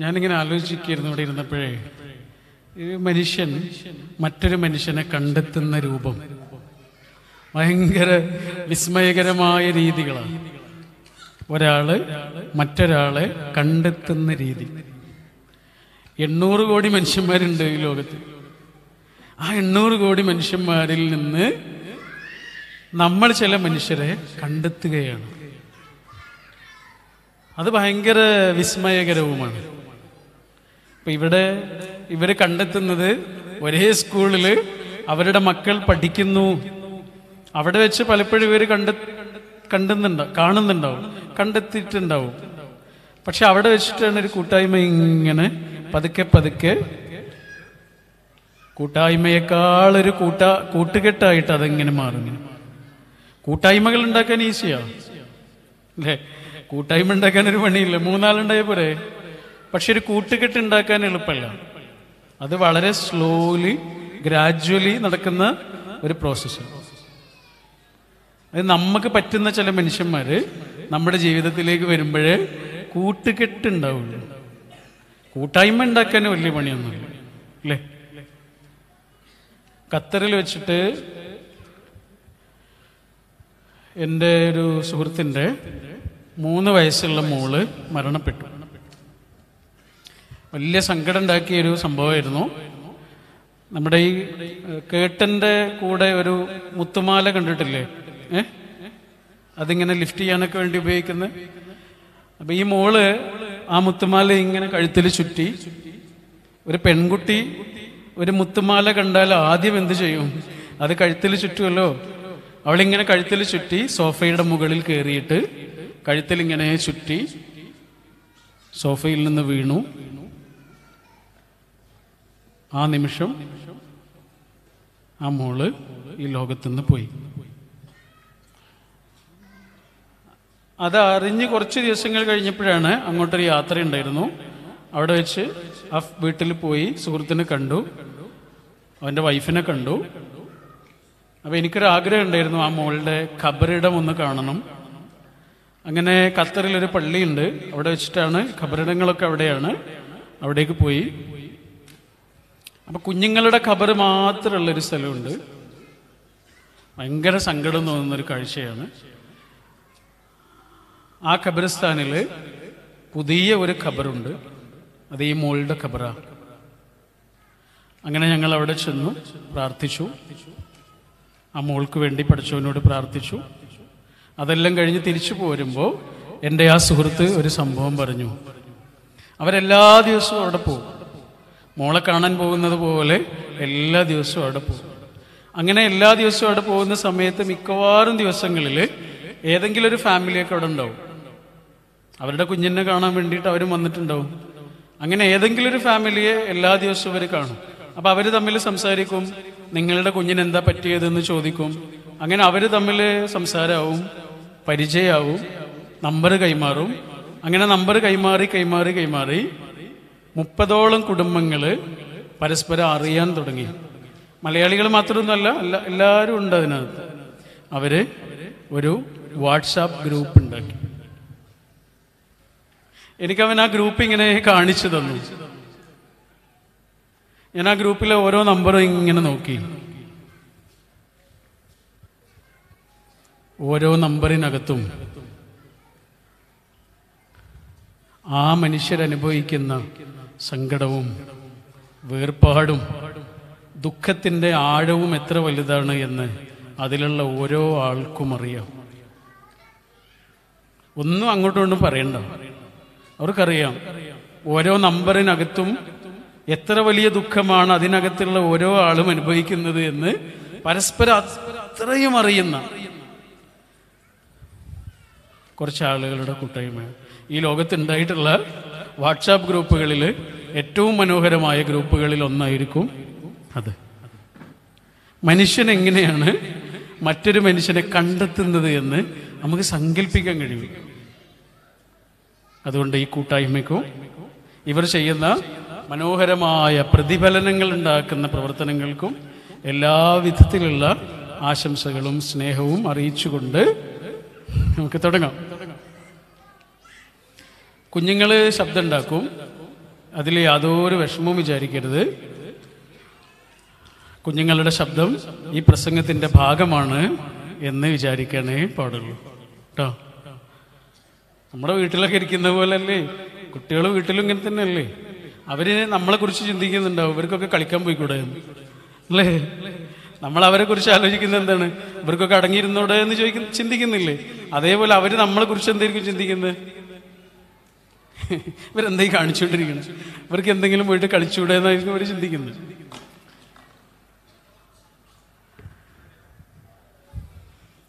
ഞാനിങ്ങനെ ആലോചിക്കായിരുന്നു ഇവിടെ ഇരുന്നപ്പോഴേ. ഈ മനുഷ്യൻ മറ്റൊരു മനുഷ്യനെ കണ്ടെത്തുന്ന രൂപം. ഭയങ്കര വിസ്മയകരമായ രീതികളാണ്. ഒരാൾ മറ്റൊരാളെ കണ്ടെത്തുന്ന രീതി. എണ്ണൂറ് കോടി മനുഷ്യന്മാരുണ്ട് ഈ ലോകത്ത്. ആ എണ്ണൂറ് കോടി മനുഷ്യന്മാരിൽ നിന്ന് നമ്മൾ ചില മനുഷ്യരെ കണ്ടെത്തുകയാണ്. അത് ഭയങ്കര വിസ്മയകരവുമാണ്. ഇപ്പൊ ഇവിടെ ഇവർ കണ്ടെത്തുന്നത് ഒരേ സ്കൂളിൽ അവരുടെ മക്കൾ പഠിക്കുന്നു. അവിടെ വെച്ച് പലപ്പോഴും ഇവർ കണ്ട കണ്ടുന്നുണ്ടാവും കാണുന്നുണ്ടാവും കണ്ടെത്തിയിട്ടുണ്ടാവും. പക്ഷെ അവിടെ വെച്ചിട്ടാണ് ഒരു കൂട്ടായ്മ ഇങ്ങനെ പതുക്കെ പതുക്കെ കൂട്ടായ്മയെക്കാളൊരു കൂട്ട കൂട്ടുകെട്ടായിട്ട് അതെങ്ങനെ മാറുന്നു. കൂട്ടായ്മകൾ ഉണ്ടാക്കാൻ ഈസിയാ. അല്ലേ? കൂട്ടായ്മ ഉണ്ടാക്കാൻ ഒരു പണിയില്ല. മൂന്നാളുണ്ടായ പോരെ? പക്ഷെ ഒരു കൂട്ടുകെട്ട് ഉണ്ടാക്കാൻ എളുപ്പമല്ല. അത് വളരെ സ്ലോലി ഗ്രാജ്വലി നടക്കുന്ന ഒരു പ്രോസസ്സ് അത് നമുക്ക് പറ്റുന്ന ചില മനുഷ്യന്മാർ നമ്മുടെ ജീവിതത്തിലേക്ക് വരുമ്പോഴേ കൂട്ടുകെട്ട് ഉണ്ടാവുള്ളൂ. കൂട്ടായ്മ ഉണ്ടാക്കാൻ വലിയ പണിയൊന്നുമില്ല അല്ലേ? ഖത്തറിൽ വെച്ചിട്ട് എന്റെ ഒരു സുഹൃത്തിന്റെ മൂന്ന് വയസ്സുള്ള മോൾ മരണപ്പെട്ടു. വലിയ സങ്കടം ഉണ്ടാക്കിയ ഒരു സംഭവമായിരുന്നു. നമ്മുടെ ഈ കേട്ടന്റെ കൂടെ ഒരു മുത്തുമാല കണ്ടിട്ടില്ലേ? ഏ? അതിങ്ങനെ ലിഫ്റ്റ് ചെയ്യാനൊക്കെ വേണ്ടി ഉപയോഗിക്കുന്നത് അപ്പൊ ഈ മോൾ ആ മുത്തുമാല ഇങ്ങനെ കഴുത്തിൽ ചുറ്റി. ഒരു പെൺകുട്ടി ഒരു മുത്തുമാല കണ്ടാൽ ആദ്യം എന്ത് ചെയ്യും? അത് കഴുത്തിൽ ചുറ്റുമല്ലോ അവളിങ്ങനെ കഴുത്തിൽ ചുറ്റി സോഫയുടെ മുകളിൽ കയറിയിട്ട് കഴുത്തിൽ ഇങ്ങനെ ചുറ്റി സോഫയിൽ നിന്ന് വീണു. ആ നിമിഷം ആ മോൾ ഈ ലോകത്തുനിന്ന് പോയി. അത് അറിഞ്ഞ് കുറച്ച് ദിവസങ്ങൾ കഴിഞ്ഞപ്പോഴാണ് അങ്ങോട്ടൊരു യാത്ര ഉണ്ടായിരുന്നു. അവിടെ വെച്ച് ആ വീട്ടിൽ പോയി സുഹൃത്തിനെ കണ്ടു. അവന്റെ വൈഫിനെ കണ്ടു. അപ്പൊ എനിക്കൊരു ആഗ്രഹം ഉണ്ടായിരുന്നു ആ മോളുടെ ഖബറിടം ഒന്ന് കാണണം. അങ്ങനെ ഖത്തറിൽ ഒരു പള്ളിയുണ്ട്. അവിടെ വെച്ചിട്ടാണ് ഖബറിടങ്ങളൊക്കെ അവിടെയാണ്. അവിടേക്ക് പോയി. അപ്പൊ കുഞ്ഞുങ്ങളുടെ ഖബർ മാത്രമുള്ളൊരു സ്ഥലമുണ്ട്. ഭയങ്കര സങ്കടം തോന്നുന്ന ഒരു കാഴ്ചയാണ്. ആ ഖബറിസ്ഥാനിൽ പുതിയ ഒരു ഖബറുണ്ട്. അത് ഈ മോളുടെ ഖബറ. അങ്ങനെ ഞങ്ങൾ അവിടെ ചെന്നു പ്രാർത്ഥിച്ചു. ആ മോൾക്ക് വേണ്ടി പഠിച്ചവനോട് പ്രാർത്ഥിച്ചു. അതെല്ലാം കഴിഞ്ഞ് തിരിച്ചു പോരുമ്പോൾ എന്റെ ആ സുഹൃത്ത് ഒരു സംഭവം പറഞ്ഞു. അവരെല്ലാ ദിവസവും അവിടെ പോകും. മോളെ കാണാൻ പോകുന്നത് പോലെ എല്ലാ ദിവസവും അവിടെ പോകും. അങ്ങനെ എല്ലാ ദിവസവും അവിടെ പോകുന്ന സമയത്ത് മിക്കവാറും ദിവസങ്ങളിൽ ഏതെങ്കിലും ഒരു ഫാമിലിയൊക്കെ അവിടെ ഉണ്ടാവും. അവരുടെ കുഞ്ഞിനെ കാണാൻ വേണ്ടിയിട്ട് അവരും വന്നിട്ടുണ്ടാവും. അങ്ങനെ ഏതെങ്കിലും ഒരു ഫാമിലിയെ എല്ലാ ദിവസവും അവർ കാണും. അപ്പൊ അവർ തമ്മിൽ സംസാരിക്കും നിങ്ങളുടെ കുഞ്ഞിന് എന്താ പറ്റിയതെന്ന് ചോദിക്കും. അങ്ങനെ അവർ തമ്മിൽ സംസാരമാവും പരിചയമാവും നമ്പർ കൈമാറും. അങ്ങനെ നമ്പർ കൈമാറി കൈമാറി കൈമാറി മുപ്പതോളം കുടുംബങ്ങൾ പരസ്പരം അറിയാൻ തുടങ്ങി. മലയാളികൾ മാത്രമൊന്നുമല്ല അല്ല എല്ലാവരും ഉണ്ട് അതിനകത്ത്. അവർ ഒരു വാട്സാപ്പ് ഗ്രൂപ്പ് ഉണ്ടാക്കി. എനിക്കവൻ ആ ഗ്രൂപ്പ് ഇങ്ങനെ കാണിച്ചു തന്നു. ഞാൻ ആ ഗ്രൂപ്പിലെ ഓരോ നമ്പറും ഇങ്ങനെ നോക്കി. ഓരോ നമ്പറിനകത്തും ആ മനുഷ്യരനുഭവിക്കുന്ന സങ്കടവും വേർപാടും ദുഃഖത്തിന്റെ ആഴവും എത്ര വലുതാണ് എന്ന് അതിലുള്ള ഓരോ ആൾക്കും അറിയാം. ഒന്നും അങ്ങോട്ടും പറയണ്ട. അവർക്കറിയാം ഓരോ നമ്പറിനകത്തും എത്ര വലിയ ദുഃഖമാണ് അതിനകത്തുള്ള ഓരോ ആളും അനുഭവിക്കുന്നത് എന്ന് പരസ്പരം അത്രയും അറിയുന്ന കുറച്ച് ആളുകളുടെ കൂട്ടായ്മ. ഈ ലോകത്തുണ്ടായിട്ടുള്ള വാട്സാപ്പ് ഗ്രൂപ്പുകളിൽ ഏറ്റവും മനോഹരമായ ഗ്രൂപ്പുകളിൽ ഒന്നായിരിക്കും അത്. മനുഷ്യൻ എങ്ങനെയാണ് മറ്റൊരു മനുഷ്യനെ കണ്ടെത്തുന്നത് എന്ന് നമുക്ക് സങ്കല്പിക്കാൻ കഴിയും. അതുകൊണ്ട് ഈ കൂട്ടായ്മയ്ക്കും ഇവർ ചെയ്യുന്ന മനോഹരമായ പ്രതിഫലനങ്ങൾ ഉണ്ടാക്കുന്ന പ്രവർത്തനങ്ങൾക്കും എല്ലാവിധത്തിലുള്ള ആശംസകളും സ്നേഹവും അറിയിച്ചുകൊണ്ട് നമുക്ക് തുടങ്ങാം. കുഞ്ഞുങ്ങൾ ശബ്ദം ഉണ്ടാക്കും അതിൽ യാതൊരു വിഷമവും വിചാരിക്കരുത്. കുഞ്ഞുങ്ങളുടെ ശബ്ദം ഈ പ്രസംഗത്തിന്റെ ഭാഗമാണ് എന്ന് വിചാരിക്കാനേ പാടുള്ളൂ. കേട്ടോ നമ്മുടെ വീട്ടിലൊക്കെ ഇരിക്കുന്ന പോലെ അല്ലേ കുട്ടികൾ വീട്ടിലും ഇങ്ങനെ തന്നെ അല്ലേ നമ്മളെ കുറിച്ച് ചിന്തിക്കുന്നുണ്ടാവും. ഇവർക്കൊക്കെ കളിക്കാൻ പോയിക്കൂടെ. അല്ലേ? നമ്മൾ അവരെ കുറിച്ച് ആലോചിക്കുന്നത് എന്താണ്? ഇവർക്കൊക്കെ അടങ്ങിയിരുന്നോടെ എന്ന് ചോദിക്കുന്ന ചിന്തിക്കുന്നില്ലേ? അതേപോലെ അവർ നമ്മളെ കുറിച്ച് എന്തായിരിക്കും ചിന്തിക്കുന്നത്? ഇവരെന്തെങ്കിലും കാണിച്ചുകൊണ്ടിരിക്കണം? ഇവർക്ക് എന്തെങ്കിലും പോയിട്ട് കളിച്ചുകൂടെ എന്നായിരിക്കും അവർ ചിന്തിക്കുന്നത്.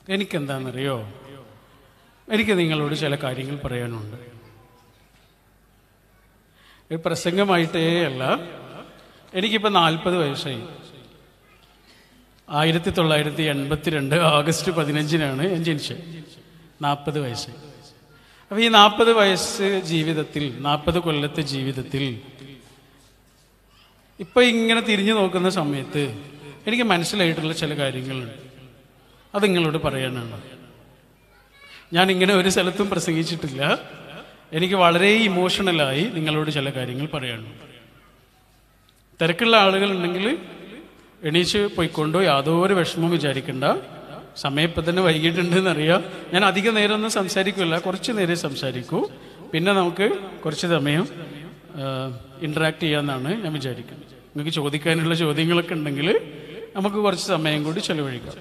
എനിക്കെന്താണെന്നറിയോ? എനിക്ക് നിങ്ങളോട് ചില കാര്യങ്ങൾ പറയാനുണ്ട്. ഒരു പ്രസംഗമായിട്ടേ അല്ല. എനിക്കിപ്പോൾ നാൽപ്പത് വയസ്സായി. ആയിരത്തി തൊള്ളായിരത്തി എൺപത്തിരണ്ട് ആഗസ്റ്റ് പതിനഞ്ചിനാണ് ഞാൻ ജനിച്ചത്. നാൽപ്പത് വയസ്സ് അപ്പോൾ ഈ നാൽപ്പത് വയസ്സ് ജീവിതത്തിൽ നാൽപ്പത് കൊല്ലത്തെ ജീവിതത്തിൽ ഇപ്പൊ ഇങ്ങനെ തിരിഞ്ഞു നോക്കുന്ന സമയത്ത് എനിക്ക് മനസ്സിലായിട്ടുള്ള ചില കാര്യങ്ങളുണ്ട്. അത് നിങ്ങളോട് പറയാനാണ്. ഞാൻ ഇങ്ങനെ ഒരു സ്ഥലത്തും പ്രസംഗിച്ചിട്ടില്ല. എനിക്ക് വളരെ ഇമോഷണലായി നിങ്ങളോട് ചില കാര്യങ്ങൾ പറയാനുണ്ട്. തിരക്കുള്ള ആളുകൾ ഉണ്ടെങ്കിൽ എണീച്ച് പോയിക്കൊണ്ടോ യാതൊരു വിഷമവും വിചാരിക്കണ്ട. സമയം ഇപ്പം തന്നെ വൈകിട്ടുണ്ട് എന്നറിയാം ഞാൻ അധിക നേരം ഒന്നും സംസാരിക്കില്ല കുറച്ച് നേരം സംസാരിക്കൂ. പിന്നെ നമുക്ക് കുറച്ച് സമയം ഇൻട്രാക്ട് ചെയ്യാമെന്നാണ് ഞാൻ വിചാരിക്കുന്നത്. നിങ്ങൾക്ക് ചോദിക്കാനുള്ള ചോദ്യങ്ങളൊക്കെ ഉണ്ടെങ്കിൽ നമുക്ക് കുറച്ച് സമയം കൂടി ചെലവഴിക്കാം.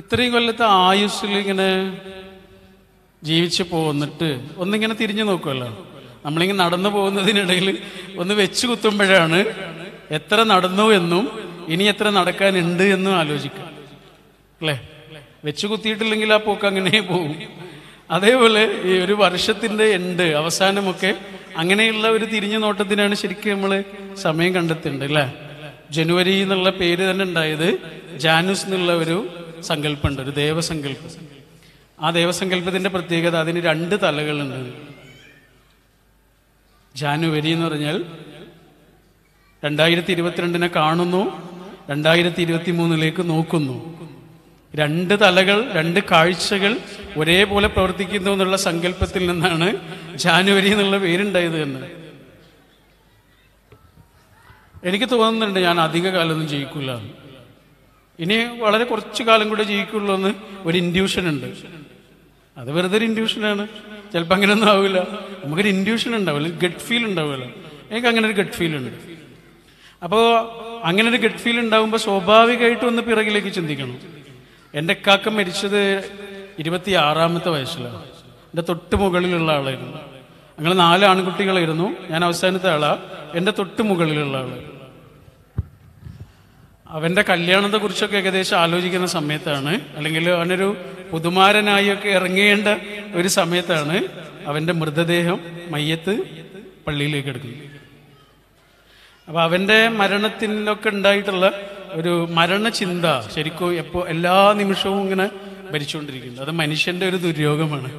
ഇത്രയും കൊല്ലത്തെ ആയുസ്സിൽ ഇങ്ങനെ ജീവിച്ച് പോന്നിട്ട് ഒന്നിങ്ങനെ തിരിഞ്ഞു നോക്കുമല്ലോ നമ്മളിങ്ങനെ നടന്നു പോകുന്നതിനിടയിൽ ഒന്ന് വെച്ച് കുത്തുമ്പോഴാണ് എത്ര നടന്നു എന്നും ഇനി എത്ര നടക്കാനുണ്ട് എന്ന് ആലോചിക്കുക. അല്ലേ? വെച്ചു കുത്തിയിട്ടില്ലെങ്കിൽ ആ പോക്ക് അങ്ങനെ പോകും അതേപോലെ ഈ ഒരു വർഷത്തിന്റെ എണ്ട് അവസാനമൊക്കെ അങ്ങനെയുള്ള ഒരു തിരിഞ്ഞു നോട്ടത്തിനാണ് ശരിക്കും നമ്മൾ സമയം കണ്ടെത്തേണ്ടത് അല്ലേ? ജനുവരി എന്നുള്ള പേര് തന്നെ ഉണ്ടായത് ജാനുസ് എന്നുള്ള ഒരു സങ്കല്പമുണ്ട് ഒരു ദേവസങ്കല്പം. ആ ദേവസങ്കല്പത്തിന്റെ പ്രത്യേകത അതിന് രണ്ട് തലകളുണ്ട്. ജാനുവരി എന്ന് പറഞ്ഞാൽ രണ്ടായിരത്തി ഇരുപത്തിരണ്ടിനെ കാണുന്നു രണ്ടായിരത്തി ഇരുപത്തി മൂന്നിലേക്ക് നോക്കുന്നു. രണ്ട് തലകൾ രണ്ട് കാഴ്ചകൾ ഒരേപോലെ പ്രവർത്തിക്കുന്നു എന്നുള്ള സങ്കല്പത്തിൽ നിന്നാണ് ജാനുവരി എന്നുള്ള പേരുണ്ടായത് എന്ന്. എനിക്ക് തോന്നുന്നുണ്ട് ഞാൻ അധിക കാലമൊന്നും ജീവിക്കില്ല ഇനി വളരെ കുറച്ചു കാലം കൂടെ ജീവിക്കുള്ളൂ എന്ന് ഒരു ഇൻഡ്യൂഷൻ ഉണ്ട്. അത് വെറുതെ ഒരു ഇൻഡ്യൂഷനാണ് ചിലപ്പോൾ അങ്ങനെയൊന്നും ആവില്ല. നമുക്കൊരു ഇൻഡ്യൂഷൻ ഉണ്ടാവില്ല ഗഡ് ഫീൽ ഉണ്ടാവില്ല. എനിക്ക് അങ്ങനെ ഒരു ഗഡ് ഫീൽ ഉണ്ട്. അപ്പോൾ അങ്ങനെ ഒരു ഗഡ് ഫീൽ ഉണ്ടാകുമ്പോൾ സ്വാഭാവികമായിട്ട് ഒന്ന് പിറകിലേക്ക് ചിന്തിക്കണം. എന്റെ കാക്ക മരിച്ചത് ഇരുപത്തി ആറാമത്തെ വയസ്സിലാണ്. എന്റെ തൊട്ട് മുകളിലുള്ള ആളായിരുന്നു. ഞങ്ങൾ നാല് ആൺകുട്ടികളായിരുന്നു. ഞാൻ അവസാനത്തെ ആളാ. എന്റെ തൊട്ട് മുകളിലുള്ള ആൾ. അവന്റെ കല്യാണത്തെ കുറിച്ചൊക്കെ ഏകദേശം ആലോചിക്കുന്ന സമയത്താണ്. അല്ലെങ്കിൽ അവനൊരു പുതുമാരനായി ഒക്കെ ഇറങ്ങേണ്ട ഒരു സമയത്താണ് അവന്റെ മൃതദേഹം മയ്യത്ത് പള്ളിയിലേക്ക് എടുക്കുന്നത്. അപ്പൊ അവന്റെ മരണത്തിലൊക്കെ ഉണ്ടായിട്ടുള്ള ഒരു മരണചിന്ത ശരിക്കും എപ്പോ എല്ലാ നിമിഷവും ഇങ്ങനെ ഭരിച്ചുകൊണ്ടിരിക്കുന്നത് അത് മനുഷ്യന്റെ ഒരു ദുര്യോഗമാണ്.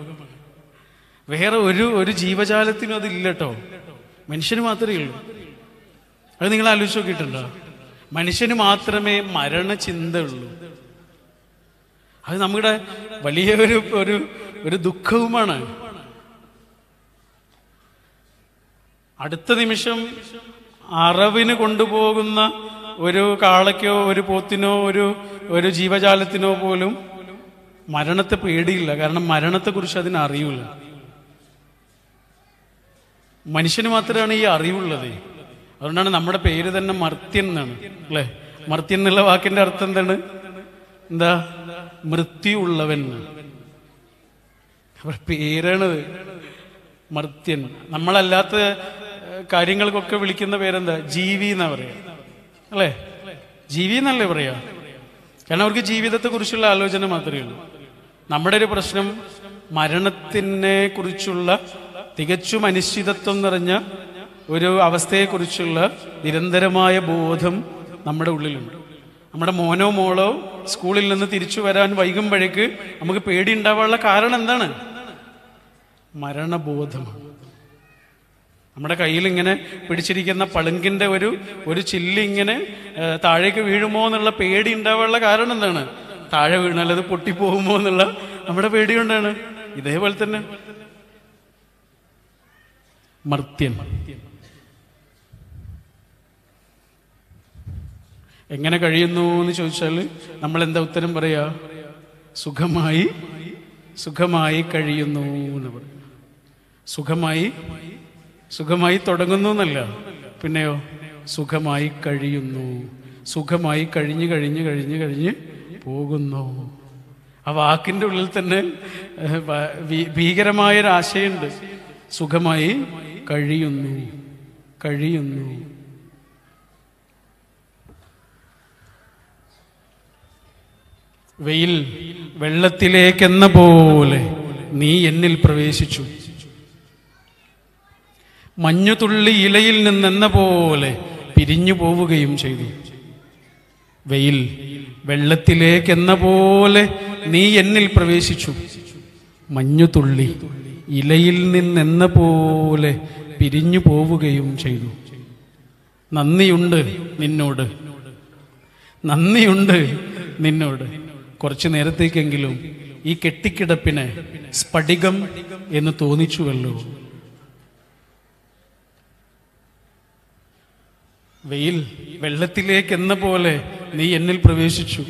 വേറെ ഒരു ഒരു ജീവജാലത്തിനും അതില്ല കേട്ടോ മനുഷ്യന് മാത്രമേ ഉള്ളൂ. അത് നിങ്ങൾ ആലോചിച്ച് നോക്കിയിട്ടുണ്ടോ? മനുഷ്യന് മാത്രമേ മരണചിന്ത ഉള്ളൂ അത് നമ്മുടെ വലിയ ഒരു ഒരു ഒരു ദുഃഖവുമാണ്. അടുത്ത നിമിഷം അറവിന് കൊണ്ടുപോകുന്ന ഒരു കാളയ്ക്കോ ഒരു പോത്തിനോ ഒരു ഒരു ജീവജാലത്തിനോ പോലും മരണത്തെ പേടിയില്ല. കാരണം മരണത്തെക്കുറിച്ച് അതിന് അറിയില്ല മനുഷ്യന് മാത്രമാണ് ഈ അറിവുള്ളത്. അതുകൊണ്ടാണ് നമ്മുടെ പേര് തന്നെ മർത്യൻ എന്നാണ്. അല്ലേ? മർത്യൻ എന്നുള്ള വാക്കിന്റെ അർത്ഥം എന്താണ്? എന്താ? മൃത്യു ഉള്ളവൻ പേരാണ് മർത്യൻ. നമ്മളല്ലാത്ത കാര്യങ്ങൾക്കൊക്കെ വിളിക്കുന്ന പേരെന്താ? ജീവി എന്നാ പറയാ. അല്ലേ? ജീവി എന്നല്ലേ പറയാ? കാരണം അവർക്ക് ജീവിതത്തെ കുറിച്ചുള്ള ആലോചന മാത്രമേ ഉള്ളൂ. നമ്മുടെ ഒരു പ്രശ്നം മരണത്തിനെ കുറിച്ചുള്ള തികച്ചും അനിശ്ചിതത്വം നിറഞ്ഞ ഒരു അവസ്ഥയെക്കുറിച്ചുള്ള നിരന്തരമായ ബോധം നമ്മുടെ ഉള്ളിലുണ്ട്. നമ്മുടെ മോനോ മോളോ സ്കൂളിൽ നിന്ന് തിരിച്ചു വരാൻ വൈകുമ്പോഴേക്ക് നമുക്ക് പേടി ഉണ്ടാവാനുള്ള കാരണം എന്താണ്? മരണബോധമാണ്. നമ്മുടെ കയ്യിൽ ഇങ്ങനെ പിടിച്ചിരിക്കുന്ന പളുങ്കിന്റെ ഒരു ഒരു ചില്ല് ഇങ്ങനെ താഴേക്ക് വീഴുമോ എന്നുള്ള പേടി ഉണ്ടാവാനുള്ള കാരണം എന്താണ്? താഴെ വീണാൽ അത് പൊട്ടിപ്പോകുമോ എന്നുള്ള നമ്മുടെ പേടി കൊണ്ടാണ്. ഇതേപോലെ തന്നെ മർത്യൻ. എങ്ങനെ കഴിയുന്നു എന്ന് ചോദിച്ചാൽ നമ്മൾ എന്താ ഉത്തരം പറയാ? സുഖമായി സുഖമായി കഴിയുന്നു എന്ന് പറയും. സുഖമായി സുഖമായി തുടങ്ങുന്നു എന്നല്ല. പിന്നെയോ? സുഖമായി കഴിയുന്നു. സുഖമായി കഴിഞ്ഞ് കഴിഞ്ഞ് കഴിഞ്ഞ് കഴിഞ്ഞ് പോകുന്നു. ആ വാക്കിന്റെ ഉള്ളിൽ തന്നെ ഭീകരമായൊരാശയുണ്ട്. സുഖമായി കഴിയുന്നു. കഴിയുന്നു. വെയിൽ വെള്ളത്തിലേക്കെന്ന പോലെ നീ എന്നിൽ പ്രവേശിച്ചു. മഞ്ഞുതുള്ളി ഇലയിൽ നിന്നെന്ന പോലെ പിരിഞ്ഞു പോവുകയും ചെയ്തു. വെയിൽ വെള്ളത്തിലേക്കെന്ന പോലെ നീ എന്നിൽ പ്രവേശിച്ചു. മഞ്ഞുതുള്ളി ഇലയിൽ നിന്നെന്ന പോലെ പിരിഞ്ഞു പോവുകയും ചെയ്തു. നന്ദിയുണ്ട് നിന്നോട്. നന്ദിയുണ്ട് നിന്നോട്. കുറച്ചു നേരത്തേക്കെങ്കിലും ഈ കെട്ടിക്കിടപ്പിന് സ്ഫടികം എന്ന് തോന്നിച്ചുവല്ലോ. വെയിൽ വെള്ളത്തിലേക്ക് എന്ന പോലെ നീ എന്നിൽ പ്രവേശിച്ചു?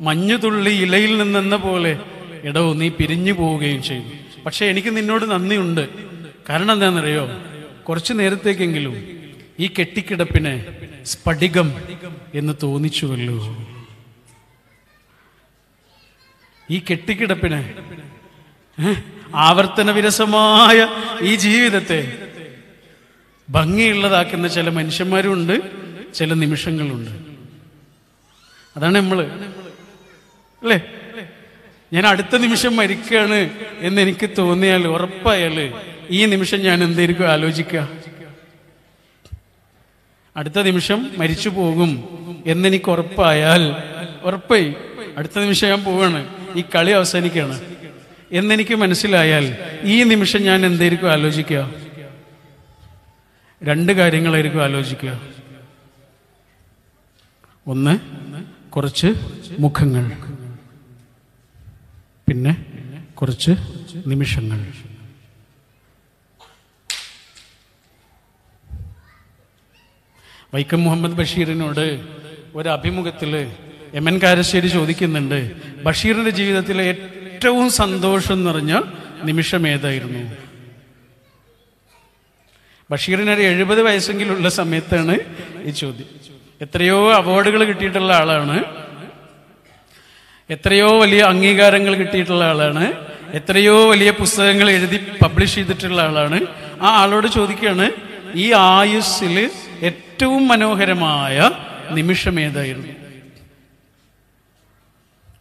മഞ്ഞുതുള്ളി ഇലയിൽ നിന്നെന്ന പോലെ എടോ നീ പിരിഞ്ഞു പോവുകയും ചെയ്തു. പക്ഷെ എനിക്ക് നിന്നോട് നന്ദിയുണ്ട്. കാരണം എന്താണെന്നറിയോ? കുറച്ചു നേരത്തേക്കെങ്കിലും ഈ കെട്ടിക്കിടപ്പിനെ സ്ഫടികം എന്ന് തോന്നിച്ചുവല്ലോ. ഈ കെട്ടിക്കിടപ്പിനെ ആവർത്തന വിരസമായ ഈ ജീവിതത്തെ ഭംഗിയുള്ളതാക്കുന്ന ചില മനുഷ്യന്മാരുണ്ട് ചില നിമിഷങ്ങളുണ്ട്. അതാണ് നമ്മൾ. അല്ലേ? ഞാൻ അടുത്ത നിമിഷം മരിക്കുകയാണ് എന്ന് എനിക്ക് തോന്നിയാൽ ഉറപ്പായാൽ ഈ നിമിഷം ഞാൻ എന്തായിരിക്കും ആലോചിക്കുക. അടുത്ത നിമിഷം മരിച്ചു പോകും എന്നെനിക്ക് ഉറപ്പായാൽ ഉറപ്പായി അടുത്ത നിമിഷം ഞാൻ പോവാണ് ഈ കളി അവസാനിക്കുകയാണ്. എന്നെനിക്ക് മനസ്സിലായാൽ ഈ നിമിഷം ഞാൻ എന്തായിരിക്കും ആലോചിക്കുക. രണ്ട് കാര്യങ്ങളായിരിക്കും ആലോചിക്കുക. ഒന്ന് കുറച്ച് മുഖങ്ങൾ. പിന്നെ കുറച്ച് നിമിഷങ്ങൾ. വൈക്കം മുഹമ്മദ് ബഷീറിനോട് ഒരു അഭിമുഖത്തിൽ എം എൻ കാരശ്ശേരി ചോദിക്കുന്നുണ്ട് ബഷീറിന്റെ ജീവിതത്തിലെ ഏറ്റവും സന്തോഷം നിറഞ്ഞ നിമിഷം ഏതായിരുന്നു? ബഷീറിന് ഒരു എഴുപത് വയസ്സെങ്കിലുള്ള സമയത്താണ് ഈ ചോദ്യം. എത്രയോ അവാർഡുകൾ കിട്ടിയിട്ടുള്ള ആളാണ്. എത്രയോ വലിയ അംഗീകാരങ്ങൾ കിട്ടിയിട്ടുള്ള ആളാണ്. എത്രയോ വലിയ പുസ്തകങ്ങൾ എഴുതി പബ്ലിഷ് ചെയ്തിട്ടുള്ള ആളാണ്. ആ ആളോട് ചോദിക്കുകയാണ് ഈ ആയുസ്സിൽ ഏറ്റവും മനോഹരമായ നിമിഷം ഏതായിരുന്നു?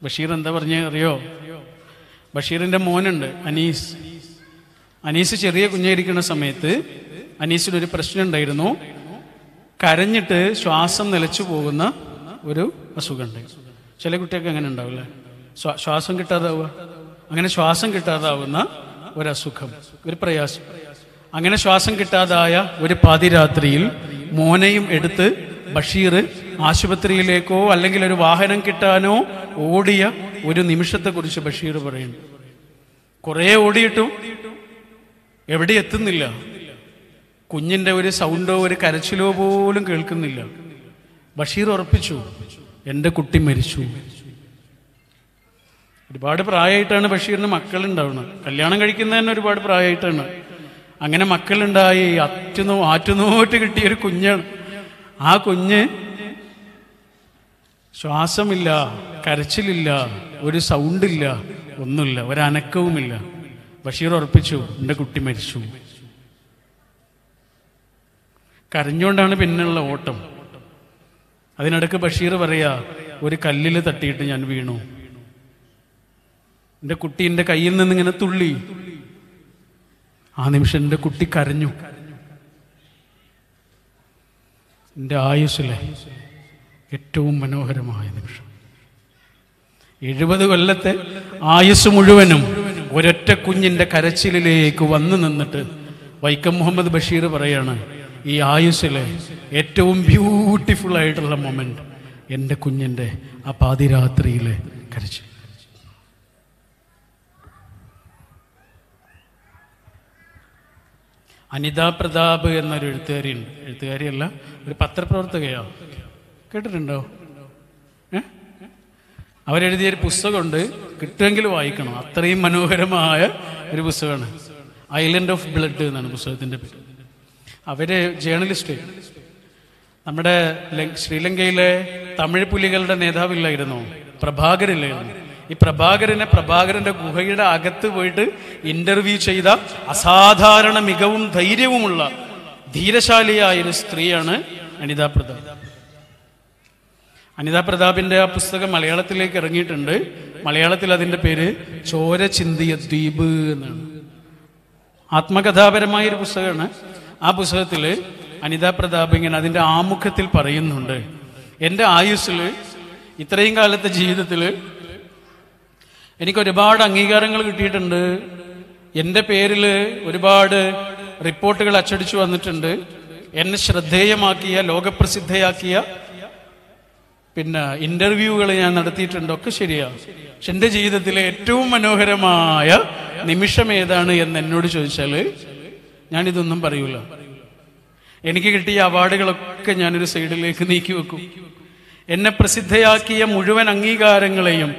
ബഷീർ എന്താ പറഞ്ഞ അറിയോ? ബഷീറിന്റെ മോനുണ്ട് അനീസ്. അനീസ് ചെറിയ കുഞ്ഞായിരിക്കുന്ന സമയത്ത് അനീസിന് ഒരു പ്രശ്നം ഉണ്ടായിരുന്നു കരഞ്ഞിട്ട് ശ്വാസം നിലച്ചു പോകുന്ന ഒരു അസുഖമുണ്ട്. ചില കുട്ടികൾക്ക് അങ്ങനെ ഉണ്ടാവില്ലേ? ശ്വാസം കിട്ടാതാവുക. അങ്ങനെ ശ്വാസം കിട്ടാതാവുന്ന അസുഖം ഒരു പ്രയാസം. അങ്ങനെ ശ്വാസം കിട്ടാതായ ഒരു പാതിരാത്രിയിൽ മോനെയും എടുത്ത് ബഷീർ ആശുപത്രിയിലേക്കോ അല്ലെങ്കിൽ ഒരു വാഹനം കിട്ടാനോ ഓടിയ ഒരു നിമിഷത്തെക്കുറിച്ച് ബഷീർ പറയുന്നു. കുറേ ഓടിയിട്ടും എവിടെ എത്തുന്നില്ല. കുഞ്ഞിന്റെ ഒരു സൗണ്ടോ ഒരു കരച്ചിലോ പോലും കേൾക്കുന്നില്ല. ബഷീർ ഉറപ്പിച്ചു എന്റെ കുട്ടി മരിച്ചു. ഒരുപാട് പ്രായമായിട്ടാണ് ബഷീറിന് മക്കളുണ്ടാവുന്നത്. കല്യാണം കഴിക്കുന്നത് തന്നെ ഒരുപാട് പ്രായമായിട്ടാണ് അങ്ങനെ മക്കളുണ്ടായി അറ്റുനോ ആറ്റുനോട്ട് കിട്ടിയ ഒരു കുഞ്ഞാണ്. ആ കുഞ്ഞ് ശ്വാസമില്ല കരച്ചിലില്ല ഒരു സൗണ്ടില്ല ഒന്നുമില്ല ഒരനക്കവുമില്ല ബഷീർ ഉറപ്പിച്ചു എന്റെ കുട്ടി മരിച്ചു. കരഞ്ഞുകൊണ്ടാണ് പിന്നുള്ള ഓട്ടം. അതിനിടക്ക് ബഷീർ പറയാ ഒരു കല്ലിൽ തട്ടിയിട്ട് ഞാൻ വീണു. എന്റെ കുട്ടി എന്റെ കയ്യിൽ നിന്ന് ഇങ്ങനെ തുള്ളി. ആ നിമിഷം എന്റെ കുട്ടി കരഞ്ഞു. എന്റെ ആയുസ്സിലെ ഏറ്റവും മനോഹരമായ നിമിഷം. എഴുപത് കൊല്ലത്തെ ആയുസ് മുഴുവനും ഒരൊറ്റ കുഞ്ഞിന്റെ കരച്ചിലിലേക്ക് വന്നു നിന്നിട്ട് വൈക്കം മുഹമ്മദ് ബഷീർ പറയാണ് ഈ ആയുസ്സിലെ ഏറ്റവും ബ്യൂട്ടിഫുൾ ആയിട്ടുള്ള മൊമെന്റ് എന്റെ കുഞ്ഞിന്റെ ആ പാതിരാത്രിയിലെ കരച്ചിൽ. അനിത പ്രതാപ് എന്നൊരു എഴുത്തുകാരിയുണ്ട്. എഴുത്തുകാരിയല്ല ഒരു പത്രപ്രവർത്തകയോ കേട്ടിട്ടുണ്ടോ? ഏ? അവരെഴുതിയൊരു പുസ്തകമുണ്ട് കിട്ടുമെങ്കിൽ വായിക്കണം. അത്രയും മനോഹരമായ ഒരു പുസ്തകമാണ്. ഐലൻഡ് ഓഫ് ബ്ലഡ് എന്നാണ് പുസ്തകത്തിന്റെ പേര്. അവർ ജേർണലിസ്റ്റ് നമ്മുടെ ശ്രീലങ്കയിലെ തമിഴ് പുലികളുടെ നേതാവില്ലായിരുന്നു. പ്രഭാകരില്ലായിരുന്നു. ഈ പ്രഭാകരനെ പ്രഭാകരന്റെ ഗുഹയുടെ അകത്ത് പോയിട്ട് ഇന്റർവ്യൂ ചെയ്ത അസാധാരണ മികവും ധൈര്യവുമുള്ള ധീരശാലിയായ ഒരു സ്ത്രീയാണ് അനിത പ്രതാപ്. അനിതാ പ്രതാപിന്റെ ആ പുസ്തകം മലയാളത്തിലേക്ക് ഇറങ്ങിയിട്ടുണ്ട്. മലയാളത്തിൽ അതിന്റെ പേര് ചോര ചിന്തിയ ദ്വീപ് എന്നാണ്. ആത്മകഥാപരമായ ഒരു പുസ്തകമാണ്. ആ പുസ്തകത്തിൽ അനിതാ പ്രതാപ് ഇങ്ങനെ അതിന്റെ ആമുഖത്തിൽ പറയുന്നുണ്ട്. എന്റെ ആയുസ്സിൽ ഇത്രയും കാലത്തെ ജീവിതത്തിൽ എനിക്ക് ഒരുപാട് അംഗീകാരങ്ങൾ കിട്ടിയിട്ടുണ്ട്. എന്റെ പേരിൽ ഒരുപാട് റിപ്പോർട്ടുകൾ അച്ചടിച്ചു വന്നിട്ടുണ്ട്. എന്നെ ശ്രദ്ധേയമാക്കിയ ലോകപ്രസിദ്ധയാക്കിയ പിന്നെ ഇന്റർവ്യൂകൾ ഞാൻ നടത്തിയിട്ടുണ്ട്. ഒക്കെ ശരിയാ. പക്ഷെ എന്റെ ജീവിതത്തിലെ ഏറ്റവും മനോഹരമായ നിമിഷം ഏതാണ് എന്ന് എന്നോട് ചോദിച്ചാൽ ഞാനിതൊന്നും പറയൂല. എനിക്ക് കിട്ടിയ അവാർഡുകളൊക്കെ ഞാനൊരു സൈഡിലേക്ക് നീക്കി വെക്കും. എന്നെ പ്രസിദ്ധയാക്കിയ മുഴുവൻ അംഗീകാരങ്ങളെയും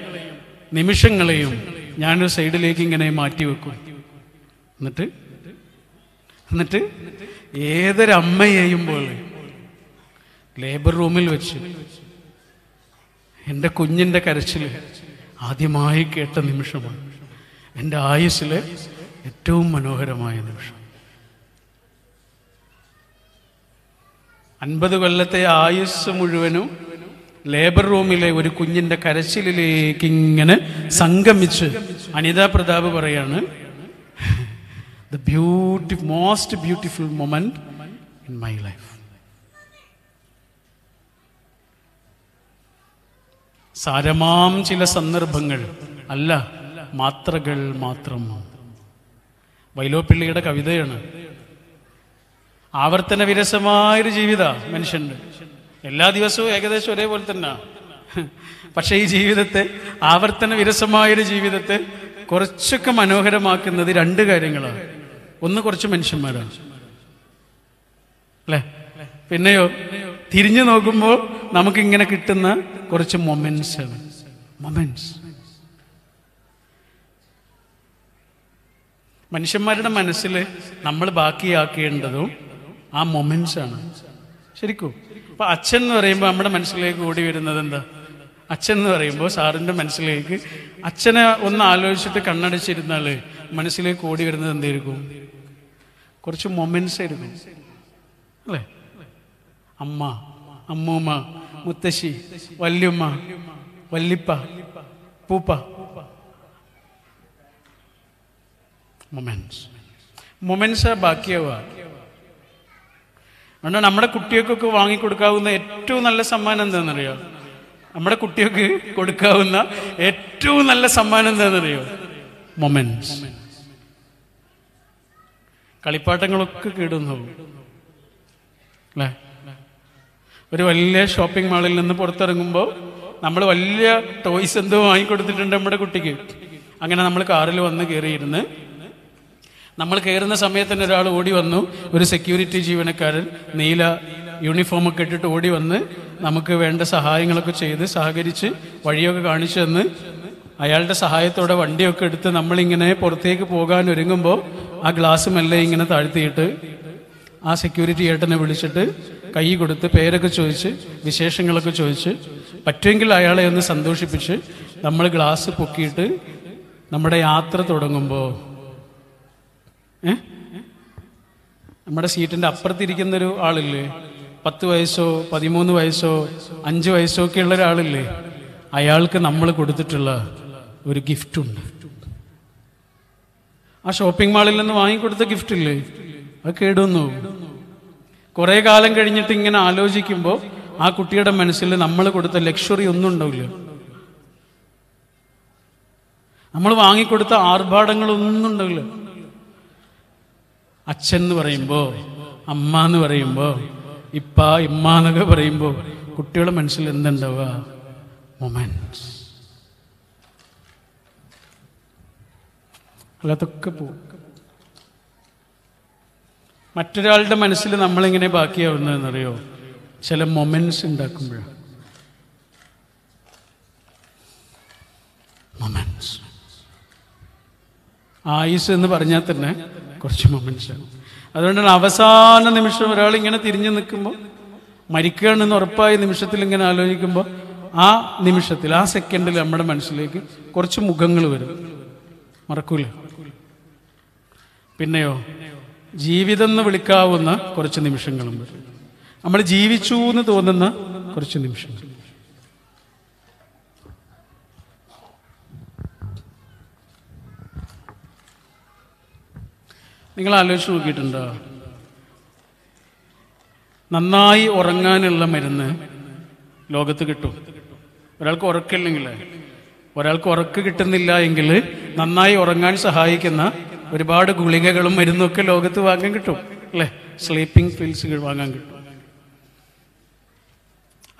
നിമിഷങ്ങളെയും ഞാനൊരു സൈഡിലേക്ക് ഇങ്ങനെ മാറ്റി വെക്കും. എന്നിട്ട്? എന്നിട്ട്? ഏതൊരമ്മയെയും പോലെ ലേബർ റൂമിൽ വെച്ച് എന്റെ കുഞ്ഞിന്റെ കരച്ചിൽ ആദ്യമായി കേട്ട നിമിഷമാണ്. എന്റെ ആയുസ്സിലെ ഏറ്റവും മനോഹരമായ നിമിഷം. അൻപത് കൊല്ലത്തെ ആയുസ് മുഴുവനും ലേബർ റൂമിലെ ഒരു കുഞ്ഞിന്റെ കരച്ചിലേക്ക് ഇങ്ങനെ സംഗമിച്ച് അനിത പ്രതാപ് പറയാണ് the beauty most beautiful moment in my life സാരമാം ചില സന്ദർഭങ്ങൾ അല്ല മാത്രകൾ മാത്രം. വൈലോപ്പിള്ളിയുടെ കവിതയാണ് ആവർത്തന വിരസമായൊരു ജീവിതമാണ് മനുഷ്യന്റെ എല്ലാ ദിവസവും ഏകദേശം ഒരേപോലെ തന്നെ. പക്ഷെ ഈ ജീവിതത്തെ ആവർത്തന വിരസമായൊരു ജീവിതത്തെ കുറച്ചൊക്കെ മനോഹരമാക്കുന്നത് രണ്ട് കാര്യങ്ങളാണ്. ഒന്ന് കുറച്ച് മനുഷ്യന്മാരാണ്. അല്ലേ? പിന്നെയോ? തിരിഞ്ഞു നോക്കുമ്പോൾ നമുക്കിങ്ങനെ കിട്ടുന്ന കുറച്ച് മൊമെന്റ്സ് മൊമെന്റ്സ് മനുഷ്യന്മാരുടെ മനസ്സിൽ നമ്മൾ ബാക്കിയാക്കേണ്ടതും ആ മൊമെന്റ്സ് ആണ്. ശരിക്കും. അപ്പൊ അച്ഛൻ എന്ന് പറയുമ്പോൾ നമ്മുടെ മനസ്സിലേക്ക് ഓടി വരുന്നത് എന്താ? അച്ഛൻ എന്ന് പറയുമ്പോൾ സാറിന്റെ മനസ്സിലേക്ക് അച്ഛനെ ഒന്ന് ആലോചിച്ചിട്ട് കണ്ണടച്ചിരുന്നാൽ മനസ്സിലേക്ക് ഓടി വരുന്നത് എന്തായിരിക്കും? കുറച്ച് മൊമെന്റ്സ് ആയിരുന്നു. അല്ലേ? അമ്മ അമ്മൂമ്മ മുത്തശ്ശി വല്യമ്മ വല്ലിപ്പ പൂപ്പ. Moments moments ബാക്കിയാവുക. അതുകൊണ്ട് നമ്മുടെ കുട്ടികൾക്കൊക്കെ വാങ്ങിക്കൊടുക്കാവുന്ന ഏറ്റവും നല്ല സമ്മാനം എന്താണെന്നറിയോ? നമ്മുടെ കുട്ടികൾക്ക് കൊടുക്കാവുന്ന ഏറ്റവും നല്ല സമ്മാനം എന്താണെന്നറിയോ? മൊമെന്റ്സ് കളിപ്പാട്ടങ്ങളൊക്കെ കേടുന്നു. അല്ലേ? ഒരു വലിയ ഷോപ്പിംഗ് മാളിൽ നിന്ന് പുറത്തിറങ്ങുമ്പോൾ നമ്മൾ വലിയ ടോയ്സ് എന്തോ വാങ്ങിക്കൊടുത്തിട്ടുണ്ട് നമ്മുടെ കുട്ടിക്ക്. അങ്ങനെ നമ്മൾ കാറിൽ വന്ന് കയറിയിരുന്ന് നമ്മൾ കയറുന്ന സമയത്ത് തന്നെ ഒരാൾ ഓടി വന്നു. ഒരു സെക്യൂരിറ്റി ജീവനക്കാരൻ നീല യൂണിഫോമൊക്കെ ഇട്ടിട്ട് ഓടി വന്ന് നമുക്ക് വേണ്ട സഹായങ്ങളൊക്കെ ചെയ്ത് സഹകരിച്ച് വഴിയൊക്കെ കാണിച്ചു തന്ന്. അയാളുടെ സഹായത്തോടെ വണ്ടിയൊക്കെ എടുത്ത് നമ്മളിങ്ങനെ പുറത്തേക്ക് പോകാൻ ഒരുങ്ങുമ്പോൾ ആ ഗ്ലാസ് മെല്ലെ ഇങ്ങനെ താഴ്ത്തിയിട്ട് ആ സെക്യൂരിറ്റി ഏട്ടനെ വിളിച്ചിട്ട് കൈ കൊടുത്ത് പേരൊക്കെ ചോദിച്ച് വിശേഷങ്ങളൊക്കെ ചോദിച്ച് പറ്റുമെങ്കിൽ അയാളെ ഒന്ന് സന്തോഷിപ്പിച്ച് നമ്മൾ ഗ്ലാസ് പൊക്കിയിട്ട് നമ്മുടെ യാത്ര തുടങ്ങുമ്പോൾ നമ്മുടെ സീറ്റിന്റെ അപ്പുറത്തിരിക്കുന്നൊരു ആളില്ലേ? പത്ത് വയസ്സോ പതിമൂന്ന് വയസ്സോ അഞ്ച് വയസ്സോ ഒക്കെ ഉള്ള ഒരാളില്ലേ? അയാൾക്ക് നമ്മൾ കൊടുത്തിട്ടുള്ള ഒരു ഗിഫ്റ്റ് ഉണ്ട്. ആ ഷോപ്പിംഗ് മാളിൽ നിന്ന് വാങ്ങിക്കൊടുത്ത ഗിഫ്റ്റ് ഇല്ലേ? അത് കേടുന്നു കുറെ കാലം കഴിഞ്ഞിട്ട് ഇങ്ങനെ ആലോചിക്കുമ്പോൾ ആ കുട്ടിയുടെ മനസ്സിൽ നമ്മൾ കൊടുത്ത ലക്ഷറി ഒന്നും ഉണ്ടാവില്ല. നമ്മൾ വാങ്ങിക്കൊടുത്ത ആർഭാടങ്ങളൊന്നും ഉണ്ടാവില്ല. അച്ഛൻ എന്ന് പറയുമ്പോൾ അമ്മ എന്ന് പറയുമ്പോൾ ഇപ്പ ഇമ്മ എന്നൊക്കെ പറയുമ്പോൾ കുട്ടികളുടെ മനസ്സിൽ എന്തുണ്ടാവുക? മൊമെന്റ്സ് അല്ലാത്തൊക്കെ പോ മറ്റൊരാളുടെ മനസ്സിൽ നമ്മളിങ്ങനെ ബാക്കിയാവുന്നതെന്നറിയോ? ചില മൊമെന്റ്സ് ഉണ്ടാക്കുമ്പോഴാണ്. ആയുസ് എന്ന് പറഞ്ഞാൽ തന്നെ കുറച്ച് ആണ് അതുകൊണ്ടാണ് അവസാന നിമിഷം ഒരാൾ ഇങ്ങനെ തിരിഞ്ഞു നിൽക്കുമ്പോൾ മരിക്കുകയാണെന്ന് ഉറപ്പായ നിമിഷത്തിൽ ഇങ്ങനെ ആലോചിക്കുമ്പോൾ ആ നിമിഷത്തിൽ ആ സെക്കൻഡിൽ നമ്മുടെ മനസ്സിലേക്ക് കുറച്ച് മുഖങ്ങൾ വരും. മറക്കൂല? പിന്നെയോ? ജീവിതം എന്ന് വിളിക്കാവുന്ന കുറച്ച് നിമിഷങ്ങളും വരും. നമ്മൾ ജീവിച്ചു എന്ന് തോന്നുന്ന കുറച്ച് നിമിഷങ്ങൾ. നിങ്ങൾ ആലോചിച്ച് നോക്കിയിട്ടുണ്ടോ? നന്നായി ഉറങ്ങാനുള്ള മരുന്ന് ലോകത്ത് കിട്ടും. ഒരാൾക്ക് ഉറക്കില്ലെങ്കിൽ ഒരാൾക്ക് ഉറക്ക് കിട്ടുന്നില്ല എങ്കിൽ നന്നായി ഉറങ്ങാൻ സഹായിക്കുന്ന ഒരുപാട് ഗുളികകളും മരുന്നൊക്കെ ലോകത്ത് വാങ്ങാൻ കിട്ടും അല്ലേ? സ്ലീപ്പിംഗ് പിൽസ് വാങ്ങാൻ കിട്ടും.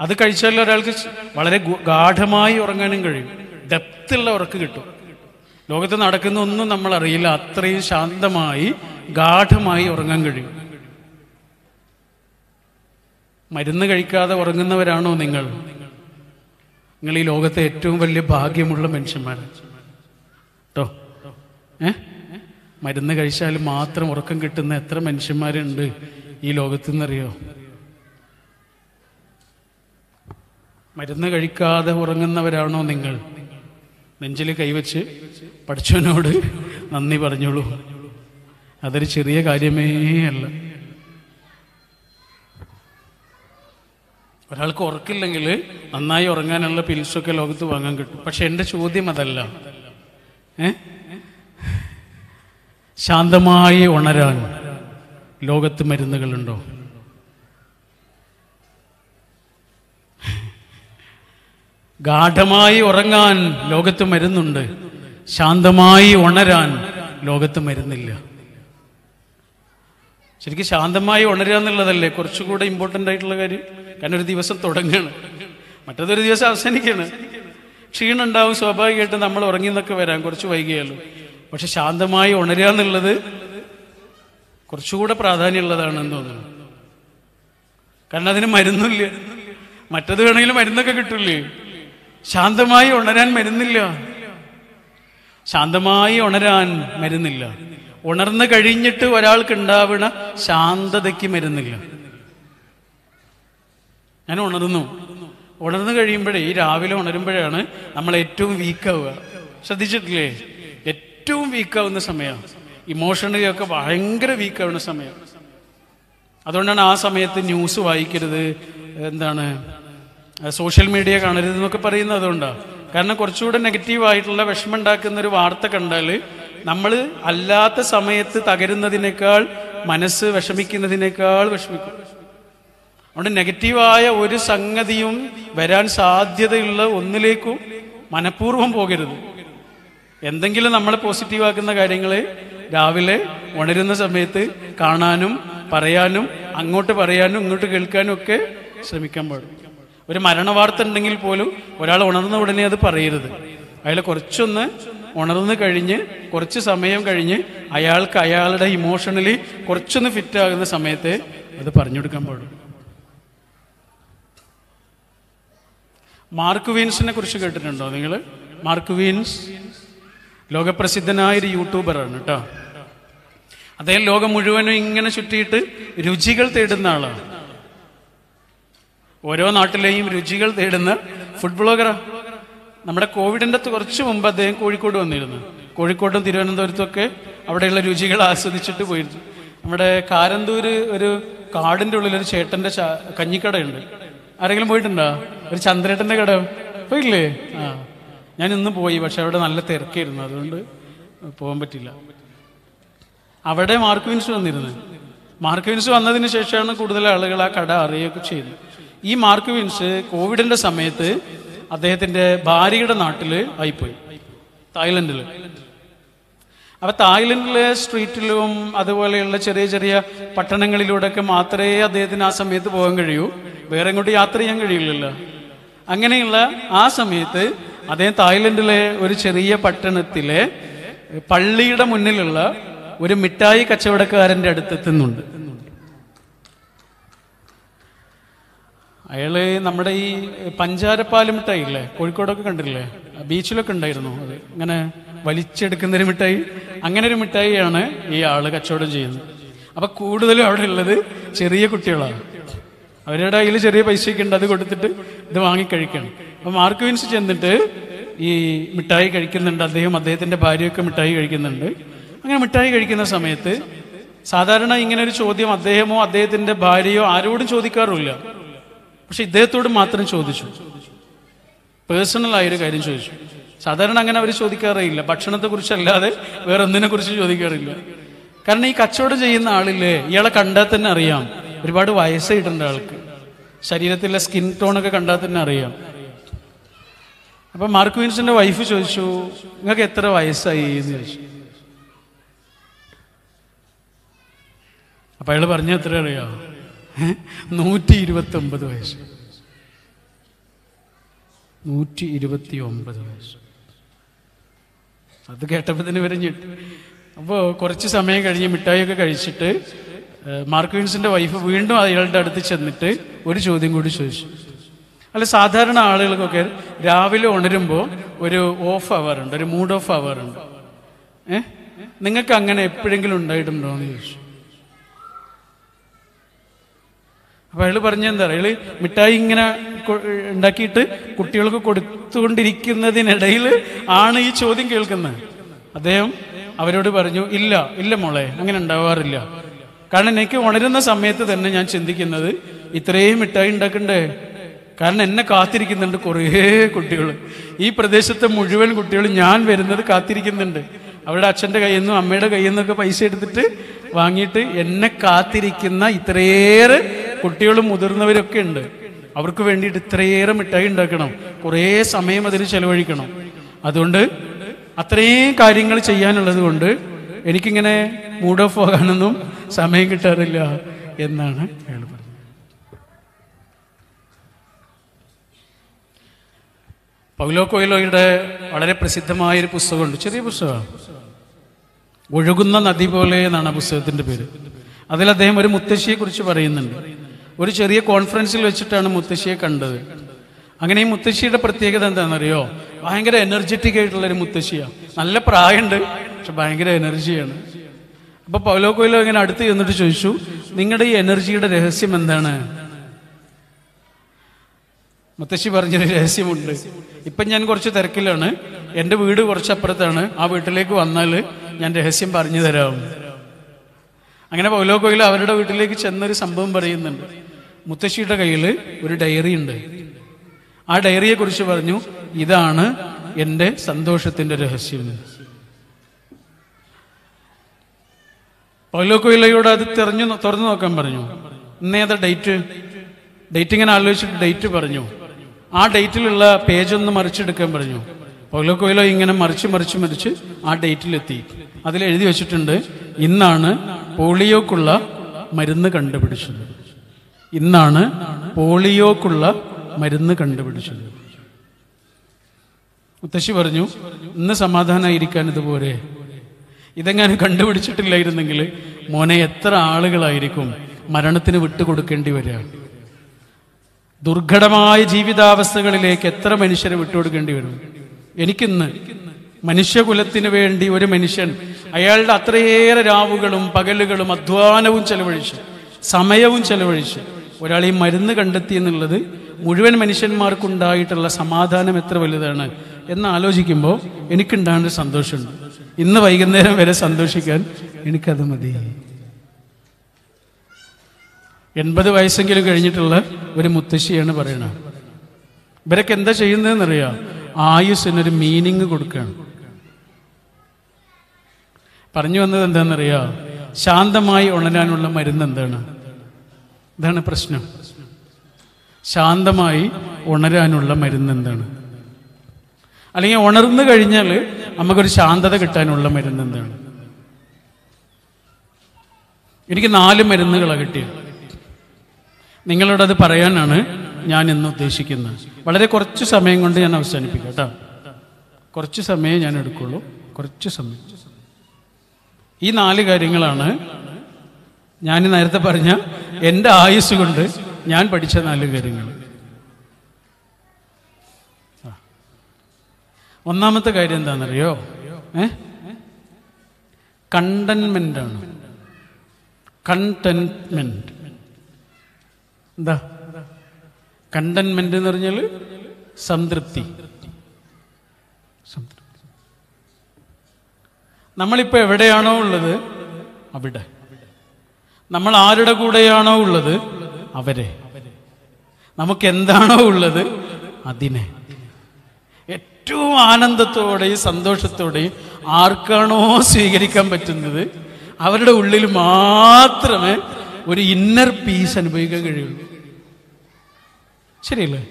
അത് കഴിച്ചാൽ ഒരാൾക്ക് വളരെ ഗാഠമായി ഉറങ്ങാനും കഴിയും. ഡെപ്തുള്ള ഉറക്ക് കിട്ടും. ലോകത്ത് നടക്കുന്ന ഒന്നും നമ്മൾ അറിയില്ല അത്രയും ശാന്തമായി ഗാഠമായി ഉറങ്ങാൻ കഴിയും. മരുന്ന് കഴിക്കാതെ ഉറങ്ങുന്നവരാണോ നിങ്ങൾ? നിങ്ങൾ ഈ ലോകത്തെ ഏറ്റവും വലിയ ഭാഗ്യമുള്ള മനുഷ്യന്മാർ കേട്ടോ ഏ? മരുന്ന് കഴിച്ചാൽ മാത്രം ഉറക്കം കിട്ടുന്ന എത്ര മനുഷ്യന്മാരുണ്ട് ഈ ലോകത്ത് നിന്നറിയോ മരുന്ന് കഴിക്കാതെ ഉറങ്ങുന്നവരാണോ നിങ്ങൾ? നെഞ്ചിൽ കൈവച്ച് പഠിച്ചവനോട് നന്ദി പറഞ്ഞോളൂ. അതൊരു ചെറിയ കാര്യമേ അല്ല. ഒരാൾക്ക് ഉറക്കില്ലെങ്കിൽ നന്നായി ഉറങ്ങാനുള്ള പിൽസൊക്കെ ലോകത്ത് വാങ്ങാൻ കിട്ടും. പക്ഷെ എന്റെ ചോദ്യം അതല്ല. ഏ? ശാന്തമായി ഉണരാൻ ലോകത്ത് മരുന്നുകളുണ്ടോ? ഗാഠമായി ഉറങ്ങാൻ ലോകത്ത് മരുന്നുണ്ട്. ശാന്തമായി ഉണരാൻ ലോകത്ത് മരുന്നില്ല. ശരിക്കും ശാന്തമായി ഉണരുക എന്നുള്ളതല്ലേ? കുറച്ചുകൂടെ ഇമ്പോർട്ടന്റ് ആയിട്ടുള്ള കാര്യം. കാരണം ഒരു ദിവസം തുടങ്ങുകയാണ് മറ്റതൊരു ദിവസം അവസാനിക്കുകയാണ് ക്ഷീണം ഉണ്ടാവും സ്വാഭാവികമായിട്ട് നമ്മൾ ഉറങ്ങി നിന്നൊക്കെ വരാം. കുറച്ച് വൈകിയാലും. പക്ഷെ ശാന്തമായി ഉണരുക എന്നുള്ളത് കുറച്ചുകൂടെ പ്രാധാന്യമുള്ളതാണെന്ന് തോന്നുന്നു. കാരണം അതിന് മരുന്നില്ല. മറ്റത് വേണമെങ്കിൽ മരുന്നൊക്കെ കിട്ടില്ലേ ശാന്തമായി ഉണരാൻ മരുന്നില്ല. ശാന്തമായി ഉണരാൻ മരുന്നില്ല. ഉണർന്നു കഴിഞ്ഞിട്ട് ഒരാൾക്ക് ഉണ്ടാവുന്ന ശാന്തതയ്ക്ക് മരുന്നില്ല. ഞാൻ ഉണർന്നു. ഉണർന്നു കഴിയുമ്പോഴേ ഈ രാവിലെ ഉണരുമ്പോഴാണ് നമ്മൾ ഏറ്റവും വീക്കാവുക ശ്രദ്ധിച്ചിട്ടില്ലേ? ഏറ്റവും വീക്കാവുന്ന സമയം. ഇമോഷണലി ഭയങ്കര വീക്കാവുന്ന സമയം. അതുകൊണ്ടാണ് ആ സമയത്ത് ന്യൂസ് വായിക്കരുത്. എന്താണ്? സോഷ്യൽ മീഡിയ കാണരുത് എന്നൊക്കെ പറയുന്നത് അതുകൊണ്ടാണ് കാരണം കുറച്ചുകൂടെ നെഗറ്റീവ് ആയിട്ടുള്ള വിഷമം ഉണ്ടാക്കുന്ന ഒരു വാർത്ത കണ്ടാൽ നമ്മൾ അല്ലാത്ത സമയത്ത് തകരുന്നതിനേക്കാൾ മനസ്സ് വിഷമിക്കുന്നതിനേക്കാൾ വിഷമിക്കും. അതുകൊണ്ട് നെഗറ്റീവായ ഒരു സംഗതിയും വരാൻ സാധ്യതയുള്ള ഒന്നിലേക്കും മനഃപൂർവം പോകരുത്. എന്തെങ്കിലും നമ്മളെ പോസിറ്റീവാക്കുന്ന കാര്യങ്ങൾ രാവിലെ ഉണരുന്ന സമയത്ത് കാണാനും പറയാനും അങ്ങോട്ട് പറയാനും ഇങ്ങോട്ട് കേൾക്കാനും ഒക്കെ ശ്രമിക്കാൻ പാടും. ഒരു മരണവാർത്ത ഉണ്ടെങ്കിൽ പോലും ഒരാൾ ഉണർന്ന ഉടനെ അത് പറയരുത്. അയാൾ കുറച്ചൊന്ന് ഉണർന്നു കഴിഞ്ഞ് കുറച്ച് സമയം കഴിഞ്ഞ് അയാൾക്ക് അയാളുടെ ഇമോഷണലി കുറച്ചൊന്ന് ഫിറ്റ് ആകുന്ന സമയത്ത് അത് പറഞ്ഞു കൊടുക്കാൻ പാടും. മാർക്ക് വീൻസിനെ കുറിച്ച് കേട്ടിട്ടുണ്ടോ നിങ്ങൾ? മാർക്ക് വീൻസ് ലോകപ്രസിദ്ധനായ ഒരു യൂട്യൂബറാണ് കേട്ടോ. അദ്ദേഹം ലോകം മുഴുവനും ഇങ്ങനെ ചുറ്റിയിട്ട് രുചികൾ തേടുന്ന ആളാണ്. ഓരോ നാട്ടിലെയും രുചികൾ തേടുന്ന ഫുഡ് ബ്ലോഗറാ നമ്മുടെ കോവിഡിന്റെ കുറച്ച് മുമ്പ് അദ്ദേഹം കോഴിക്കോട് വന്നിരുന്നു. കോഴിക്കോട്ടും തിരുവനന്തപുരത്തും ഒക്കെ അവിടെയുള്ള രുചികൾ ആസ്വദിച്ചിട്ട് പോയിരുന്നു. നമ്മുടെ കാരന്തൂര് ഒരു കാടിന്റെ ഉള്ളിൽ ഒരു ചേട്ടന്റെ കഞ്ഞിക്കടയുണ്ട്. ആരെങ്കിലും പോയിട്ടുണ്ടോ? ഒരു ചന്ദ്രേട്ടന്റെ കട. പോയില്ലേ? ആ. ഞാൻ ഇന്ന് പോയി പക്ഷെ അവിടെ നല്ല തിരക്കായിരുന്നു. അതുകൊണ്ട് പോകാൻ പറ്റില്ല. അവിടെ മാർക്ക് വിൻസ് വന്നിരുന്നു. മാർക്ക് വിൻസ് വന്നതിന് ശേഷമാണ് കൂടുതൽ ആളുകൾ ആ കട അറിയുകയൊക്കെ ചെയ്യുന്നത് ഈ മാർക്ക് വിൻസ് കോവിഡിന്റെ സമയത്ത് അദ്ദേഹത്തിന്റെ ഭാര്യയുടെ നാട്ടിൽ ആയിപ്പോയി. തായ്ലൻഡിൽ അപ്പൊ തായ്ലൻഡിലെ സ്ട്രീറ്റിലും അതുപോലെയുള്ള ചെറിയ ചെറിയ പട്ടണങ്ങളിലൂടെയൊക്കെ മാത്രമേ അദ്ദേഹത്തിന് ആ സമയത്ത് പോകാൻ കഴിയൂ. വേറെ എങ്ങോട്ട് യാത്ര ചെയ്യാൻ കഴിയില്ലല്ലോ. അങ്ങനെയുള്ള ആ സമയത്ത് അദ്ദേഹം തായ്ലൻഡിലെ ഒരു ചെറിയ പട്ടണത്തിലെ പള്ളിയുടെ മുന്നിലുള്ള ഒരു മിഠായി കച്ചവടക്കാരന്റെ അടുത്തെത്തുന്നുണ്ട് അയാൾ നമ്മുടെ ഈ പഞ്ചാരപ്പാൽ മിഠായി ഇല്ലേ കോഴിക്കോടൊക്കെ കണ്ടില്ലേ ബീച്ചിലൊക്കെ ഉണ്ടായിരുന്നു അത്. ഇങ്ങനെ വലിച്ചെടുക്കുന്ന ഒരു മിഠായി. അങ്ങനെ ഒരു മിഠായിയാണ് ഈ ആൾ കച്ചവടം ചെയ്യുന്നത്. അപ്പൊ കൂടുതലും അവിടെ ഉള്ളത് ചെറിയ കുട്ടികളാണ് അവരുടെ കയ്യിൽ ചെറിയ പൈസയൊക്കെ ഉണ്ട് അത് കൊടുത്തിട്ട് ഇത് വാങ്ങിക്കഴിക്കണം അപ്പൊ മാർക്ക് വിൻസ് ചെന്നിട്ട് ഈ മിഠായി കഴിക്കുന്നുണ്ട്. അദ്ദേഹം അദ്ദേഹത്തിന്റെ ഭാര്യയൊക്കെ മിഠായി കഴിക്കുന്നുണ്ട്. അങ്ങനെ മിഠായി കഴിക്കുന്ന സമയത്ത് സാധാരണ ഇങ്ങനെ ഒരു ചോദ്യം അദ്ദേഹമോ അദ്ദേഹത്തിന്റെ ഭാര്യയോ ആരോടും ചോദിക്കാറില്ല പക്ഷെ ഇദ്ദേഹത്തോട് മാത്രം ചോദിച്ചു. പേഴ്സണൽ ആയൊരു കാര്യം ചോദിച്ചു. സാധാരണ അങ്ങനെ അവർ ചോദിക്കാറില്ല ഭക്ഷണത്തെ കുറിച്ചല്ലാതെ വേറെ ഒന്നിനെ കുറിച്ച് ചോദിക്കാറില്ല. കാരണം ഈ കച്ചവടം ചെയ്യുന്ന ആളില്ലേ? ഇയാളെ കണ്ടാൽ തന്നെ അറിയാം. ഒരുപാട് വയസ്സായിട്ടുണ്ട് ആൾക്ക്. ശരീരത്തിലെ സ്കിൻ ടോണൊക്കെ കണ്ടാൽ തന്നെ അറിയാം. അപ്പൊ മാർക്ക് വിൻസിന്റെ വൈഫ് ചോദിച്ചു നിങ്ങൾക്ക് എത്ര വയസ്സായി? എന്ന് ചോദിച്ചു. അപ്പൊ അയാൾ പറഞ്ഞ എത്ര അറിയാം നൂറ്റി ഇരുപത്തി ഒമ്പത് വയസ്സ്. നൂറ്റി ഇരുപത്തി ഒമ്പത് വയസ്സ്. അത് കേട്ടപ്പോൾ തന്നെ വരഞ്ഞിട്ട് ഞെട്ടി അപ്പോൾ കുറച്ച് സമയം കഴിഞ്ഞ് മിഠായിയൊക്കെ കഴിച്ചിട്ട് മാർക്ക് വിൻസിന്റെ വൈഫ് വീണ്ടും അയാളുടെ അടുത്ത് ചെന്നിട്ട് ഒരു ചോദ്യം കൂടി ചോദിച്ചു. അല്ല സാധാരണ ആളുകൾക്കൊക്കെ രാവിലെ ഉണരുമ്പോൾ ഒരു ഓഫ് അവർ ഉണ്ട് ഒരു മൂഡ് ഓഫ് അവർ ഉണ്ട്. ഏഹ് നിങ്ങൾക്ക് അങ്ങനെ എപ്പോഴെങ്കിലും ഉണ്ടായിട്ടുണ്ടോ എന്ന് ചോദിച്ചു. അപ്പൊ അയാൾ പറഞ്ഞെന്താ അയാൾ മിഠായി ഇങ്ങനെ ഉണ്ടാക്കിയിട്ട് കുട്ടികൾക്ക് കൊടുത്തുകൊണ്ടിരിക്കുന്നതിനിടയിൽ ആണ് ഈ ചോദ്യം കേൾക്കുന്നത്. അദ്ദേഹം അവരോട് പറഞ്ഞു ഇല്ല ഇല്ല മോളെ അങ്ങനെ ഉണ്ടാവാറില്ല. കാരണം എനിക്ക് ഉണരുന്ന സമയത്ത് തന്നെ ഞാൻ ചിന്തിക്കുന്നത് ഇത്രയും മിഠായി ഉണ്ടാക്കണ്ടേ? കാരണം എന്നെ കാത്തിരിക്കുന്നുണ്ട് കുറേ കുട്ടികൾ ഈ പ്രദേശത്തെ മുഴുവൻ കുട്ടികൾ ഞാൻ വരുന്നത് കാത്തിരിക്കുന്നുണ്ട്. അവരുടെ അച്ഛന്റെ കയ്യിൽ നിന്നും അമ്മയുടെ കയ്യിൽ നിന്നൊക്കെ പൈസ എടുത്തിട്ട് വാങ്ങിയിട്ട് എന്നെ കാത്തിരിക്കുന്ന ഇത്രയേറെ കുട്ടികളും മുതിർന്നവരൊക്കെ ഉണ്ട്. അവർക്ക് വേണ്ടിയിട്ട് ഇത്രയേറെ മിഠായി ഉണ്ടാക്കണം. കുറേ സമയം അതിന് ചെലവഴിക്കണം. അതുകൊണ്ട് അത്രയും കാര്യങ്ങൾ ചെയ്യാനുള്ളത് കൊണ്ട് എനിക്കിങ്ങനെ മൂഡ് ഓഫ് ആകാനൊന്നും സമയം കിട്ടാറില്ല എന്നാണ് അയാൾ പറഞ്ഞത്. പൗലോ കൊയിലോയുടെ വളരെ പ്രസിദ്ധമായ ഒരു പുസ്തകമുണ്ട്. ചെറിയ പുസ്തകമാണ്. ഒഴുകുന്ന നദി പോലെ എന്നാണ് ആ പുസ്തകത്തിന്റെ പേര്. അതിൽ അദ്ദേഹം ഒരു മുത്തശ്ശിയെ കുറിച്ച് പറയുന്നുണ്ട്. ഒരു ചെറിയ കോൺഫറൻസിൽ വെച്ചിട്ടാണ് മുത്തശ്ശിയെ കണ്ടത്. അങ്ങനെ ഈ മുത്തശ്ശിയുടെ പ്രത്യേകത എന്താണെന്നറിയോ? ഭയങ്കര എനർജറ്റിക് ആയിട്ടുള്ള ഒരു മുത്തശ്ശിയാണ് നല്ല പ്രായമുണ്ട് പക്ഷെ ഭയങ്കര എനർജിയാണ് അപ്പൊ പൗലോ കൊയിലോ ഇങ്ങനെ അടുത്ത് ചെന്നിട്ട് ചോദിച്ചു നിങ്ങളുടെ ഈ എനർജിയുടെ രഹസ്യം എന്താണ്? മുത്തശ്ശി പറഞ്ഞൊരു രഹസ്യമുണ്ട്. ഇപ്പം ഞാൻ കുറച്ച് തിരക്കിലാണ്. എന്റെ വീട് കുറച്ച് അപ്പുറത്താണ് ആ വീട്ടിലേക്ക് വന്നാൽ ഞാൻ രഹസ്യം പറഞ്ഞു തരാം. അങ്ങനെ പൗലോ കൊയിലോ അവരുടെ വീട്ടിലേക്ക് ചെന്നൊരു സംഭവം പറയുന്നുണ്ട്. മുത്തശ്ശിയുടെ കയ്യിൽ ഒരു ഡയറി ഉണ്ട്. ആ ഡയറിയെ കുറിച്ച് പറഞ്ഞു ഇതാണ് എന്റെ സന്തോഷത്തിന്റെ രഹസ്യം. പൗലോ കൊയിലയോട് അത് തെരഞ്ഞു തുറന്നു നോക്കാൻ പറഞ്ഞു. ഇന്നേതാ ഡേറ്റ് ഡേറ്റ് ഇങ്ങനെ ആലോചിച്ചിട്ട് ഡേറ്റ് പറഞ്ഞു. ആ ഡേറ്റിലുള്ള പേജ് ഒന്ന് മറിച്ചെടുക്കാൻ പറഞ്ഞു. പൗലോ കൊയിലോ ഇങ്ങനെ മറിച്ച് മറിച്ച് മറിച്ച് ആ ഡേറ്റിലെത്തി. അതിൽ എഴുതി വെച്ചിട്ടുണ്ട് ഇന്നാണ് പോളിയോക്കുള്ള മരുന്ന് കണ്ടുപിടിച്ചത്. ഇന്നാണ് പോളിയോക്കുള്ള മരുന്ന് കണ്ടുപിടിച്ചത്. മുത്തശ്ശി പറഞ്ഞു ഇന്ന് സമാധാനമായിരിക്കാൻ ഇതുപോലെ. ഇതെങ്ങനെ കണ്ടുപിടിച്ചിട്ടില്ലായിരുന്നെങ്കിൽ മോനെ എത്ര ആളുകളായിരിക്കും മരണത്തിന് വിട്ടുകൊടുക്കേണ്ടി വരിക? ദുർഘടമായ ജീവിതാവസ്ഥകളിലേക്ക് എത്ര മനുഷ്യരെ വിട്ടുകൊടുക്കേണ്ടി വരും? എനിക്കിന്ന് മനുഷ്യകുലത്തിന് വേണ്ടി ഒരു മനുഷ്യൻ അയാളുടെ അത്രയേറെ രാവുകളും പകലുകളും അധ്വാനവും ചെലവഴിച്ച് സമയവും ചെലവഴിച്ച് ഒരാൾ ഈ മരുന്ന് കണ്ടെത്തി എന്നുള്ളത് മുഴുവൻ മനുഷ്യന്മാർക്കുണ്ടായിട്ടുള്ള സമാധാനം എത്ര വലുതാണ് എന്ന് ആലോചിക്കുമ്പോൾ എനിക്കുണ്ടാകുന്ന സന്തോഷമുണ്ട്. ഇന്ന് വൈകുന്നേരം വരെ സന്തോഷിക്കാൻ എനിക്കത് മതി. എൺപത് വയസ്സെങ്കിലും കഴിഞ്ഞിട്ടുള്ള ഒരു മുത്തശ്ശിയാണ് പറയണത്. ഇവരൊക്കെ എന്താ ചെയ്യുന്നതെന്നറിയാം? ആയുസ്സിനൊരു മീനിങ് കൊടുക്കുകയാണ് പറഞ്ഞു വന്നത് എന്താണെന്നറിയാം? ശാന്തമായി ഉണരാനുള്ള മരുന്ന് എന്താണ്? ഇതാണ് പ്രശ്നം. ശാന്തമായി ഉണരാനുള്ള മരുന്ന് എന്താണ്? അല്ലെങ്കിൽ ഉണർന്നു കഴിഞ്ഞാൽ നമുക്കൊരു ശാന്തത കിട്ടാനുള്ള മരുന്ന് എന്താണ്? എനിക്ക് നാല് മരുന്നുകളാണ് കിട്ടിയത് നിങ്ങളോട് അത് പറയാനാണ് ഞാൻ ഇന്ന് ഉദ്ദേശിക്കുന്നത്. വളരെ കുറച്ച് സമയം കൊണ്ട് ഞാൻ അവസാനിപ്പിക്കാം കേട്ടോ. കുറച്ച് സമയം ഞാൻ എടുക്കുള്ളൂ. കുറച്ച് സമയം. ഈ നാല് കാര്യങ്ങളാണ് ഞാൻ നേരത്തെ പറഞ്ഞ എന്റെ ആയുസ് കൊണ്ട് ഞാൻ പഠിച്ച നാല് കാര്യങ്ങൾ. ഒന്നാമത്തെ കാര്യം എന്താണെന്നറിയോ? ഏ? കണ്ടൻമെന്റ് ആണ്. കണ്ടൻമെന്റ് എന്താ? കണ്ടൻമെന്റ് എന്ന് പറഞ്ഞാൽ സംതൃപ്തി. നമ്മളിപ്പോൾ എവിടെയാണോ ഉള്ളത്? അവിടെ. നമ്മൾ ആരുടെ കൂടെയാണോ ഉള്ളത്? അവരെ. നമുക്ക് എന്താണോ ഉള്ളത്? അതിനെ. ഏറ്റവും ആനന്ദത്തോടെയും സന്തോഷത്തോടെയും ആർക്കാണോ സ്വീകരിക്കാൻ പറ്റുന്നത്? അവരുടെ ഉള്ളിൽ മാത്രമേ ഒരു ഇന്നർ പീസ് അനുഭവിക്കാൻ കഴിയുള്ളൂ. ശരിയല്ലേ?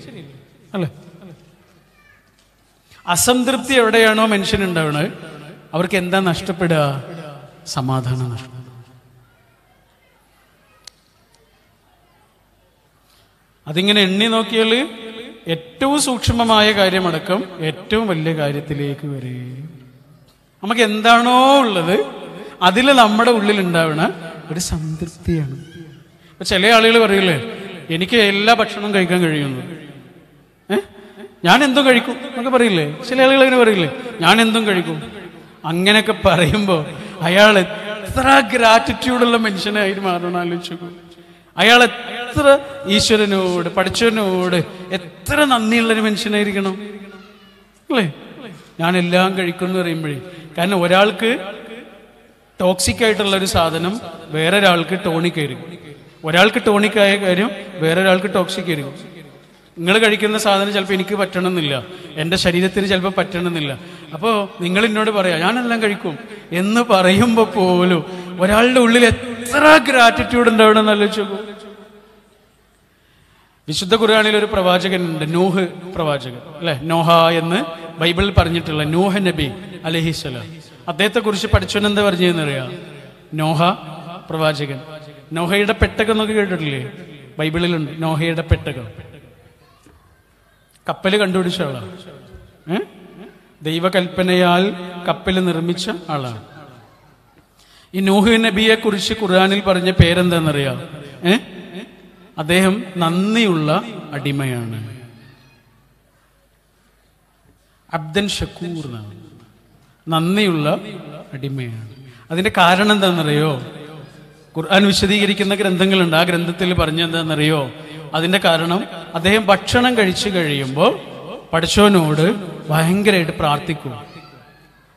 അല്ലേ? അസംതൃപ്തി എവിടെയാണോ മനുഷ്യൻ ഉണ്ടാവണത് അവർക്ക് എന്താ നഷ്ടപ്പെടുക? സമാധാനം നഷ്ടപ്പെടും അതിങ്ങനെ എണ്ണി നോക്കിയാൽ ഏറ്റവും സൂക്ഷ്മമായ കാര്യമടക്കം ഏറ്റവും വലിയ കാര്യത്തിലേക്ക് വരെ. നമുക്ക് എന്താണോ ഉള്ളത് അതിൽ നമ്മുടെ ഉള്ളിൽ ഉണ്ടാവണ ഒരു സംതൃപ്തിയാണ്. ഇപ്പൊ ചില ആളുകൾ പറയില്ലേ എനിക്ക് എല്ലാ ഭക്ഷണവും കഴിക്കാൻ കഴിയുന്നു. ഞാൻ എന്തും കഴിക്കും. എന്നൊക്കെ പറയില്ലേ ചില ആളുകൾ അങ്ങനെ പറയില്ലേ ഞാൻ എന്തും കഴിക്കും. അങ്ങനെയൊക്കെ പറയുമ്പോൾ അയാൾ എത്ര ഗ്രാറ്റിറ്റ്യൂഡുള്ള മനുഷ്യനായിട്ട് മാറണം ആലോചിച്ചു അയാൾ എത്ര ഈശ്വരനോട് പഠിച്ചവനോട് എത്ര നന്ദിയുള്ളൊരു മനുഷ്യനായിരിക്കണം? അല്ലേ? ഞാൻ എല്ലാം കഴിക്കും എന്ന് പറയുമ്പോഴേ. കാരണം ഒരാൾക്ക് ടോക്സിക് ആയിട്ടുള്ള ഒരു സാധനം വേറൊരാൾക്ക് ടോണിക് ആയിരിക്കും. ഒരാൾക്ക് ടോണിക് ആയ കാര്യം വേറൊരാൾക്ക് ടോക്സിക് ആയിരിക്കും. നിങ്ങൾ കഴിക്കുന്ന സാധനം ചിലപ്പോൾ എനിക്ക് പറ്റണമെന്നില്ല. എന്റെ ശരീരത്തിന് ചിലപ്പോൾ പറ്റണമെന്നില്ല. അപ്പോൾ നിങ്ങൾ എന്നോട് പറയാം ഞാനെല്ലാം കഴിക്കും. എന്ന് പറയുമ്പോൾ പോലും ഒരാളുടെ ഉള്ളിൽ എത്ര ഗ്രാറ്റിറ്റ്യൂഡ് ഉണ്ടാവണമെന്ന് ആലോചിച്ച് നോക്കൂ വിശുദ്ധ ഖുർആാനിൽ ഒരു പ്രവാചകൻ ഉണ്ട് നൂഹ് പ്രവാചകൻ അല്ലെ? നോഹ എന്ന് ബൈബിളിൽ പറഞ്ഞിട്ടുള്ള നൂഹ നബി അലഹിസ്ലാം അദ്ദേഹത്തെ കുറിച്ച് പഠിച്ചവനെന്താ പറഞ്ഞതെന്നറിയാം നോഹ പ്രവാചകൻ. നോഹയുടെ പെട്ടകം എന്നൊക്കെ കേട്ടിട്ടില്ലേ? ബൈബിളിലുണ്ട് നോഹയുടെ പെട്ടകം. കപ്പൽ കണ്ടുപിടിച്ച ആളാണ് ദൈവകൽപ്പനയാൽ കപ്പൽ നിർമ്മിച്ച ആളാണ് ഈ നൂഹ് നബിയെ കുറിച്ച് ഖുർആാനിൽ പറഞ്ഞ പേരെന്താണെന്നറിയാം ഏ? അദ്ദേഹം നന്ദിയുള്ള അടിമയാണ്. അബ്ദൻ ഷക്കൂർ നന്ദിയുള്ള അടിമയാണ്. അതിന്റെ കാരണം എന്താണെന്നറിയോ ഖുർആൻ വിശദീകരിക്കുന്ന ഗ്രന്ഥങ്ങളുണ്ട്. ആ ഗ്രന്ഥത്തിൽ പറഞ്ഞെന്താണെന്നറിയോ അതിന്റെ കാരണം അദ്ദേഹം ഭക്ഷണം കഴിച്ചു കഴിയുമ്പോൾ പഠിച്ചവനോട് ഭയങ്കരമായിട്ട് പ്രാർത്ഥിക്കും.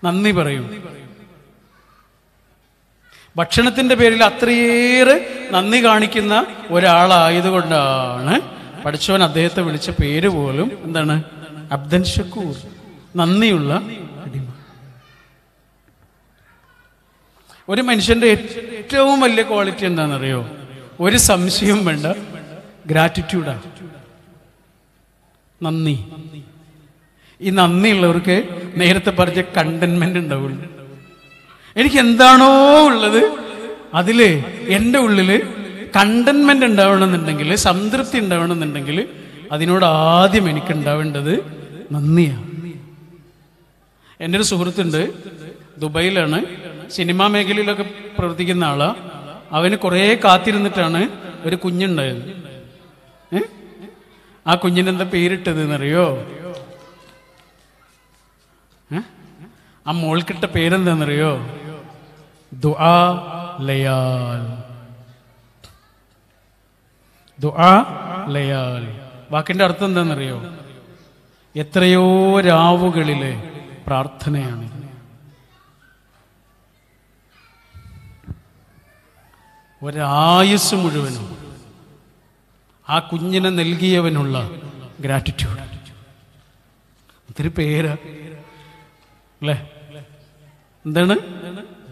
നന്ദി പറയും. ഭക്ഷണത്തിന്റെ പേരിൽ അത്രയേറെ നന്ദി കാണിക്കുന്ന ഒരാളായതുകൊണ്ടാണ് പഠിച്ചവൻ അദ്ദേഹത്തെ വിളിച്ച പേര് പോലും എന്താണ്? അബ്ദൻ ഷക്കൂർ. നന്ദിയുള്ള അടിമ. ഒരു മനുഷ്യന്റെ ഏറ്റവും വലിയ ക്വാളിറ്റി എന്താണെന്നറിയോ? ഒരു സംശയം വേണ്ട. ഗ്രാറ്റിറ്റ്യൂഡാണ് നന്ദി. ഈ നന്ദിയുള്ളവർക്ക് നേരത്തെ പറഞ്ഞ കണ്ടൻമെന്റ് ഉണ്ടാവുള്ളൂ. എനിക്ക് എന്താണോ ഉള്ളത്? അതിൽ എന്റെ ഉള്ളിൽ കണ്ടൻമെന്റ് ഉണ്ടാവണമെന്നുണ്ടെങ്കിൽ സംതൃപ്തി ഉണ്ടാവണമെന്നുണ്ടെങ്കിൽ അതിനോട് ആദ്യം എനിക്ക് ഉണ്ടാവേണ്ടത് നന്ദിയാണ്. എന്റെ ഒരു സുഹൃത്തുണ്ട് ദുബൈയിലാണ്. സിനിമാ മേഖലയിലൊക്കെ പ്രവർത്തിക്കുന്ന ആളാ. അവന് കുറേ കാത്തിരുന്നിട്ടാണ് ഒരു കുഞ്ഞുണ്ടായത്? ആ കുഞ്ഞിനെന്താ പേരിട്ടത് എന്നറിയോ? ആ മോൾക്കിട്ട പേരെന്താണെന്നറിയോ ദുആ ദുആ അർത്ഥം എന്താണെന്നറിയോ എത്രയോ രാവുകളിലെ പ്രാർത്ഥനയാണ്. ഒരായുസ് മുഴുവനും ആ കുഞ്ഞിനെ നൽകിയവനുള്ള ഗ്രാറ്റിറ്റ്യൂഡ് ഒത്തിരി പേര്. അല്ലേ? എന്താണ്?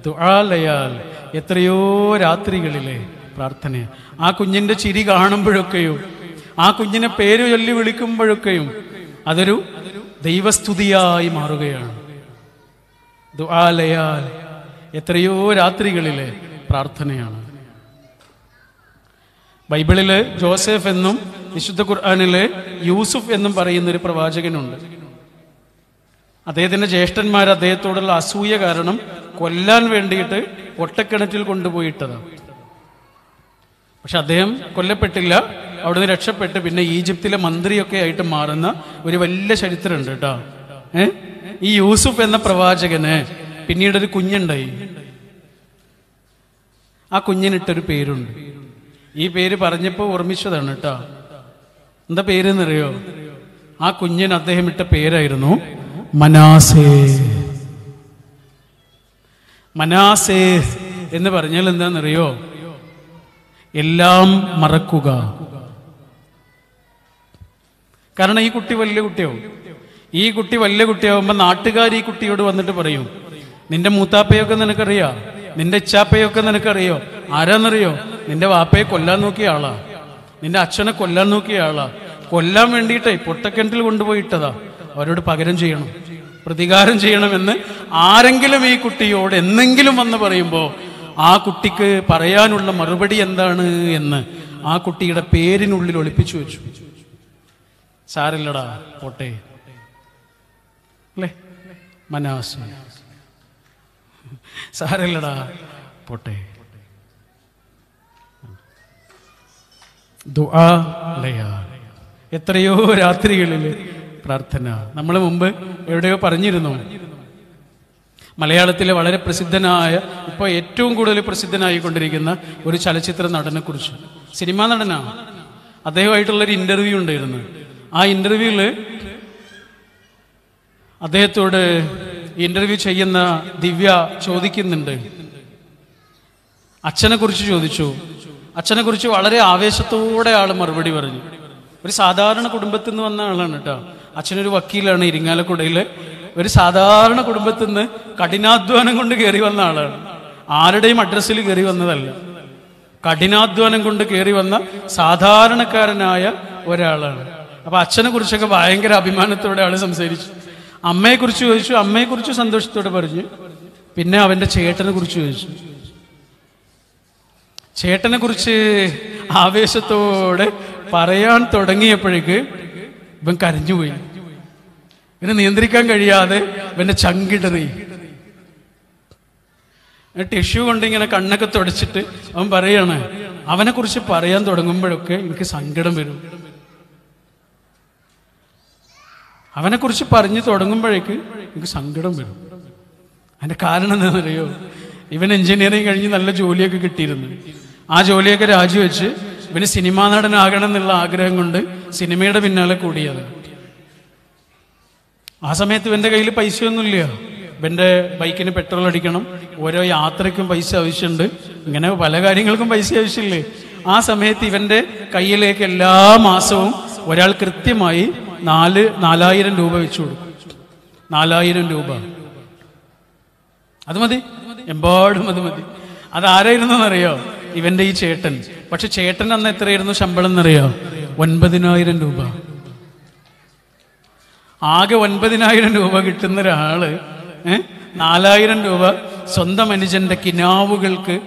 ദുആലയാൽ എത്രയോ രാത്രികളിലെ പ്രാർത്ഥന. ആ കുഞ്ഞിന്റെ ചിരി കാണുമ്പോഴൊക്കെയും ആ കുഞ്ഞിനെ പേര് ചൊല്ലി വിളിക്കുമ്പോഴൊക്കെയും അതൊരു ദൈവസ്തുതിയായി മാറുകയാണ്. ദുആലയാൽ എത്രയോ രാത്രികളിലെ പ്രാർത്ഥനയാണ്. ബൈബിളിൽ ജോസഫ് എന്നും വിശുദ്ധ ഖുർആാനിൽ യൂസുഫ് എന്നും പറയുന്ന ഒരു പ്രവാചകനുണ്ട്. അദ്ദേഹത്തിന്റെ ജ്യേഷ്ഠന്മാർ അദ്ദേഹത്തോടുള്ള അസൂയ കാരണം കൊല്ലാൻ വേണ്ടിയിട്ട് ഒട്ടക്കിണറ്റിൽ കൊണ്ടുപോയിട്ടതാണ് പക്ഷെ അദ്ദേഹം കൊല്ലപ്പെട്ടില്ല അവിടുന്ന് രക്ഷപ്പെട്ട് പിന്നെ ഈജിപ്തിലെ മന്ത്രിയൊക്കെ ആയിട്ട് മാറുന്ന ഒരു വലിയ ചരിത്രമുണ്ട് കേട്ടോ. ഏ? ഈ യൂസുഫ് എന്ന പ്രവാചകന് പിന്നീട് ഒരു കുഞ്ഞുണ്ടായി. ആ കുഞ്ഞിനിട്ടൊരു പേരുണ്ട്. ഈ പേര് പറഞ്ഞപ്പോൾ ഓർമ്മിച്ചതാണ് കേട്ടോ. എന്താ പേരെന്നറിയോ? ആ കുഞ്ഞിന് അദ്ദേഹം ഇട്ട പേരായിരുന്നു മനാസേ. മനാസേ എന്ന് പറഞ്ഞാൽ എന്താണെന്നറിയോ? എല്ലാം മറക്കുക. കാരണം ഈ കുട്ടി വലിയ കുട്ടിയാവും. ഈ കുട്ടി വലിയ കുട്ടിയാവുമ്പോൾ നാട്ടുകാർ ഈ കുട്ടിയോട് വന്നിട്ട് പറയും നിന്റെ മൂത്താപ്പയൊക്കെ നിനക്കറിയാ? നിന്റെ ഇച്ചാപ്പയൊക്കെ നിനക്കറിയോ? ആരാന്നറിയോ? നിന്റെ വാപ്പയെ കൊല്ലാൻ നോക്കിയ ആളാ. നിന്റെ അച്ഛനെ കൊല്ലാൻ നോക്കിയ ആളാ. കൊല്ലാൻ വേണ്ടിയിട്ടേ പൊട്ടക്കിണറ്റിൽ കൊണ്ടുപോയിട്ടതാ അവരോട് പകരം ചെയ്യണം പ്രതികാരം ചെയ്യണമെന്ന് ആരെങ്കിലും ഈ കുട്ടിയോട് എന്നെങ്കിലും വന്ന് പറയുമ്പോൾ ആ കുട്ടിക്ക് പറയാനുള്ള മറുപടി എന്താണ് എന്ന് ആ കുട്ടിയുടെ പേരിനുള്ളിൽ ഒളിപ്പിച്ചു വെച്ചു. സാരില്ലടാ പോട്ടെ. അല്ലേ? മനാസ്. സാരില്ലടാ പോട്ടെ. ദുആ ലയാ. എത്രയോ രാത്രികളിൽ പ്രാർത്ഥന. നമ്മൾ മുമ്പ് എവിടെയോ പറഞ്ഞിരുന്നു. മലയാളത്തിലെ വളരെ പ്രസിദ്ധനായ ഇപ്പോൾ ഏറ്റവും കൂടുതൽ പ്രസിദ്ധനായിക്കൊണ്ടിരിക്കുന്ന ഒരു ചലച്ചിത്ര നടനെ കുറിച്ച് സിനിമാ നടനാണ് അദ്ദേഹമായിട്ടുള്ളൊരു ഇന്റർവ്യൂ ഉണ്ടായിരുന്നു. ആ ഇന്റർവ്യൂൽ അദ്ദേഹത്തോട് ഇന്റർവ്യൂ ചെയ്യുന്ന ദിവ്യ ചോദിക്കുന്നുണ്ട്. അച്ഛനെ കുറിച്ച് ചോദിച്ചു. അച്ഛനെ കുറിച്ച് വളരെ ആവേശത്തോടെ ആൾ മറുപടി പറഞ്ഞു. ഒരു സാധാരണ കുടുംബത്തിൽ നിന്ന് വന്ന ആളാണ് കേട്ടോ. അച്ഛനൊരു വക്കീലാണ് ഇരിങ്ങാലക്കുടയിൽ ഒരു സാധാരണ കുടുംബത്തിൽ നിന്ന് കഠിനാധ്വാനം കൊണ്ട് കയറി വന്ന ആളാണ്. ആരുടെയും അഡ്രസ്സിൽ കയറി വന്നതല്ല. കഠിനാധ്വാനം കൊണ്ട് കയറി വന്ന സാധാരണക്കാരനായ ഒരാളാണ്. അപ്പൊ അച്ഛനെ കുറിച്ചൊക്കെ ഭയങ്കര അഭിമാനത്തോടെ ആൾ സംസാരിച്ചു. അമ്മയെ കുറിച്ച് ചോദിച്ചു. അമ്മയെ കുറിച്ച് സന്തോഷത്തോടെ പറഞ്ഞു. പിന്നെ അവന്റെ ചേട്ടനെ കുറിച്ച് ചോദിച്ചു. ചേട്ടനെ കുറിച്ച് ആവേശത്തോടെ പറയാൻ തുടങ്ങിയപ്പോഴേക്ക് ഇവൻ കരഞ്ഞുപോയി. ഇവനെ നിയന്ത്രിക്കാൻ കഴിയാതെ ഇവന്റെ ചങ്കിടറി ടിഷ്യൂ കൊണ്ട് ഇങ്ങനെ കണ്ണൊക്കെ തുടച്ചിട്ട് അവൻ പറയാണ് അവനെ കുറിച്ച് പറയാൻ തുടങ്ങുമ്പോഴൊക്കെ എനിക്ക് സങ്കടം വരും. അവനെ കുറിച്ച് പറഞ്ഞു തുടങ്ങുമ്പോഴേക്ക് എനിക്ക് സങ്കടം വരും. അതിന്റെ കാരണം എന്താണെന്നറിയോ? ഇവൻ എഞ്ചിനീയറിങ് കഴിഞ്ഞ് നല്ല ജോലിയൊക്കെ കിട്ടിയിരുന്നു. ആ ജോലിയൊക്കെ രാജിവെച്ച് ഇവന് സിനിമാ നടനാകണം എന്നുള്ള ആഗ്രഹം കൊണ്ട് സിനിമയുടെ പിന്നാലെ കൂടിയത് ആ സമയത്ത് ഇവന്റെ കയ്യിൽ പൈസയൊന്നുമില്ല. ഇവന്റെ ബൈക്കിന് പെട്രോൾ അടിക്കണം. ഓരോ യാത്രയ്ക്കും പൈസ ആവശ്യമുണ്ട്. ഇങ്ങനെ പല കാര്യങ്ങൾക്കും പൈസ ആവശ്യമില്ലേ? ആ സമയത്ത് ഇവന്റെ കയ്യിലേക്ക് എല്ലാ മാസവും ഒരാൾ കൃത്യമായി നാല് നാലായിരം രൂപ വെച്ചു കൊടുക്കും. നാലായിരം രൂപ. അത് മതി. എമ്പാടും അത് മതി. അതാരായിരുന്നു എന്നറിയോ ഇവന്റെ ഈ ചേട്ടൻ. പക്ഷെ ചേട്ടൻ അന്ന് എത്രയായിരുന്നു ശമ്പളം എന്നറിയോ? ഒൻപതിനായിരം രൂപ. ആകെ ഒൻപതിനായിരം രൂപ കിട്ടുന്ന ഒരാൾ ഏ? നാലായിരം രൂപ സ്വന്തം അനുജന്റെ കിനാവുകൾക്ക്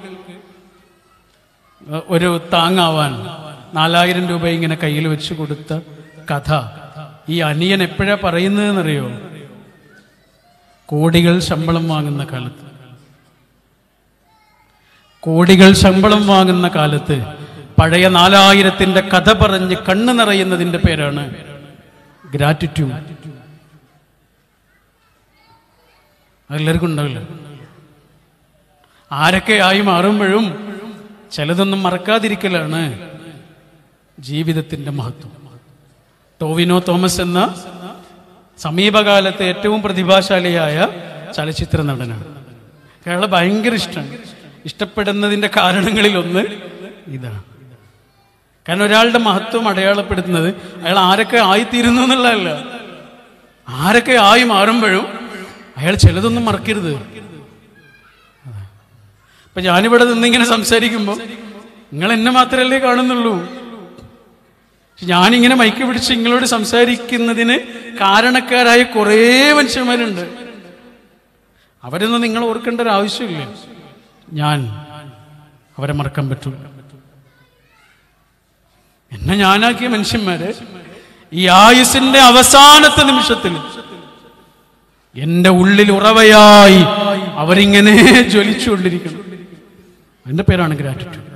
ഒരു താങ്ങാവാൻ നാലായിരം രൂപ ഇങ്ങനെ കയ്യിൽ വെച്ച് കൊടുത്ത കഥ. ഈ അനിയൻ എപ്പോഴാ പറയുന്നതെന്നറിയോ? കോടികൾ ശമ്പളം വാങ്ങുന്ന കാലത്ത്. കോടികൾ ശമ്പളം വാങ്ങുന്ന കാലത്ത് പഴയ നാലായിരത്തിന്റെ കഥ പറഞ്ഞ് കണ്ണു നിറയുന്നതിന്റെ പേരാണ് ഗ്രാറ്റിറ്റ്യൂഡ് അതെല്ലാവർക്കും ഉണ്ടാവില്ല. ആരൊക്കെ ആയി മാറുമ്പോഴും ചിലതൊന്നും മറക്കാതിരിക്കലാണ് ജീവിതത്തിന്റെ മഹത്വം. ടോവിനോ തോമസ് എന്ന സമീപകാലത്തെ ഏറ്റവും പ്രതിഭാശാലിയായ ചലച്ചിത്ര നടനാണ്. അയാളെ ഭയങ്കര ഇഷ്ടമാണ് ഇഷ്ടപ്പെടുന്നതിന്റെ കാരണങ്ങളിൽ ഒന്ന് ഇതാണ്. കാരണം ഒരാളുടെ മഹത്വം അടയാളപ്പെടുത്തുന്നത് അയാൾ ആരൊക്കെ ആയിത്തീരുന്നു എന്നുള്ളതല്ല. ആരൊക്കെ ആയി മാറുമ്പോഴും അയാൾ ചിലതൊന്നും മറക്കരുത്. ഇപ്പൊ ഞാനിവിടെ നിന്നിങ്ങനെ സംസാരിക്കുമ്പോൾ നിങ്ങൾ എന്നെ മാത്രമല്ലേ കാണുന്നുള്ളൂ. ഞാനിങ്ങനെ മൈക്ക് പിടിച്ച് നിങ്ങളോട് സംസാരിക്കുന്നതിന് കാരണക്കാരായ കുറേ മനുഷ്യന്മാരുണ്ട്. അവരൊന്നും നിങ്ങൾ ഓർക്കേണ്ട ഒരു ആവശ്യമില്ല. ഞാൻ അവരെ മറക്കാൻ പറ്റൂല. എന്നെ ഞാനാക്കിയ മനുഷ്യന്മാരെ ഈ ആയുസിന്റെ അവസാനത്തെ നിമിഷത്തിൽ എന്റെ ഉള്ളിൽ ഉറവയായി അവരിങ്ങനെ ജ്വലിച്ചുകൊണ്ടിരിക്കണം എന്റെ പേരാണ് ഗ്രാറ്റിറ്റ്യൂഡ്.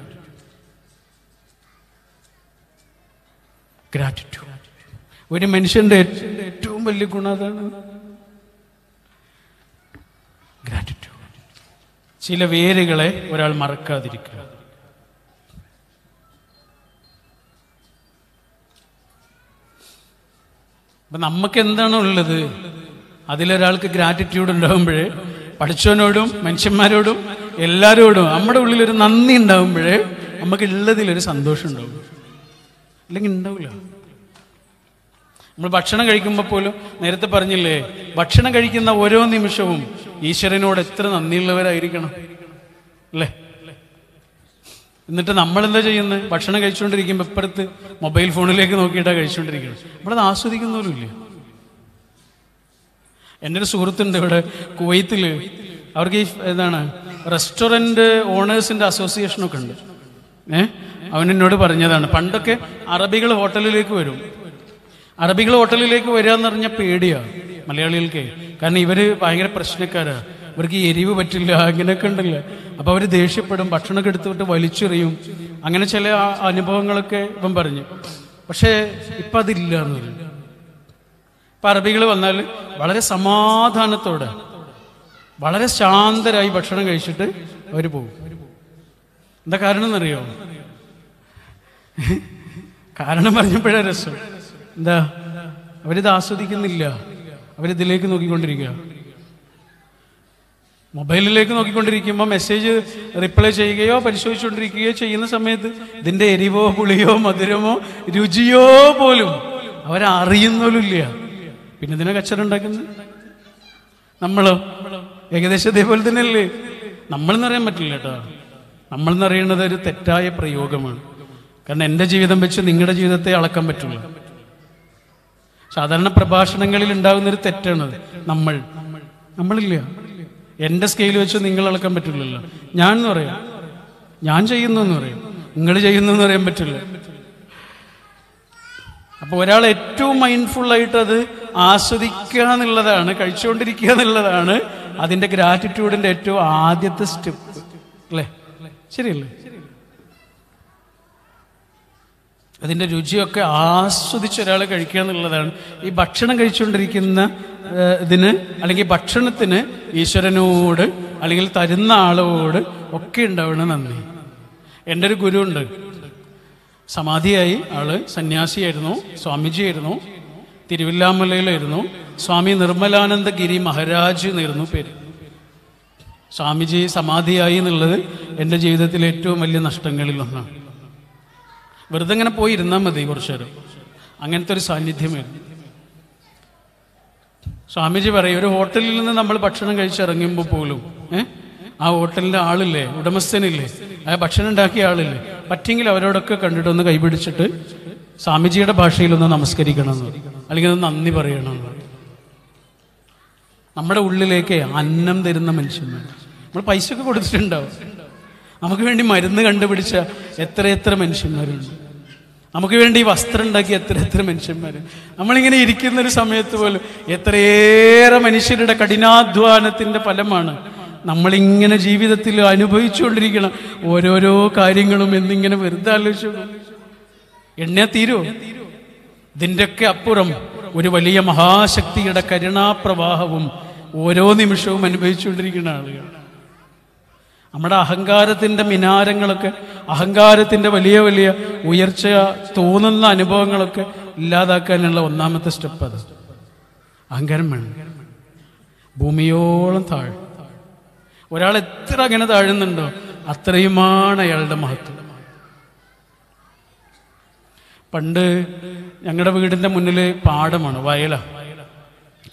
ഗ്രാറ്റിറ്റ്യൂഡ്. ഒരു മനുഷ്യന്റെ ഏറ്റവും വലിയ ഗുണം അതാണ് ഗ്രാറ്റിറ്റ്യൂഡ്. ചില വേരുകളെ ഒരാൾ മറക്കാതിരിക്കുക. അപ്പൊ നമുക്ക് എന്താണോ ഉള്ളത്? അതിലൊരാൾക്ക് ഗ്രാറ്റിറ്റ്യൂഡ് ഉണ്ടാകുമ്പോഴേ പഠിച്ചവനോടും മനുഷ്യന്മാരോടും എല്ലാവരോടും നമ്മുടെ ഉള്ളിലൊരു നന്ദി ഉണ്ടാകുമ്പോഴേ നമുക്ക് ഉള്ളതിലൊരു സന്തോഷം ഉണ്ടാവും അല്ലെങ്കിൽ ഉണ്ടാവില്ല. നമ്മൾ ഭക്ഷണം കഴിക്കുമ്പോൾ പോലും നേരത്തെ പറഞ്ഞില്ലേ ഭക്ഷണം കഴിക്കുന്ന ഓരോ നിമിഷവും ഈശ്വരനോട് എത്ര നന്ദിയുള്ളവരായിരിക്കണം. അല്ലേ? എന്നിട്ട് നമ്മൾ എന്താ ചെയ്യുന്നത്? ഭക്ഷണം കഴിച്ചുകൊണ്ടിരിക്കുമ്പോൾ ഇപ്പുറത്ത് മൊബൈൽ ഫോണിലേക്ക് നോക്കിയിട്ടാണ് കഴിച്ചുകൊണ്ടിരിക്കുന്നത്. നമ്മളത് ആസ്വദിക്കുന്നവരുമില്ല എന്റെ ഒരു സുഹൃത്തുണ്ട് ഇവിടെ കുവൈത്തിൽ അവർക്ക് ഈ എന്താണ് റെസ്റ്റോറന്റ് ഓണേഴ്സിന്റെ അസോസിയേഷനൊക്കെ ഉണ്ട്. ഏ? അവൻ എന്നോട് പറഞ്ഞതാണ് പണ്ടൊക്കെ അറബികൾ ഹോട്ടലിലേക്ക് വരും. അറബികൾ ഹോട്ടലിലേക്ക് വരിക എന്ന് പറഞ്ഞാൽ പേടിയാണ് മലയാളികൾക്ക്. കാരണം ഇവർ ഭയങ്കര പ്രശ്നക്കാരാ. ഇവർക്ക് എരിവ് പറ്റില്ല അങ്ങനെയൊക്കെ ഉണ്ടല്ലോ. അപ്പൊ അവർ ദേഷ്യപ്പെടും ഭക്ഷണമൊക്കെ എടുത്തിട്ട് വലിച്ചെറിയും. അങ്ങനെ ചില അനുഭവങ്ങളൊക്കെ ഇപ്പം പറഞ്ഞു. പക്ഷേ ഇപ്പൊ അതില്ല അറബികൾ വന്നാൽ വളരെ സമാധാനത്തോടെ വളരെ ശാന്തരായി ഭക്ഷണം കഴിച്ചിട്ട് അവർ പോകും. എന്താ കാരണം എന്നറിയോ? കാരണം പറഞ്ഞപ്പോഴേ രസം. എന്താ? അവരിത് ആസ്വദിക്കുന്നില്ല. അവരിതിലേക്ക് നോക്കിക്കൊണ്ടിരിക്കുക. മൊബൈലിലേക്ക് നോക്കിക്കൊണ്ടിരിക്കുമ്പോൾ മെസ്സേജ് റിപ്ലൈ ചെയ്യുകയോ പരിശോധിച്ചുകൊണ്ടിരിക്കുകയോ ചെയ്യുന്ന സമയത്ത് ഇതിന്റെ എരിവോ പുളിയോ മധുരമോ രുചിയോ പോലും അവരറിയുന്നില്ല പിന്നെ ഇതിനെ കച്ചറ ഉണ്ടാക്കുന്നത്? നമ്മളോ ഏകദേശം ഇതേപോലെ തന്നെയല്ലേ? നമ്മളെന്ന് അറിയാൻ പറ്റില്ല കേട്ടോ. നമ്മൾ എന്നറിയുന്നത് ഒരു തെറ്റായ പ്രയോഗമാണ്. കാരണം എന്റെ ജീവിതം വെച്ച് നിങ്ങളുടെ ജീവിതത്തെ അളക്കാൻ പറ്റില്ല. സാധാരണ പ്രഭാഷണങ്ങളിൽ ഉണ്ടാകുന്ന ഒരു തെറ്റാണത്. നമ്മൾ നമ്മളില്ല. എന്റെ സ്കെയിൽ വെച്ച് നിങ്ങൾ അളക്കാൻ പറ്റില്ലല്ലോ. ഞാൻ എന്ന് പറയാം. ഞാൻ ചെയ്യുന്നു പറയും. നിങ്ങൾ ചെയ്യുന്നു എന്ന് പറയാൻ പറ്റില്ല. അപ്പോൾ ഒരാൾ ഏറ്റവും മൈൻഡ്ഫുൾ ആയിട്ട് അത് ആസ്വദിക്കുക എന്നുള്ളതാണ് കഴിച്ചുകൊണ്ടിരിക്കുക എന്നുള്ളതാണ് അതിന്റെ ഗ്രാറ്റിറ്റ്യൂഡിന്റെ ഏറ്റവും ആദ്യത്തെ സ്റ്റെപ്പ് അല്ലേ? ശരിയല്ലേ? അതിന്റെ രുചിയൊക്കെ ആസ്വദിച്ച് ഒരാൾ കഴിക്കുക എന്നുള്ളതാണ്. ഈ ഭക്ഷണം കഴിച്ചുകൊണ്ടിരിക്കുന്ന ഇതിന് അല്ലെങ്കിൽ ഭക്ഷണത്തിന് ഈശ്വരനോട് അല്ലെങ്കിൽ തരുന്ന ആളോട് ഒക്കെ ഉണ്ടാവണം നന്ദി. എന്റെ ഒരു ഗുരു ഉണ്ട് സമാധിയായി ആൾ സന്യാസിയായിരുന്നു സ്വാമിജിയായിരുന്നു തിരുവില്ലാമലയിലായിരുന്നു. സ്വാമി നിർമ്മലാനന്ദ ഗിരി മഹാരാജ് എന്നായിരുന്നു പേര്. സ്വാമിജി സമാധിയായി എന്നുള്ളത് എന്റെ ജീവിതത്തിലെ ഏറ്റവും വലിയ നഷ്ടങ്ങളിൽ ഒന്നാണ്. വെറുതെ ഇങ്ങനെ പോയി ഇരുന്നാൽ മതി കുറച്ചു നേരം. അങ്ങനത്തെ ഒരു സാന്നിധ്യമായിരുന്നു. സ്വാമിജി പറയും ഒരു ഹോട്ടലിൽ നിന്ന് നമ്മൾ ഭക്ഷണം കഴിച്ചിറങ്ങുമ്പോൾ പോലും ഏഹ് ആ ഹോട്ടലിന്റെ ആളില്ലേ ഉടമസ്ഥനില്ലേ? ആ ഭക്ഷണം ഉണ്ടാക്കിയ ആളില്ലേ? പറ്റെങ്കിൽ അവരോടൊക്കെ കണ്ടിട്ട് ഒന്ന് കൈപിടിച്ചിട്ട് സ്വാമിജിയുടെ ഭാഷയിൽ ഒന്ന് നമസ്കരിക്കണം അല്ലെങ്കിൽ ഒന്ന് നന്ദി പറയണം. നമ്മുടെ ഉള്ളിലേക്ക് അന്നം തരുന്ന മനുഷ്യന്മാർ. നമ്മൾ പൈസ ഒക്കെ കൊടുത്തിട്ടുണ്ടാവും. നമുക്ക് വേണ്ടി മരുന്ന് കണ്ടുപിടിച്ച എത്രയെത്ര എത്ര മനുഷ്യന്മാരുണ്ട്. നമുക്ക് വേണ്ടി വസ്ത്രം ഉണ്ടാക്കി എത്ര എത്ര മനുഷ്യന്മാർ നമ്മളിങ്ങനെ ഇരിക്കുന്ന ഒരു സമയത്ത് പോലും എത്രയേറെ മനുഷ്യരുടെ കഠിനാധ്വാനത്തിന്റെ ഫലമാണ് നമ്മളിങ്ങനെ ജീവിതത്തിൽ അനുഭവിച്ചുകൊണ്ടിരിക്കണം ഓരോരോ കാര്യങ്ങളും എന്നിങ്ങനെ വെറുതെ ആലോചിച്ചു എണ്ണ തീരോ? ഇതിന്റെയൊക്കെ അപ്പുറം ഒരു വലിയ മഹാശക്തിയുടെ കരുണാപ്രവാഹവും ഓരോ നിമിഷവും അനുഭവിച്ചുകൊണ്ടിരിക്കുന്ന ആളുകൾ നമ്മുടെ അഹങ്കാരത്തിന്റെ മിനാരങ്ങളൊക്കെ അഹങ്കാരത്തിന്റെ വലിയ വലിയ ഉയർച്ച തോന്നുന്ന അനുഭവങ്ങളൊക്കെ ഇല്ലാതാക്കാനുള്ള ഒന്നാമത്തെ സ്റ്റെപ്പ് അത്. അഹങ്കാരം വേണം. ഭൂമിയോളം താഴ്. ഒരാൾ എത്ര അങ്ങനെ താഴുന്നുണ്ടോ അത്രയുമാണ് അയാളുടെ മഹത്വം. പണ്ട് ഞങ്ങളുടെ വീടിന്റെ മുന്നിൽ പാടമാണ് വയല.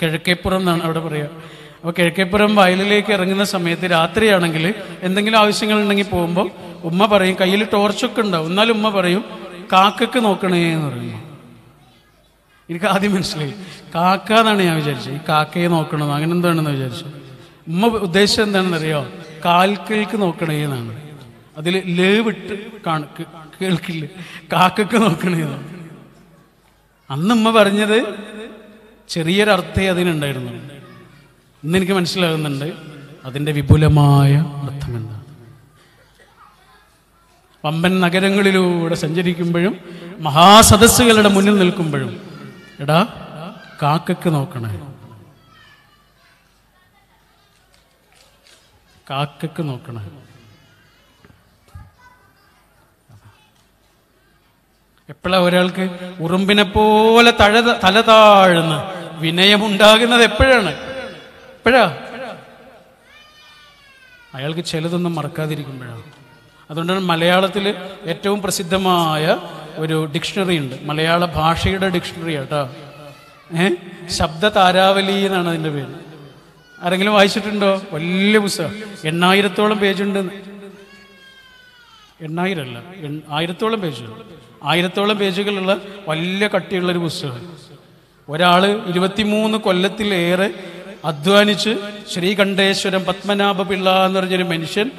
കിഴക്കേപ്പുറം എന്നാണ് അവിടെ പറയുക അപ്പോൾ കിഴക്കേപ്പുറം വയലിലേക്ക് ഇറങ്ങുന്ന സമയത്ത് രാത്രിയാണെങ്കിൽ എന്തെങ്കിലും ആവശ്യങ്ങൾ ഉണ്ടെങ്കിൽ പോകുമ്പോൾ ഉമ്മ പറയും കയ്യിൽ ടോർച്ചൊക്കെ ഉണ്ടാവും എന്നാലും ഉമ്മ പറയും കാക്കക്ക് നോക്കണേ എന്ന് പറയുന്നു എനിക്ക് ആദ്യം മനസ്സിലായി. കാക്ക എന്നാണ് ഞാൻ വിചാരിച്ചത്. ഈ കാക്കയെ നോക്കണം? അങ്ങനെ എന്താണെന്ന് വിചാരിച്ചു. ഉമ്മ ഉദ്ദേശം എന്താണെന്ന് അറിയോ കാൽക്കൾക്ക് നോക്കണേ എന്നാണ്. അതിൽ ലേ വിട്ട് കാണ കേൾക്കില്ല? കാക്കക്ക് നോക്കണേ എന്നാണ് അന്ന് ഉമ്മ പറഞ്ഞത് ചെറിയൊരർത്ഥേ അതിനുണ്ടായിരുന്നു. ഇന്ന് എനിക്ക് മനസ്സിലാകുന്നുണ്ട് അതിന്റെ വിപുലമായ അർത്ഥം എന്താണ്. വമ്പൻ നഗരങ്ങളിലൂടെ സഞ്ചരിക്കുമ്പോഴും മഹാസദസ്സുകളുടെ മുന്നിൽ നിൽക്കുമ്പോഴും എടാ കാക്കക്ക് നോക്കണേ. കാക്കക്ക് നോക്കണേ. എപ്പോഴാ ഒരാൾക്ക് ഉറുമ്പിനെ പോലെ തഴ തല താഴ്ന്ന് വിനയമുണ്ടാകുന്നത് എപ്പോഴാണ്? എപ്പോഴാ? അയാൾക്ക് ചിലതൊന്നും മറക്കാതിരിക്കുമ്പോഴാണ് അതുകൊണ്ടാണ് മലയാളത്തിൽ ഏറ്റവും പ്രസിദ്ധമായ ഒരു ഡിക്ഷണറി ഉണ്ട്. മലയാള ഭാഷയുടെ ഡിക്ഷണറി കേട്ടോ ഏ? ശബ്ദ താരാവലി എന്നാണ് അതിന്റെ പേര്. ആരെങ്കിലും വായിച്ചിട്ടുണ്ടോ? വലിയ പുസ്തകം. എണ്ണായിരത്തോളം പേജുണ്ട്. എണ്ണായിരം അല്ല ആയിരത്തോളം പേജുകൾ ആയിരത്തോളം പേജുകളുള്ള വലിയ കട്ടിയുള്ളൊരു പുസ്തകം. ഒരാൾ ഇരുപത്തിമൂന്ന് കൊല്ലത്തിലേറെ അധ്വാനിച്ച് ശ്രീകണ്ഠേശ്വരം പത്മനാഭ പിള്ള എന്ന് പറഞ്ഞൊരു മനുഷ്യൻ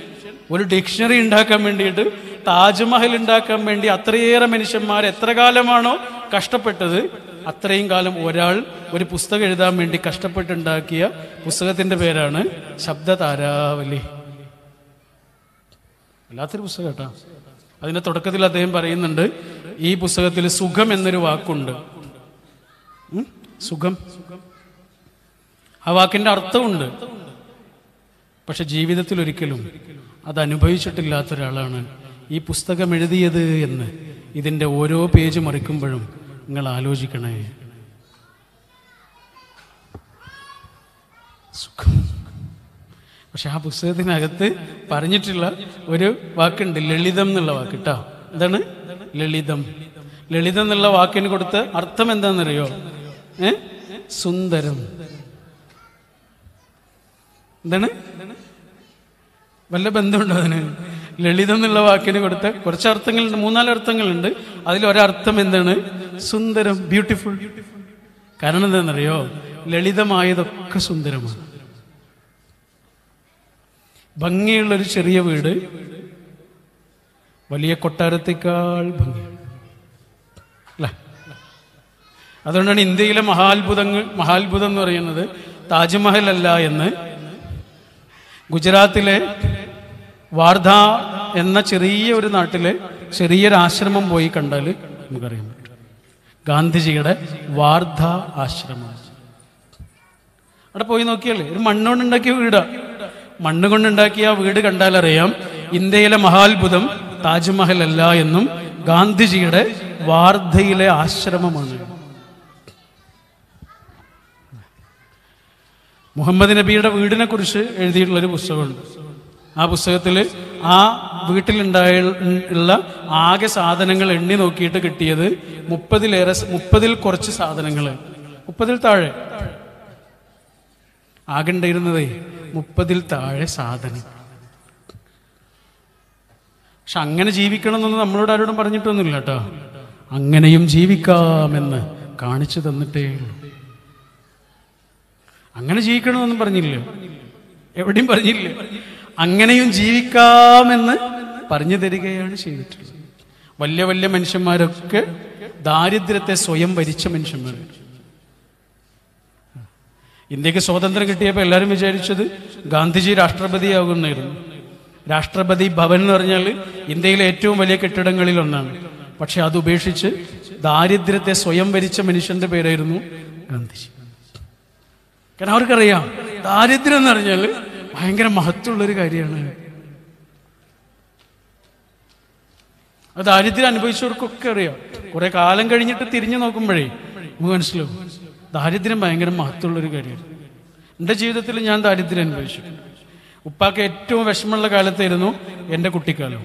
ഒരു ഡിക്ഷണറി ഉണ്ടാക്കാൻ വേണ്ടിയിട്ട് താജ്മഹൽ ഉണ്ടാക്കാൻ വേണ്ടി അത്രയേറെ മനുഷ്യന്മാർ എത്ര കാലമാണോ കഷ്ടപ്പെട്ടത് അത്രയും കാലം ഒരാൾ ഒരു പുസ്തകം എഴുതാൻ വേണ്ടി കഷ്ടപ്പെട്ടുണ്ടാക്കിയ പുസ്തകത്തിന്റെ പേരാണ് ശബ്ദ താരാവലി വല്ലാത്തൊരു പുസ്തകം കേട്ടോ. അതിന്റെ തുടക്കത്തിൽ അദ്ദേഹം പറയുന്നുണ്ട് ഈ പുസ്തകത്തിൽ സുഖം എന്നൊരു വാക്കുണ്ട്. സുഖം. ആ വാക്കിന്റെ അർത്ഥമുണ്ട്. പക്ഷെ ജീവിതത്തിൽ ഒരിക്കലും അത് അനുഭവിച്ചിട്ടില്ലാത്ത ഒരാളാണ് ഈ പുസ്തകം എഴുതിയത് എന്ന് ഇതിന്റെ ഓരോ പേജ് മറിക്കുമ്പോഴും നിങ്ങൾ ആലോചിക്കണേ. പക്ഷെ ആ പുസ്തകത്തിനകത്ത് പറഞ്ഞിട്ടുള്ള ഒരു വാക്കുണ്ട് ലളിതം എന്നുള്ള വാക്ക് കേട്ടോ എന്താണ്? ലളിതം. ലളിതം എന്നുള്ള വാക്കിന് കൊടുത്ത് അർത്ഥം എന്താണെന്നറിയോ? ഏ? സുന്ദരം. എന്താണ്? വല്ല ബന്ധമുണ്ടോ അതിന്? ലളിതം എന്നുള്ള വാക്കിന് കൊടുത്ത കുറച്ച് അർത്ഥങ്ങളുണ്ട് മൂന്നാൽ അർത്ഥങ്ങളുണ്ട്. അതിൽ ഒരർത്ഥം എന്താണ്? സുന്ദരം ബ്യൂട്ടിഫുൾ കാരണം എന്താണെന്നറിയോ? ലളിതമായതൊക്കെ സുന്ദരമാണ്. ഭംഗിയുള്ള ഒരു ചെറിയ വീട് വലിയ കൊട്ടാരത്തേക്കാൾ ഭംഗി. അല്ല? അതുകൊണ്ടാണ് ഇന്ത്യയിലെ മഹാത്ഭുതങ്ങൾ മഹാത്ഭുതം എന്ന് പറയുന്നത് താജ്മഹൽ അല്ല എന്ന് ഗുജറാത്തിലെ വാർധ എന്ന ചെറിയ ഒരു നാട്ടിലെ ചെറിയൊരു ആശ്രമം പോയി കണ്ടാൽ നമുക്കറിയാൻ പറ്റും ഗാന്ധിജിയുടെ വാർധ ആശ്രമം. അവിടെ പോയി നോക്കിയാലേ ഒരു മണ്ണുകൊണ്ടുണ്ടാക്കിയ വീടാ. മണ്ണ് കൊണ്ടുണ്ടാക്കിയ വീട് കണ്ടാലറിയാം ഇന്ത്യയിലെ മഹാത്ഭുതം താജ്മഹൽ അല്ല എന്നും ഗാന്ധിജിയുടെ വാർധയിലെ ആശ്രമമാണ്. മുഹമ്മദ് നബിയുടെ വീടിനെ കുറിച്ച് എഴുതിയിട്ടുള്ള ഒരു പുസ്തകമുണ്ട്. ആ പുസ്തകത്തിൽ ആ വീട്ടിലുണ്ടായ ഉള്ള ആകെ സാധനങ്ങൾ എണ്ണി നോക്കിയിട്ട് കിട്ടിയത് മുപ്പതിലേറെ മുപ്പതിൽ കുറച്ച് സാധനങ്ങൾ മുപ്പതിൽ താഴെ. ആകെ ഉണ്ടായിരുന്നതേ മുപ്പതിൽ താഴെ സാധനം. പക്ഷെ അങ്ങനെ ജീവിക്കണം എന്നൊന്നും നമ്മളോട് ആരോടും പറഞ്ഞിട്ടൊന്നുമില്ല കേട്ടോ. അങ്ങനെയും ജീവിക്കാമെന്ന് കാണിച്ചു തന്നിട്ടേ ഉള്ളൂ. അങ്ങനെ ജീവിക്കണമെന്നൊന്നും പറഞ്ഞില്ല? എവിടെയും പറഞ്ഞില്ല? അങ്ങനെയും ജീവിക്കാമെന്ന് പറഞ്ഞു തരികയാണ് ചെയ്തിട്ടുള്ളത്. വലിയ വലിയ മനുഷ്യന്മാരൊക്കെ ദാരിദ്ര്യത്തെ സ്വയം ഭരിച്ച മനുഷ്യന്മാർ. ഇന്ത്യയ്ക്ക് സ്വാതന്ത്ര്യം കിട്ടിയപ്പോൾ എല്ലാവരും വിചാരിച്ചത് ഗാന്ധിജി രാഷ്ട്രപതിയാകുന്നായിരുന്നു. രാഷ്ട്രപതി ഭവൻ എന്ന് പറഞ്ഞാൽ ഇന്ത്യയിലെ ഏറ്റവും വലിയ കെട്ടിടങ്ങളിൽ ഒന്നാണ്. പക്ഷെ അത് ഉപേക്ഷിച്ച് ദാരിദ്ര്യത്തെ സ്വയം ഭരിച്ച മനുഷ്യന്റെ പേരായിരുന്നു ഗാന്ധിജി. കാരണം അവർക്കറിയാം ദാരിദ്ര്യം എന്ന് പറഞ്ഞാൽ ഭയങ്കര മഹത്വമുള്ളൊരു കാര്യമാണ്. അത് ദാരിദ്ര്യം അനുഭവിച്ചവർക്കൊക്കെ അറിയാം. കുറെ കാലം കഴിഞ്ഞിട്ട് തിരിഞ്ഞു നോക്കുമ്പോഴേ നമുക്ക് മനസ്സിലാവും. ദാരിദ്ര്യം ഭയങ്കര മഹത്വമുള്ളൊരു കാര്യമാണ്. എന്റെ ജീവിതത്തിൽ ഞാൻ ദാരിദ്ര്യം അനുഭവിച്ചു ഉപ്പാക്ക് ഏറ്റവും വിഷമമുള്ള കാലത്തായിരുന്നു എന്റെ കുട്ടിക്കാലം.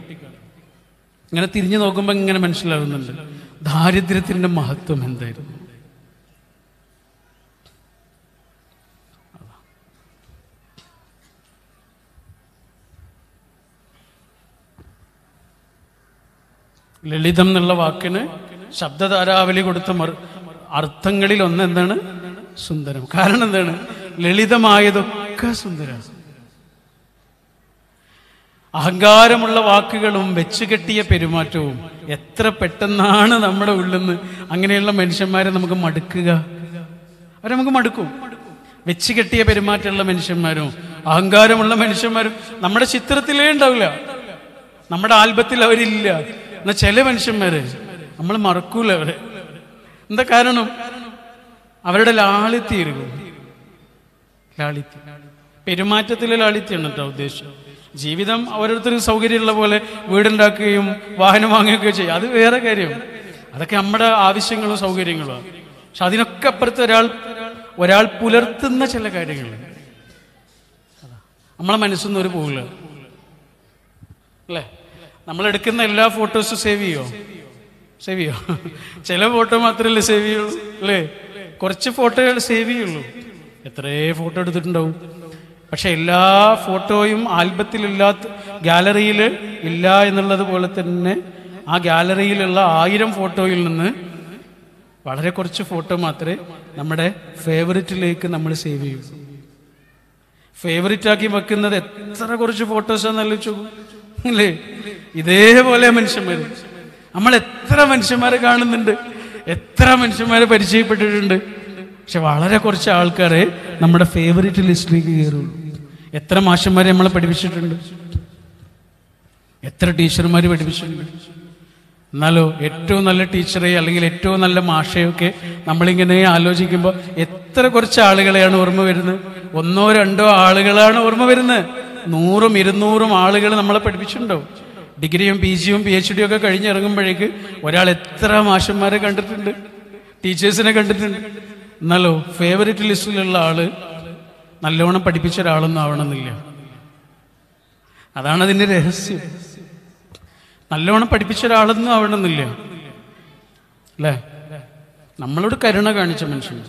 ഇങ്ങനെ തിരിഞ്ഞു നോക്കുമ്പോൾ ഇങ്ങനെ മനസ്സിലാകുന്നുണ്ട്. ദാരിദ്ര്യത്തിന്റെ മഹത്വം എന്തായിരുന്നു? ലളിതം എന്നുള്ള വാക്കിന് ശബ്ദധാരാവലി കൊടുത്ത അർത്ഥങ്ങളിൽ ഒന്ന് എന്താണ്? സുന്ദരം. കാരണം എന്താണ്? ലളിതമായതൊക്കെ സുന്ദരമാണ് അഹങ്കാരമുള്ള വാക്കുകളും വെച്ചുകെട്ടിയ പെരുമാറ്റവും എത്ര പെട്ടെന്നാണ് നമ്മുടെ ഉള്ളിൽ നിന്ന് അങ്ങനെയുള്ള മനുഷ്യന്മാരെ നമുക്ക് മടുക്കുക? അവരെ നമുക്ക് മടുക്കും. വെച്ചുകെട്ടിയ പെരുമാറ്റമുള്ള മനുഷ്യന്മാരും അഹങ്കാരമുള്ള മനുഷ്യന്മാരും നമ്മുടെ ചിത്രത്തിലേ ഉണ്ടാവില്ല. നമ്മുടെ ആൽബത്തിൽ അവരില്ല. എന്നാൽ ചില മനുഷ്യന്മാര് നമ്മൾ മറക്കൂല അവരെ. എന്താ കാരണം? അവരുടെ ലാളിത്യം ലാളിത്യം. പെരുമാറ്റത്തിലെ ലാളിത്യമാണ് കേട്ടോ ഉദ്ദേശം. ജീവിതം ഓരോരുത്തരും സൗകര്യമുള്ള പോലെ വീടുണ്ടാക്കുകയും വാഹനം വാങ്ങുകയൊക്കെ ചെയ്യും. അത് വേറെ കാര്യം. അതൊക്കെ നമ്മുടെ ആവശ്യങ്ങളും സൗകര്യങ്ങളും പക്ഷെ അതിനൊക്കെ അപ്പുറത്ത് ഒരാൾ ഒരാൾ പുലർത്തുന്ന ചില കാര്യങ്ങൾ. നമ്മളെ മനസ്സിൽ നിന്ന് ഒരു പോകില്ല അല്ലേ? നമ്മൾ എടുക്കുന്ന എല്ലാ ഫോട്ടോസും സേവ് ചെയ്യോ? സേവ് ചെയ്യോ? ചില ഫോട്ടോ മാത്രമല്ലേ സേവ് ചെയ്യുള്ളൂ അല്ലേ? കുറച്ച് ഫോട്ടോകൾ സേവ് ചെയ്യുള്ളൂ. എത്രയേ ഫോട്ടോ എടുത്തിട്ടുണ്ടാവും? പക്ഷെ എല്ലാ ഫോട്ടോയും ആൽബത്തിലില്ലാത്ത ഗാലറിയിൽ ഇല്ല എന്നുള്ളത് പോലെ തന്നെ ആ ഗാലറിയിലുള്ള ആയിരം ഫോട്ടോയിൽ നിന്ന് വളരെ കുറച്ച് ഫോട്ടോ മാത്രമേ നമ്മുടെ ഫേവററ്റിലേക്ക് നമ്മൾ സേവ് ചെയ്യൂ. ഫേവററ്റ് ആക്കി വെക്കുന്നത് എത്ര കുറച്ച് ഫോട്ടോസാന്ന് ആലോചിച്ചു അല്ലേ? ഇതേപോലെ മനുഷ്യന്മാർ നമ്മൾ എത്ര മനുഷ്യന്മാരെ കാണുന്നുണ്ട്? എത്ര മനുഷ്യന്മാരെ പരിചയപ്പെട്ടിട്ടുണ്ട്? പക്ഷെ വളരെ കുറച്ച് ആൾക്കാരെ നമ്മുടെ ഫേവറേറ്റ് ലിസ്റ്റിലേക്ക് കയറുള്ളൂ. എത്ര മാഷന്മാരെ നമ്മളെ പഠിപ്പിച്ചിട്ടുണ്ട്? എത്ര ടീച്ചർമാർ പഠിപ്പിച്ചിട്ടുണ്ട്? എന്നാലോ ഏറ്റവും നല്ല ടീച്ചറെ അല്ലെങ്കിൽ ഏറ്റവും നല്ല മാഷയൊക്കെ നമ്മളിങ്ങനെ ആലോചിക്കുമ്പോൾ എത്ര കുറച്ച് ആളുകളെയാണ് ഓർമ്മ വരുന്നത്? ഒന്നോ രണ്ടോ ആളുകളാണ് ഓർമ്മ വരുന്നത്. നൂറും ഇരുന്നൂറും ആളുകൾ നമ്മളെ പഠിപ്പിച്ചിട്ടുണ്ടോ ഡിഗ്രിയും പി ജിയും പി എച്ച് ഡിയും ഒക്കെ കഴിഞ്ഞിറങ്ങുമ്പോഴേക്ക് ഒരാൾ എത്ര മാഷന്മാരെ കണ്ടിട്ടുണ്ട്? ടീച്ചേഴ്സിനെ കണ്ടിട്ടുണ്ട്. എന്നാലോ ഫേവററ്റ് ലിസ്റ്റിലുള്ള ആൾ നല്ലോണം പഠിപ്പിച്ച ഒരാളൊന്നും ആവണമെന്നില്ല. അതാണ് അതിന്റെ രഹസ്യം. നല്ലോണം പഠിപ്പിച്ച ഒരാളൊന്നും ആവണമെന്നില്ല. അല്ലേ? നമ്മളോട് കരുണ കാണിച്ച മനുഷ്യൻ.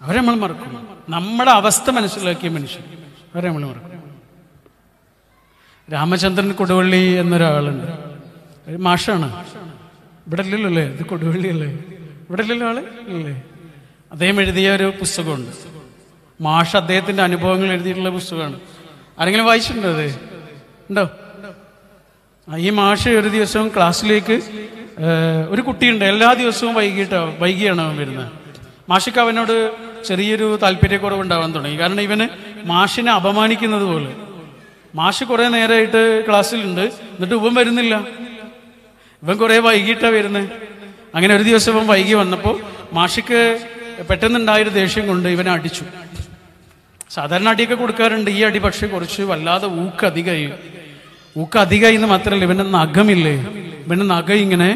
അവരെ നമ്മൾ മറക്കും. നമ്മുടെ അവസ്ഥ മനസ്സിലാക്കിയ മനുഷ്യൻ. അവരെ നമ്മൾ മറക്കും. രാമചന്ദ്രൻ കൊടുവള്ളി എന്നൊരാളുണ്ട്. മാഷാണ്. ഇവിടെ ഇല്ലല്ലോ അല്ലേ? ഇത് കൊടുവള്ളി അല്ലേ? ഇവിടെ ഇല്ലല്ലോ ആൾ? ഇല്ലേ അദ്ദേഹം എഴുതിയ ഒരു പുസ്തകമുണ്ട്. മാഷ് അദ്ദേഹത്തിന്റെ അനുഭവങ്ങൾ എഴുതിയിട്ടുള്ള പുസ്തകമാണ്. ആരെങ്കിലും വായിച്ചിട്ടുണ്ടോ അത്? ഉണ്ടോ? ഈ മാഷ് ഒരു ദിവസം ക്ലാസ്സിലേക്ക് ഒരു കുട്ടിയുണ്ട്. എല്ലാ ദിവസവും വൈകിട്ടോ വൈകിയാണ് അവൻ വരുന്നത്. മാഷിക്ക് അവനോട് ചെറിയൊരു താല്പര്യക്കുറവുണ്ടാവാൻ തുടങ്ങി. കാരണം ഇവന് മാഷിനെ അപമാനിക്കുന്നത് പോലെ. മാഷ് കുറെ നേരമായിട്ട് ക്ലാസ്സിലുണ്ട്. എന്നിട്ട് ഇവൻ വരുന്നില്ല. ഇവൻ കുറെ വൈകിട്ടാ വരുന്നത് അങ്ങനെ ഒരു ദിവസം ഇവൻ വൈകി വന്നപ്പോൾ മാഷിക്ക് പെട്ടെന്നുണ്ടായൊരു ദേഷ്യം കൊണ്ട് ഇവനെ അടിച്ചു. സാധാരണ അടിയൊക്കെ കൊടുക്കാറുണ്ട്. ഈ അടി പക്ഷെ കുറച്ച് വല്ലാതെ ഊക്ക് അധികമായി ഊക്ക് അധികമായി എന്ന് മാത്രമല്ല ഇവന്റെ നഖമില്ലേ? ഇവന്റെ നഖ ഇങ്ങനെ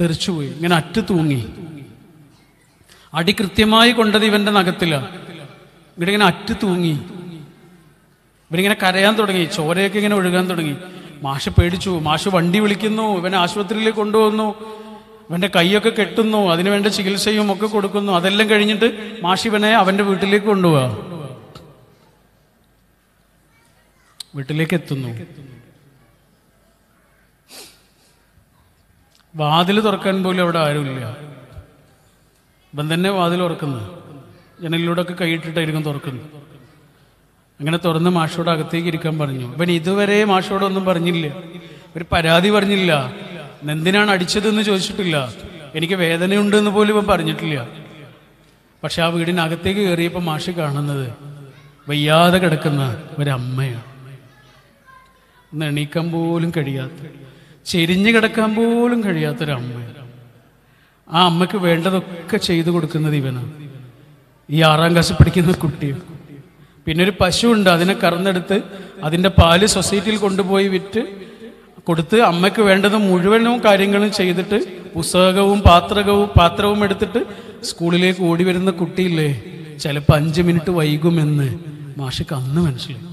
തെറിച്ചുപോയി ഇങ്ങനെ അറ്റു തൂങ്ങി. അടി കൃത്യമായി കൊണ്ടത് ഇവന്റെ നഖത്തിലാണ് ഇവിടെ ഇങ്ങനെ അറ്റു തൂങ്ങി. ഇവനിങ്ങനെ കരയാൻ തുടങ്ങി ചോരയൊക്കെ ഇങ്ങനെ ഒഴുകാൻ തുടങ്ങി. മാഷ് പേടിച്ചു മാഷ് വണ്ടി വിളിക്കുന്നു ഇവനെ ആശുപത്രിയിലേക്ക് കൊണ്ടുവന്നു. ഇവന്റെ കൈയൊക്കെ കെട്ടുന്നു അതിനുവേണ്ട ചികിത്സയും ഒക്കെ കൊടുക്കുന്നു. അതെല്ലാം കഴിഞ്ഞിട്ട് മാഷ് ഇവനെ അവന്റെ വീട്ടിലേക്ക് കൊണ്ടുപോവാ. വീട്ടിലേക്ക് എത്തുന്നു. വാതിൽ തുറക്കാൻ പോലും അവിടെ ആരുമില്ല. ഇവൻ തന്നെ വാതിൽ തുറക്കുന്നു. ജനലിലൂടെ ഒക്കെ കൈയിട്ടിട്ടായിരിക്കും തുറക്കുന്നത്. അങ്ങനെ തുറന്ന് മാഷോട് അകത്തേക്ക് ഇരിക്കാൻ പറഞ്ഞു. ഇവൻ ഇതുവരെ മാഷോട് ഒന്നും പറഞ്ഞില്ല. ഒരു പരാതി പറഞ്ഞില്ല. എന്തിനാണ് അടിച്ചതെന്ന് ചോദിച്ചിട്ടില്ല. എനിക്ക് വേദനയുണ്ട് എന്ന് പോലും ഇവൻ പറഞ്ഞിട്ടില്ല. പക്ഷെ ആ വീടിനകത്തേക്ക് കയറിയപ്പോൾ മാഷ് കാണുന്നത് വയ്യാതെ കിടക്കുന്ന ഒരമ്മയാണ്. ഒന്ന് എണീക്കാൻ പോലും കഴിയാത്ത ചെരിഞ്ഞു കിടക്കാൻ പോലും കഴിയാത്തൊരമ്മയാണ് ആ അമ്മയ്ക്ക് വേണ്ടതൊക്കെ ചെയ്തു കൊടുക്കുന്നത് ഇവനാണ്. ഈ ആറാം ക്ലാസ്സിൽ പഠിക്കുന്ന കുട്ടി പിന്നെ ഒരു പശുവുണ്ട് അതിനെ കറന്നെടുത്ത് അതിന്റെ പാൽ സൊസൈറ്റിയിൽ കൊണ്ടുപോയി വിറ്റ് കൊടുത്ത് അമ്മയ്ക്ക് വേണ്ടത് മുഴുവനും കാര്യങ്ങളും ചെയ്തിട്ട് പുസ്തകവും പാത്രകവും പാത്രവും എടുത്തിട്ട് സ്കൂളിലേക്ക് ഓടി വരുന്ന കുട്ടിയില്ലേ? ചിലപ്പോൾ അഞ്ച് മിനിറ്റ് വൈകുമെന്ന്. മാഷിക്ക് അന്ന് മനസ്സിലായി.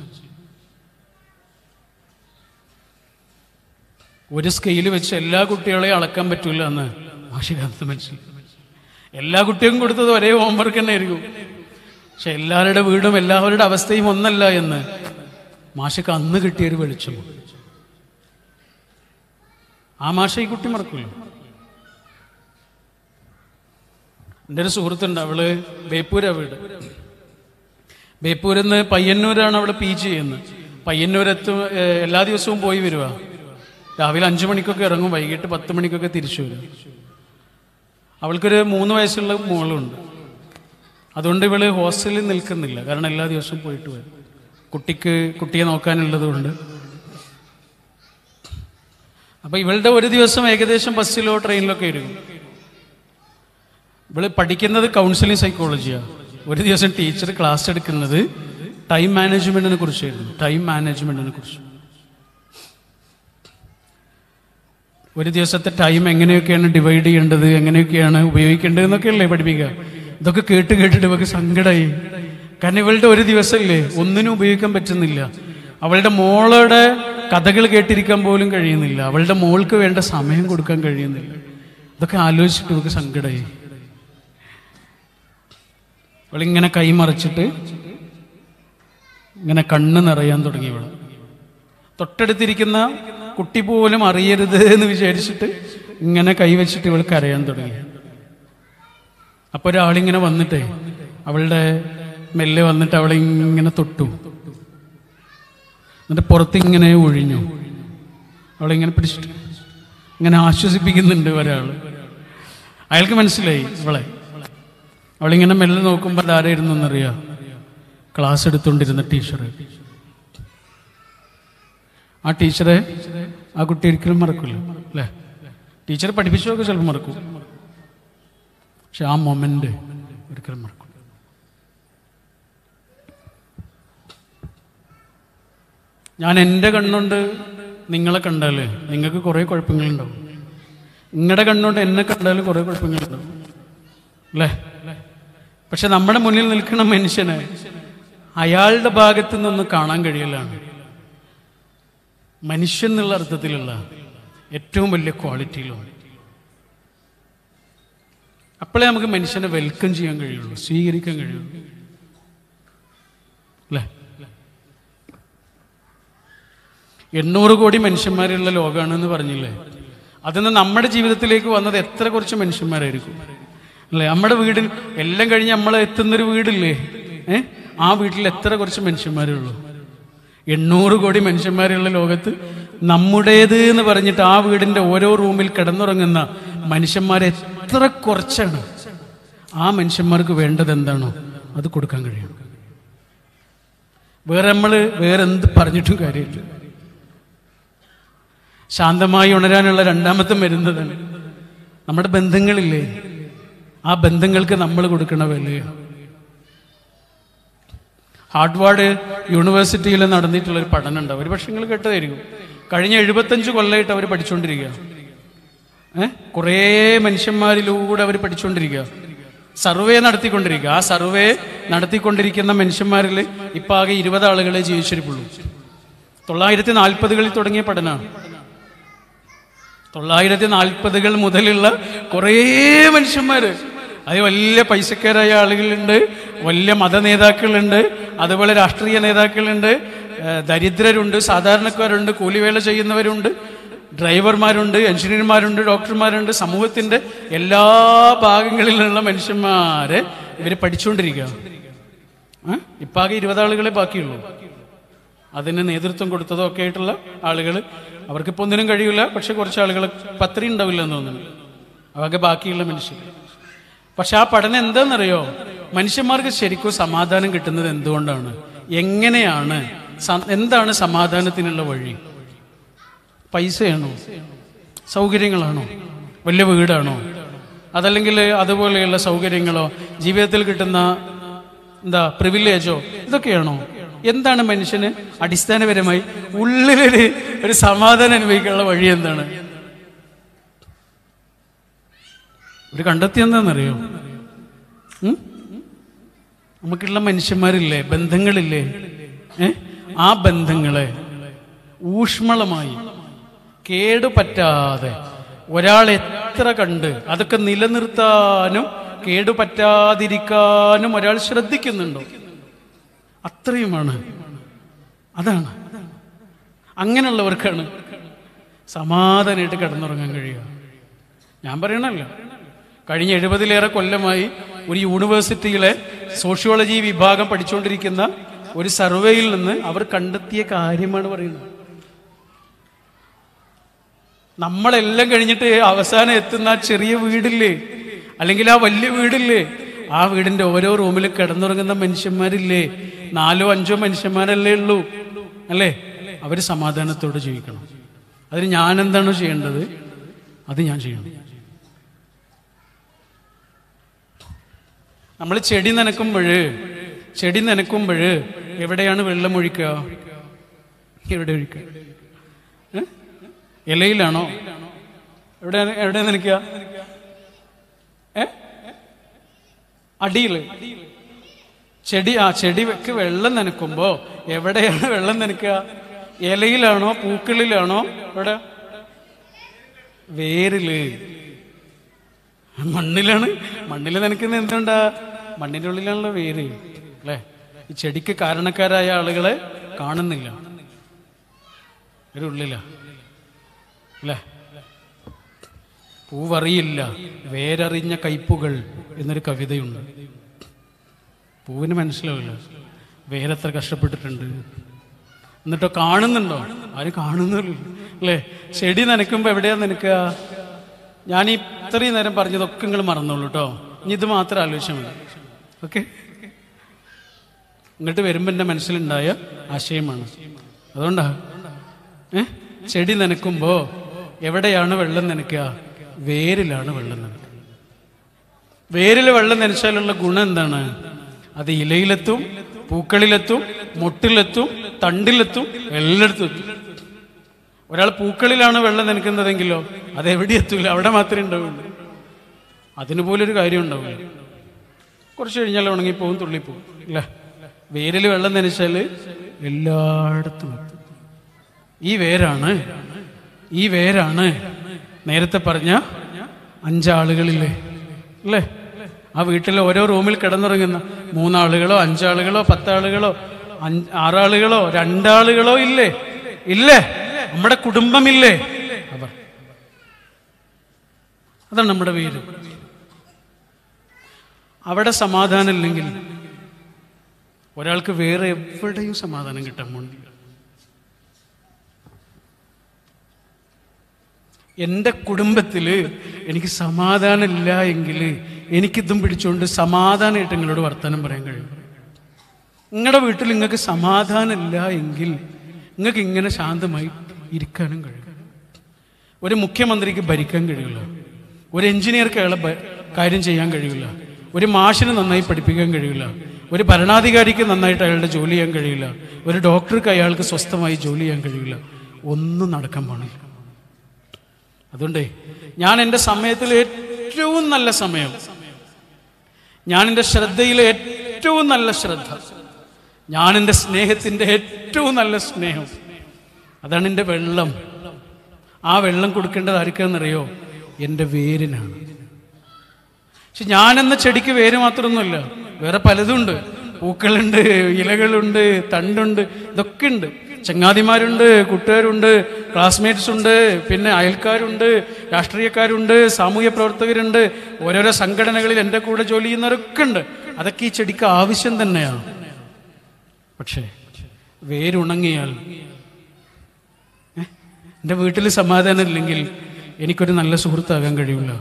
ഒരു സ്കെയിൽ വെച്ച് എല്ലാ കുട്ടികളെയും അളക്കാൻ പറ്റൂല എന്ന് മാഷിക്ക് അന്ന് മനസ്സിലായി. എല്ലാ കുട്ടികൾക്കും കൊടുത്തത് ഒരേ ഹോംവർക്ക് തന്നെ ആയിരിക്കും പക്ഷെ എല്ലാവരുടെ വീടും എല്ലാവരുടെ അവസ്ഥയും ഒന്നല്ല എന്ന് മാഷക്ക് അന്ന് കിട്ടിയൊരു വെളിച്ചം. ആ മാഷ ഈ കുട്ടി മറക്കില്ല എന്റെ ഒരു സുഹൃത്തുണ്ട് അവൾ ബേപ്പൂരാ വീട്. ബേപ്പൂരിൽ നിന്ന് പയ്യന്നൂരാണ് അവൾ പി ജി ചെയ്യുന്നത്. പയ്യന്നൂരെത്തും എല്ലാ ദിവസവും പോയി വരുക രാവിലെ അഞ്ചു മണിക്കൊക്കെ ഇറങ്ങും വൈകിട്ട് പത്ത് മണിക്കൊക്കെ തിരിച്ചു വരും. അവൾക്കൊരു മൂന്ന് വയസ്സുള്ള മോളുണ്ട്. അതുകൊണ്ട് ഇവൾ ഹോസ്റ്റലിൽ നിൽക്കുന്നില്ല. കാരണം എല്ലാ ദിവസവും പോയിട്ട് വരും. കുട്ടിക്ക് കുട്ടിയെ നോക്കാനുള്ളതുകൊണ്ട്. അപ്പൊ ഇവളുടെ ഒരു ദിവസം ഏകദേശം ബസ്സിലോ ട്രെയിനിലോ കയറും ഇവൾ പഠിക്കുന്നത് കൗൺസിലിംഗ് സൈക്കോളജിയാണ് ഒരു ദിവസം ടീച്ചർ ക്ലാസ് എടുക്കുന്നത് ടൈം മാനേജ്മെന്റിനെ കുറിച്ചായിരുന്നു. ടൈം മാനേജ്മെന്റിനെ കുറിച്ച്. ഒരു ദിവസത്തെ ടൈം എങ്ങനെയൊക്കെയാണ് ഡിവൈഡ് ചെയ്യേണ്ടത് എങ്ങനെയൊക്കെയാണ് ഉപയോഗിക്കേണ്ടത് എന്നൊക്കെയല്ലേ പഠിപ്പിക്കുക. ഇതൊക്കെ കേട്ട് കേട്ടിട്ട് ഇവക്ക് സങ്കടമായി കാരണം ഇവളുടെ ഒരു ദിവസമല്ലേ ഒന്നിനും ഉപയോഗിക്കാൻ പറ്റുന്നില്ല. അവളുടെ മോളുടെ കഥകൾ കേട്ടിരിക്കാൻ പോലും കഴിയുന്നില്ല. അവളുടെ മോൾക്ക് വേണ്ട സമയം കൊടുക്കാൻ കഴിയുന്നില്ല. ഇതൊക്കെ ആലോചിച്ചിട്ട് ഇവക്ക് സങ്കടമായി അവളിങ്ങനെ കൈമറിച്ചിട്ട് ഇങ്ങനെ കണ്ണ് നിറയാൻ തുടങ്ങി ഇവൾ. തൊട്ടടുത്തിരിക്കുന്ന കുട്ടി പോലും അറിയരുത് എന്ന് വിചാരിച്ചിട്ട് ഇങ്ങനെ കൈവച്ചിട്ട് ഇവൾ കരയാൻ തുടങ്ങി. അപ്പൊ ഒരാളിങ്ങനെ വന്നിട്ടേ അവളുടെ മെല്ലെ വന്നിട്ട് അവളെ ഇങ്ങനെ തൊട്ടു. എന്നിട്ട് പുറത്തിങ്ങനെ ഒഴിഞ്ഞു. അവളിങ്ങനെ പിടിച്ചിട്ട് ഇങ്ങനെ ആശ്വസിപ്പിക്കുന്നുണ്ട് ഒരാൾ അയാൾക്ക് മനസ്സിലായി ഇവളെ. അവളിങ്ങനെ മെല്ലെ നോക്കുമ്പോൾ ആരായിരുന്നു എന്നറിയാം ക്ലാസ് എടുത്തുകൊണ്ടിരുന്ന ടീച്ചർ ആ ടീച്ചറെ ആ കുട്ടി ഒരിക്കലും മറക്കില്ല അല്ലേ? ടീച്ചർ പഠിപ്പിച്ചതൊക്കെ ചിലപ്പോൾ മറക്കും. പക്ഷെ ആ മൊമെന്റ് ഒരിക്കലും മറക്കും ഞാൻ എന്റെ കണ്ണുണ്ട് നിങ്ങളെ കണ്ടാൽ നിങ്ങൾക്ക് കുറേ കുഴപ്പങ്ങളുണ്ടാവും. നിങ്ങളുടെ കണ്ണുകൊണ്ട് എന്നെ കണ്ടാൽ കുറേ കുഴപ്പങ്ങളുണ്ടാവും. അല്ലേ? പക്ഷെ നമ്മുടെ മുന്നിൽ നിൽക്കുന്ന മനുഷ്യനെ അയാളുടെ ഭാഗത്ത് നിന്ന് കാണാൻ കഴിയലാണ്. മനുഷ്യൻ എന്നുള്ള അർത്ഥത്തിലുള്ള ഏറ്റവും വലിയ ക്വാളിറ്റിയിലാണ് അപ്പോഴേ നമുക്ക് മനുഷ്യനെ വെൽക്കം ചെയ്യാൻ കഴിയുള്ളൂ സ്വീകരിക്കാൻ കഴിയുള്ളൂ. അല്ലേ? എണ്ണൂറ് കോടി മനുഷ്യന്മാരുള്ള ലോകമാണെന്ന് പറഞ്ഞില്ലേ? അതിന്ന് നമ്മുടെ ജീവിതത്തിലേക്ക് വന്നത് എത്ര കുറച്ച് മനുഷ്യന്മാരായിരിക്കും? അല്ലേ? നമ്മുടെ വീടിൽ എല്ലാം കഴിഞ്ഞ് നമ്മൾ എത്തുന്നൊരു വീടില്ലേ? ഏ? ആ വീട്ടിൽ എത്ര കുറച്ച് മനുഷ്യന്മാരുള്ളൂ? എണ്ണൂറ് കോടി മനുഷ്യന്മാരുള്ള ലോകത്ത് നമ്മുടേത് എന്ന് പറഞ്ഞിട്ട് ആ വീടിന്റെ ഓരോ റൂമിൽ കിടന്നുറങ്ങുന്ന മനുഷ്യന്മാർ എത്ര കുറച്ചാണ്. ആ മനുഷ്യന്മാർക്ക് വേണ്ടത് എന്താണോ അത് കൊടുക്കാൻ കഴിയണം. വേറെ നമ്മൾ വേറെ എന്ത് പറഞ്ഞിട്ടും കാര്യമില്ല. ശാന്തമായി ഉണരാനുള്ള രണ്ടാമത്തെ മരുന്നതാണ്. നമ്മുടെ ബന്ധങ്ങളില്ലേ? ആ ബന്ധങ്ങൾക്ക് നമ്മൾ കൊടുക്കണ വിലയാണ് ഹാർഡ്വാർഡ് യൂണിവേഴ്സിറ്റിയിൽ നടന്നിട്ടുള്ള ഒരു പഠനം ഉണ്ടാവും ഒരു പക്ഷേ നിങ്ങൾ കേട്ടതായിരിക്കും. കഴിഞ്ഞ എഴുപത്തഞ്ച് കൊല്ലമായിട്ട് അവർ പഠിച്ചുകൊണ്ടിരിക്കുക ഏഹ് കുറേ മനുഷ്യന്മാരിലൂടെ അവർ പഠിച്ചുകൊണ്ടിരിക്കുക സർവേ നടത്തിക്കൊണ്ടിരിക്കുക. ആ സർവേ നടത്തിക്കൊണ്ടിരിക്കുന്ന മനുഷ്യന്മാരിൽ ഇപ്പം ആകെ ഇരുപത് ആളുകളെ ജീവിച്ചിരിപ്പുള്ളൂ. തൊള്ളായിരത്തി നാൽപ്പതുകളിൽ തുടങ്ങിയ പഠനമാണ് തൊള്ളായിരത്തി നാൽപ്പതുകൾ മുതലുള്ള കുറേ മനുഷ്യന്മാര്. അത് വലിയ പൈസക്കാരായ ആളുകളുണ്ട് വലിയ മത നേതാക്കളുണ്ട് അതുപോലെ രാഷ്ട്രീയ നേതാക്കളുണ്ട് ദരിദ്രരുണ്ട് സാധാരണക്കാരുണ്ട് കൂലിവേല ചെയ്യുന്നവരുണ്ട്. ഡ്രൈവർമാരുണ്ട് എഞ്ചിനീയർമാരുണ്ട് ഡോക്ടർമാരുണ്ട് സമൂഹത്തിന്റെ എല്ലാ ഭാഗങ്ങളിലുള്ള മനുഷ്യന്മാരെ ഇവർ പഠിച്ചുകൊണ്ടിരിക്കുക ഇപ്പാകെ ഇരുപതാളുകളെ ബാക്കിയുള്ളൂ. അതിന് നേതൃത്വം കൊടുത്തതോ ഒക്കെ ആയിട്ടുള്ള ആളുകൾ അവർക്കിപ്പോൾ ഒന്നിനും കഴിയില്ല പക്ഷെ കുറച്ച് ആളുകൾ പത്രി ഉണ്ടാവില്ല എന്ന് തോന്നുന്നു. അവർക്ക് ബാക്കിയുള്ള മനുഷ്യർ പക്ഷെ ആ പഠനം എന്താണെന്നറിയോ മനുഷ്യന്മാർക്ക് ശരിക്കും സമാധാനം കിട്ടുന്നത് എന്തുകൊണ്ടാണ്? എങ്ങനെയാണ് എന്താണ് സമാധാനത്തിനുള്ള വഴി? പൈസയാണോ? സൗകര്യങ്ങളാണോ? വലിയ വീടാണോ? അതല്ലെങ്കിൽ അതുപോലെയുള്ള സൗകര്യങ്ങളോ ജീവിതത്തിൽ കിട്ടുന്ന എന്താ പ്രിവിലേജോ ഇതൊക്കെയാണോ? എന്താണ് മനുഷ്യന് അടിസ്ഥാനപരമായി ഉള്ളിലൊരു ഒരു സമാധാനം അനുഭവിക്കാനുള്ള വഴി എന്താണ്? ഒരു കണ്ടെത്തി എന്താണെന്നറിയോ? നമുക്കുള്ള മനുഷ്യന്മാരില്ലേ? ബന്ധങ്ങളില്ലേ? ആ ബന്ധങ്ങളെ ഊഷ്മളമായി കേടുപറ്റാതെ. ഒരാൾ എത്ര കണ്ട് അതൊക്കെ നിലനിർത്താനും കേടുപറ്റാതിരിക്കാനും ഒരാൾ ശ്രദ്ധിക്കുന്നുണ്ടോ? അത്രയുമാണ്. അതാണ്. അങ്ങനെയുള്ളവർക്കാണ് സമാധാനമായിട്ട് കിടന്നുറങ്ങാൻ കഴിയുക. ഞാൻ പറയണല്ലോ കഴിഞ്ഞ എഴുപതിലേറെ കൊല്ലമായി ഒരു യൂണിവേഴ്സിറ്റിയിലെ സോഷ്യോളജി വിഭാഗം പഠിച്ചുകൊണ്ടിരിക്കുന്ന ഒരു സർവേയിൽ നിന്ന് അവർ കണ്ടെത്തിയ കാര്യമാണ് പറയുന്നത്. നമ്മളെല്ലാം കഴിഞ്ഞിട്ട് അവസാനം എത്തുന്ന ആ ചെറിയ വീടില്ലേ? അല്ലെങ്കിൽ ആ വലിയ വീടില്ലേ? ആ വീടിന്റെ ഓരോ റൂമിൽ കിടന്നുറങ്ങുന്ന മനുഷ്യന്മാരില്ലേ? നാലോ അഞ്ചോ മനുഷ്യന്മാരല്ലേ ഉള്ളൂ. അല്ലേ? അവർ സമാധാനത്തോടെ ജീവിക്കണം. അതിന് ഞാൻ എന്താണ് ചെയ്യേണ്ടത്? അത് ഞാൻ ചെയ്യണം. നമ്മൾ ചെടി നനക്കുമ്പോൾ ചെടി നനക്കുമ്പോൾ എവിടെയാണ് വെള്ളം ഒഴിക്കുക? എവിടെ ഒഴിക്കുക? ഇലയിലാണോ? എവിടെ എവിടെ നിൽക്കുക? ഏ? അടിയിൽ ചെടി ആ ചെടി വെക്ക് വെള്ളം നനക്കുമ്പോ എവിടെയാണ് വെള്ളം നനക്കുക ഇലയിലാണോ? പൂക്കളിലാണോ? എവിടെ? വേരിൽ. മണ്ണിലാണ്. മണ്ണിൽ നനക്കുന്ന എന്തുണ്ടാ മണ്ണിന്റെ ഉള്ളിലാണല്ലോ വേര് അല്ലേ? ഈ ചെടിക്ക് കാരണക്കാരായ ആളുകളെ കാണുന്നില്ല. ഒരു ഉള്ളില. അല്ലേ? പൂവറിയില്ല വേരറിഞ്ഞ കയ്പുകൾ എന്നൊരു കവിതയുണ്ട്. പൂവിന് മനസ്സിലാവില്ല. വേരെത്ര കഷ്ടപ്പെട്ടിട്ടുണ്ട്. എന്നിട്ടോ കാണുന്നുണ്ടോ? ആരും കാണുന്നില്ല അല്ലേ? ചെടി നനയ്ക്കുമ്പോൾ എവിടെയാ നനക്കുക ഞാൻ ഈ ഇത്രയും നേരം പറഞ്ഞതൊക്കെ നിങ്ങൾ മറന്നോളൂ കേട്ടോ ഇനി ഇത് മാത്രം ആലോചിച്ചാൽ മതി. ഓക്കെ? ഇങ്ങോട്ട് വരുമ്പോ എന്റെ മനസ്സിലുണ്ടായ ആശയമാണ്. അതുകൊണ്ടാ. ഏ? ചെടി നനയ്ക്കുമ്പോ എവിടെയാണ് വെള്ളം നനയ്ക്കുക? വേരിലാണ് വെള്ളം നനയ്ക്കുക. വേരിൽ വെള്ളം നനച്ചാലുള്ള ഗുണം എന്താണ്? അത് ഇലയിലെത്തും പൂക്കളിലെത്തും മുട്ടിലെത്തും തണ്ടിലെത്തും എല്ലായിടത്തും എത്തും. ഒരാൾ പൂക്കളിലാണ് വെള്ളം നനയ്ക്കുന്നതെങ്കിലോ അത് എവിടെ എത്തൂല? അവിടെ മാത്രമേ ഉണ്ടാവുള്ളൂ. അതിന് പോലൊരു കാര്യം ഉണ്ടാവില്ല. കുറച്ച് കഴിഞ്ഞാൽ ഉണങ്ങിപ്പോവും തുള്ളിപ്പോവും. ഇല്ല വേരിൽ വെള്ളം നനച്ചാൽ എല്ലായിടത്തും ഈ വേരാണ് ഈ വേരാണ് നേരത്തെ പറഞ്ഞ അഞ്ചാളുകളില്ലേ അല്ലേ? ആ വീട്ടിലെ ഓരോ റൂമിൽ കിടന്നുറങ്ങുന്ന മൂന്നാളുകളോ അഞ്ചാളുകളോ പത്താളുകളോ അഞ്ച് ആറാളുകളോ രണ്ടാളുകളോ ഇല്ലേ? ഇല്ലേ? നമ്മുടെ കുടുംബമില്ലേ? അവർ. അതാണ് നമ്മുടെ വീട്. അവിടെ സമാധാനം ഇല്ലെങ്കിൽ ഒരാൾക്ക് വേറെ എവിടെയും സമാധാനം കിട്ടാൻ പോകുന്നില്ല എന്റെ കുടുംബത്തിൽ എനിക്ക് സമാധാനമില്ല എങ്കിൽ എനിക്കിതും പിടിച്ചുകൊണ്ട് സമാധാനമായിട്ട് നിങ്ങളോട് വർത്തമാനം പറയാൻ കഴിയും. നിങ്ങളുടെ വീട്ടിൽ നിങ്ങൾക്ക് സമാധാനമില്ല എങ്കിൽ നിങ്ങൾക്ക് ഇങ്ങനെ ശാന്തമായി ഇരിക്കാനും കഴിയും. ഒരു മുഖ്യമന്ത്രിക്ക് ഭരിക്കാൻ കഴിയില്ല. ഒരു എഞ്ചിനീയർക്ക് അയാളെ കാര്യം ചെയ്യാൻ കഴിയില്ല. ഒരു മാഷിന് നന്നായി പഠിപ്പിക്കാൻ കഴിയില്ല. ഒരു ഭരണാധികാരിക്ക് നന്നായിട്ട് അയാളുടെ ജോലി ചെയ്യാൻ കഴിയില്ല. ഒരു ഡോക്ടർക്ക് അയാൾക്ക് സ്വസ്ഥമായി ജോലി ചെയ്യാൻ കഴിയില്ല. ഒന്നും നടക്കാൻ പാടില്ല. അതുകൊണ്ടേ ഞാൻ എന്റെ സമയത്തിൽ ഏറ്റവും നല്ല സമയം ഞാൻ എന്റെ ശ്രദ്ധയിൽ ഏറ്റവും നല്ല ശ്രദ്ധ ഞാൻ എന്റെ സ്നേഹത്തിന്റെ ഏറ്റവും നല്ല സ്നേഹം അതാണ് എന്റെ വെള്ളം. ആ വെള്ളം കൊടുക്കേണ്ടത് ആർക്കാന്നറിയോ എന്റെ വേരിനാണ്. പക്ഷെ ഞാനെന്ന ചെടിക്ക് വേര് മാത്രമൊന്നുമില്ല. വേറെ പലതുണ്ട്. പൂക്കളുണ്ട് ഇലകളുണ്ട് തണ്ടുണ്ട് ഇതൊക്കെ ഉണ്ട് ചങ്ങാതിമാരുണ്ട് കൂട്ടുകാരുണ്ട് ക്ലാസ്മേറ്റ്സ് ഉണ്ട് പിന്നെ അയൽക്കാരുണ്ട് രാഷ്ട്രീയക്കാരുണ്ട് സാമൂഹ്യ പ്രവർത്തകരുണ്ട്. ഓരോരോ സംഘടനകളിൽ എന്റെ കൂടെ ജോലി ചെയ്യുന്നവരൊക്കെ ഉണ്ട്. അതൊക്കെ ഈ ചെടിക്ക് ആവശ്യം തന്നെയാണ്. പക്ഷേ വേരുണങ്ങിയാൽ എന്റെ വീട്ടിൽ സമാധാനം ഇല്ലെങ്കിൽ എനിക്കൊരു നല്ല സുഹൃത്താകാൻ കഴിയില്ല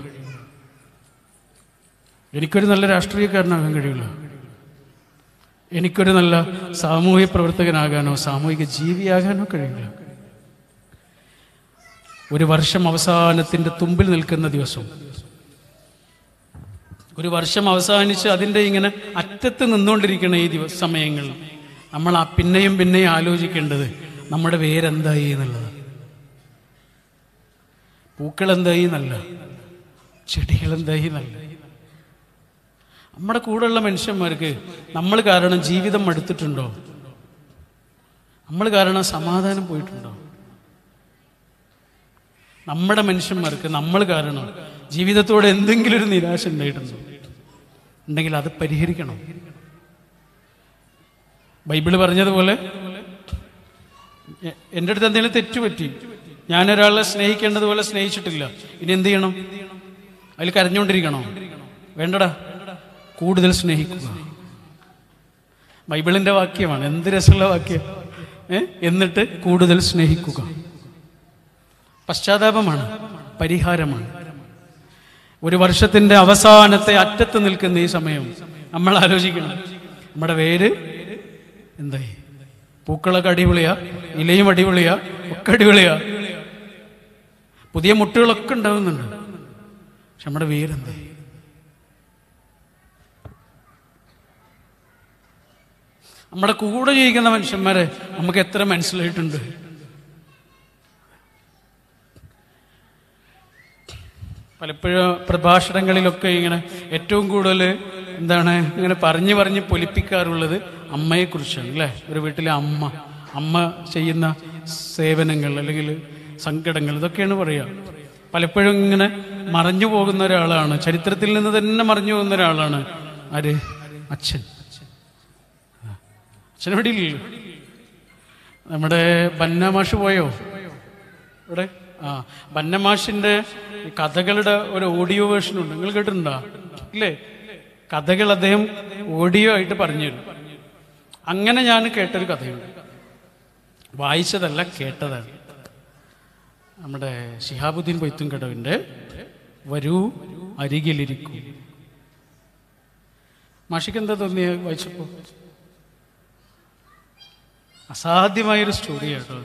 എനിക്കൊരു നല്ല രാഷ്ട്രീയക്കാരനാകാൻ കഴിയില്ല എനിക്കൊരു നല്ല സാമൂഹ്യ പ്രവർത്തകനാകാനോ സാമൂഹിക ജീവിയാകാനോ കഴിയില്ല. ഒരു വർഷം അവസാനത്തിന്റെ തുമ്പിൽ നിൽക്കുന്ന ദിവസം. ഒരു വർഷം അവസാനിച്ച് അതിന്റെ ഇങ്ങനെ അറ്റത്ത് നിന്നുകൊണ്ടിരിക്കുന്ന ഈ ദിവസ സമയങ്ങളിൽ നമ്മൾ ആ പിന്നെയും പിന്നെയും ആലോചിക്കേണ്ടത് നമ്മുടെ പേരെന്തായി എന്നുള്ളത് പൂക്കൾ എന്തായി എന്നല്ല ചെടികൾ എന്തായി നമ്മുടെ കൂടെയുള്ള മനുഷ്യന്മാർക്ക് നമ്മൾ കാരണം ജീവിതം മടുത്തിട്ടുണ്ടോ? നമ്മൾ കാരണം സമാധാനം പോയിട്ടുണ്ടോ? നമ്മുടെ മനുഷ്യന്മാർക്ക് നമ്മൾ കാരണം ജീവിതത്തോടെ എന്തെങ്കിലും ഒരു നിരാശ ഉണ്ടായിട്ടുണ്ടോ? ഉണ്ടെങ്കിൽ അത് പരിഹരിക്കണം. ബൈബിൾ പറഞ്ഞതുപോലെ എന്റെ അടുത്ത് എന്തെങ്കിലും തെറ്റുപറ്റി ഞാനൊരാളെ സ്നേഹിക്കേണ്ടതുപോലെ സ്നേഹിച്ചിട്ടില്ല ഇനി എന്ത് ചെയ്യണം? അതിൽ കരഞ്ഞുകൊണ്ടിരിക്കണോ? വേണ്ടടാ. കൂടുതൽ സ്നേഹിക്കുക. ബൈബിളിന്റെ വാക്യമാണ്. എന്ത് രസമുള്ള വാക്യം? എന്നിട്ട് കൂടുതൽ സ്നേഹിക്കുക. പശ്ചാത്താപമാണ്. പരിഹാരമാണ്. ഒരു വർഷത്തിന്റെ അവസാനത്തെ അറ്റത്ത് നിൽക്കുന്ന ഈ സമയം നമ്മൾ ആലോചിക്കണം. നമ്മുടെ വേര് എന്തായി? പൂക്കളൊക്കെ അടിപൊളിയാ? ഇലയും അടിപൊളിയാ? ഒക്കെ അടിപൊളിയാ? പുതിയ മുട്ടുകളൊക്കെ ഉണ്ടാവുന്നുണ്ട്. പക്ഷെ നമ്മുടെ വേരെന്തായി നമ്മുടെ കൂടെ ജീവിക്കുന്ന മനുഷ്യന്മാരെ നമുക്ക് എത്ര മനസ്സിലായിട്ടുണ്ട്? പലപ്പോഴും പ്രഭാഷണങ്ങളിലൊക്കെ ഇങ്ങനെ ഏറ്റവും കൂടുതൽ എന്താണ് ഇങ്ങനെ പറഞ്ഞു പറഞ്ഞ് പൊലിപ്പിക്കാറുള്ളത് അമ്മയെക്കുറിച്ചാണ് അല്ലേ? ഒരു വീട്ടിലെ അമ്മ അമ്മ ചെയ്യുന്ന സേവനങ്ങൾ അല്ലെങ്കിൽ സങ്കടങ്ങൾ ഇതൊക്കെയാണ് പറയുക. പലപ്പോഴും ഇങ്ങനെ മറഞ്ഞു പോകുന്ന ഒരാളാണ് ചരിത്രത്തിൽ നിന്ന് തന്നെ മറഞ്ഞു പോകുന്ന ഒരാളാണ് ആര്? അച്ഛൻ. ഇല്ലല്ലോ നമ്മുടെ ബന്നമാഷ് പോയോ? ഇവിടെ ആ ബന്നമാഷിന്റെ കഥകളുടെ ഒരു ഓഡിയോ വേർഷൻ ഉണ്ട്. നിങ്ങൾ കേട്ടിട്ടുണ്ടോ? ഇല്ലേ? കഥകൾ അദ്ദേഹം ഓഡിയോ ആയിട്ട് പറഞ്ഞു തരും. അങ്ങനെ ഞാൻ കേട്ടൊരു കഥയുണ്ട്. വായിച്ചതല്ല കേട്ടതാണ്. നമ്മുടെ ഷിഹാബുദ്ദീൻ പൊയ്ത്തും കടവിന്റെ വരൂ അരികിലിരിക്കും. മാഷിക്ക് എന്താ തോന്നിയ വായിച്ചപ്പോ അസാധ്യമായൊരു സ്റ്റോറി കേട്ടോ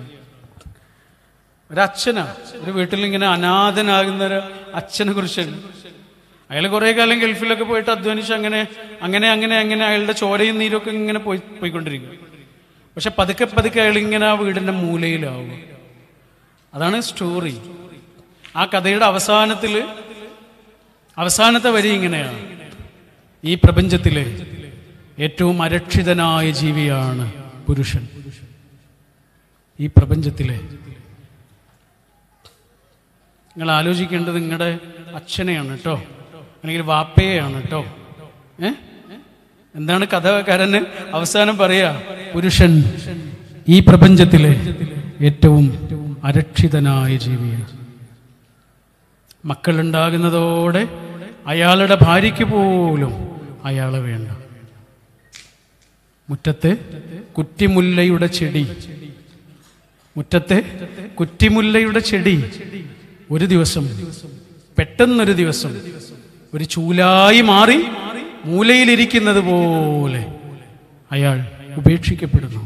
ഒരച്ഛനാ ഒരു വീട്ടിൽ ഇങ്ങനെ അനാഥനാകുന്ന ഒരു അച്ഛനെ കുറിച്ചാണ് അയാൾ കുറെ കാലം ഗൾഫിലൊക്കെ പോയിട്ട് അധ്വാനിച്ച് അങ്ങനെ അങ്ങനെ അങ്ങനെ അങ്ങനെ അയാളുടെ ചോരയും നീരൊക്കെ ഇങ്ങനെ പോയി പോയിക്കൊണ്ടിരിക്കും. പക്ഷെ പതുക്കെ പതുക്കെ അയാൾ ഇങ്ങനെ ആ വീടിന്റെ മൂലയിലാവും. അതാണ് സ്റ്റോറി ആ കഥയുടെ അവസാനത്തിൽ അവസാനത്തെ വരി ഇങ്ങനെയാണ്. ഈ പ്രപഞ്ചത്തിലെ ഏറ്റവും അരക്ഷിതനായ ജീവിയാണ് പുരുഷൻ. ഈ പ്രപഞ്ചത്തിലെ നിങ്ങൾ ആലോചിക്കേണ്ടത് നിങ്ങളുടെ അച്ഛനെയാണ് കേട്ടോ. അല്ലെങ്കിൽ വാപ്പയെയാണ് കേട്ടോ. ഏ? എന്താണ് കഥകാരന് അവസാനം പറയാ? പുരുഷൻ ഈ പ്രപഞ്ചത്തിലെ ഏറ്റവും അരക്ഷിതനായ ജീവിയാണ്. മക്കളുണ്ടാകുന്നതോടെ അയാളുടെ ഭാര്യയ്ക്ക് പോലും അയാളെ വേണ്ട. മുറ്റത്ത് കുറ്റിമുല്ലയുടെ ചെടി മുറ്റത്തെ കുറ്റിമുല്ലയുടെ ചെടി ഒരു ദിവസം പെട്ടെന്നൊരു ദിവസം ഒരു ചൂലായി മാറി മൂലയിലിരിക്കുന്നത് പോലെ അയാൾ ഉപേക്ഷിക്കപ്പെടുന്നു.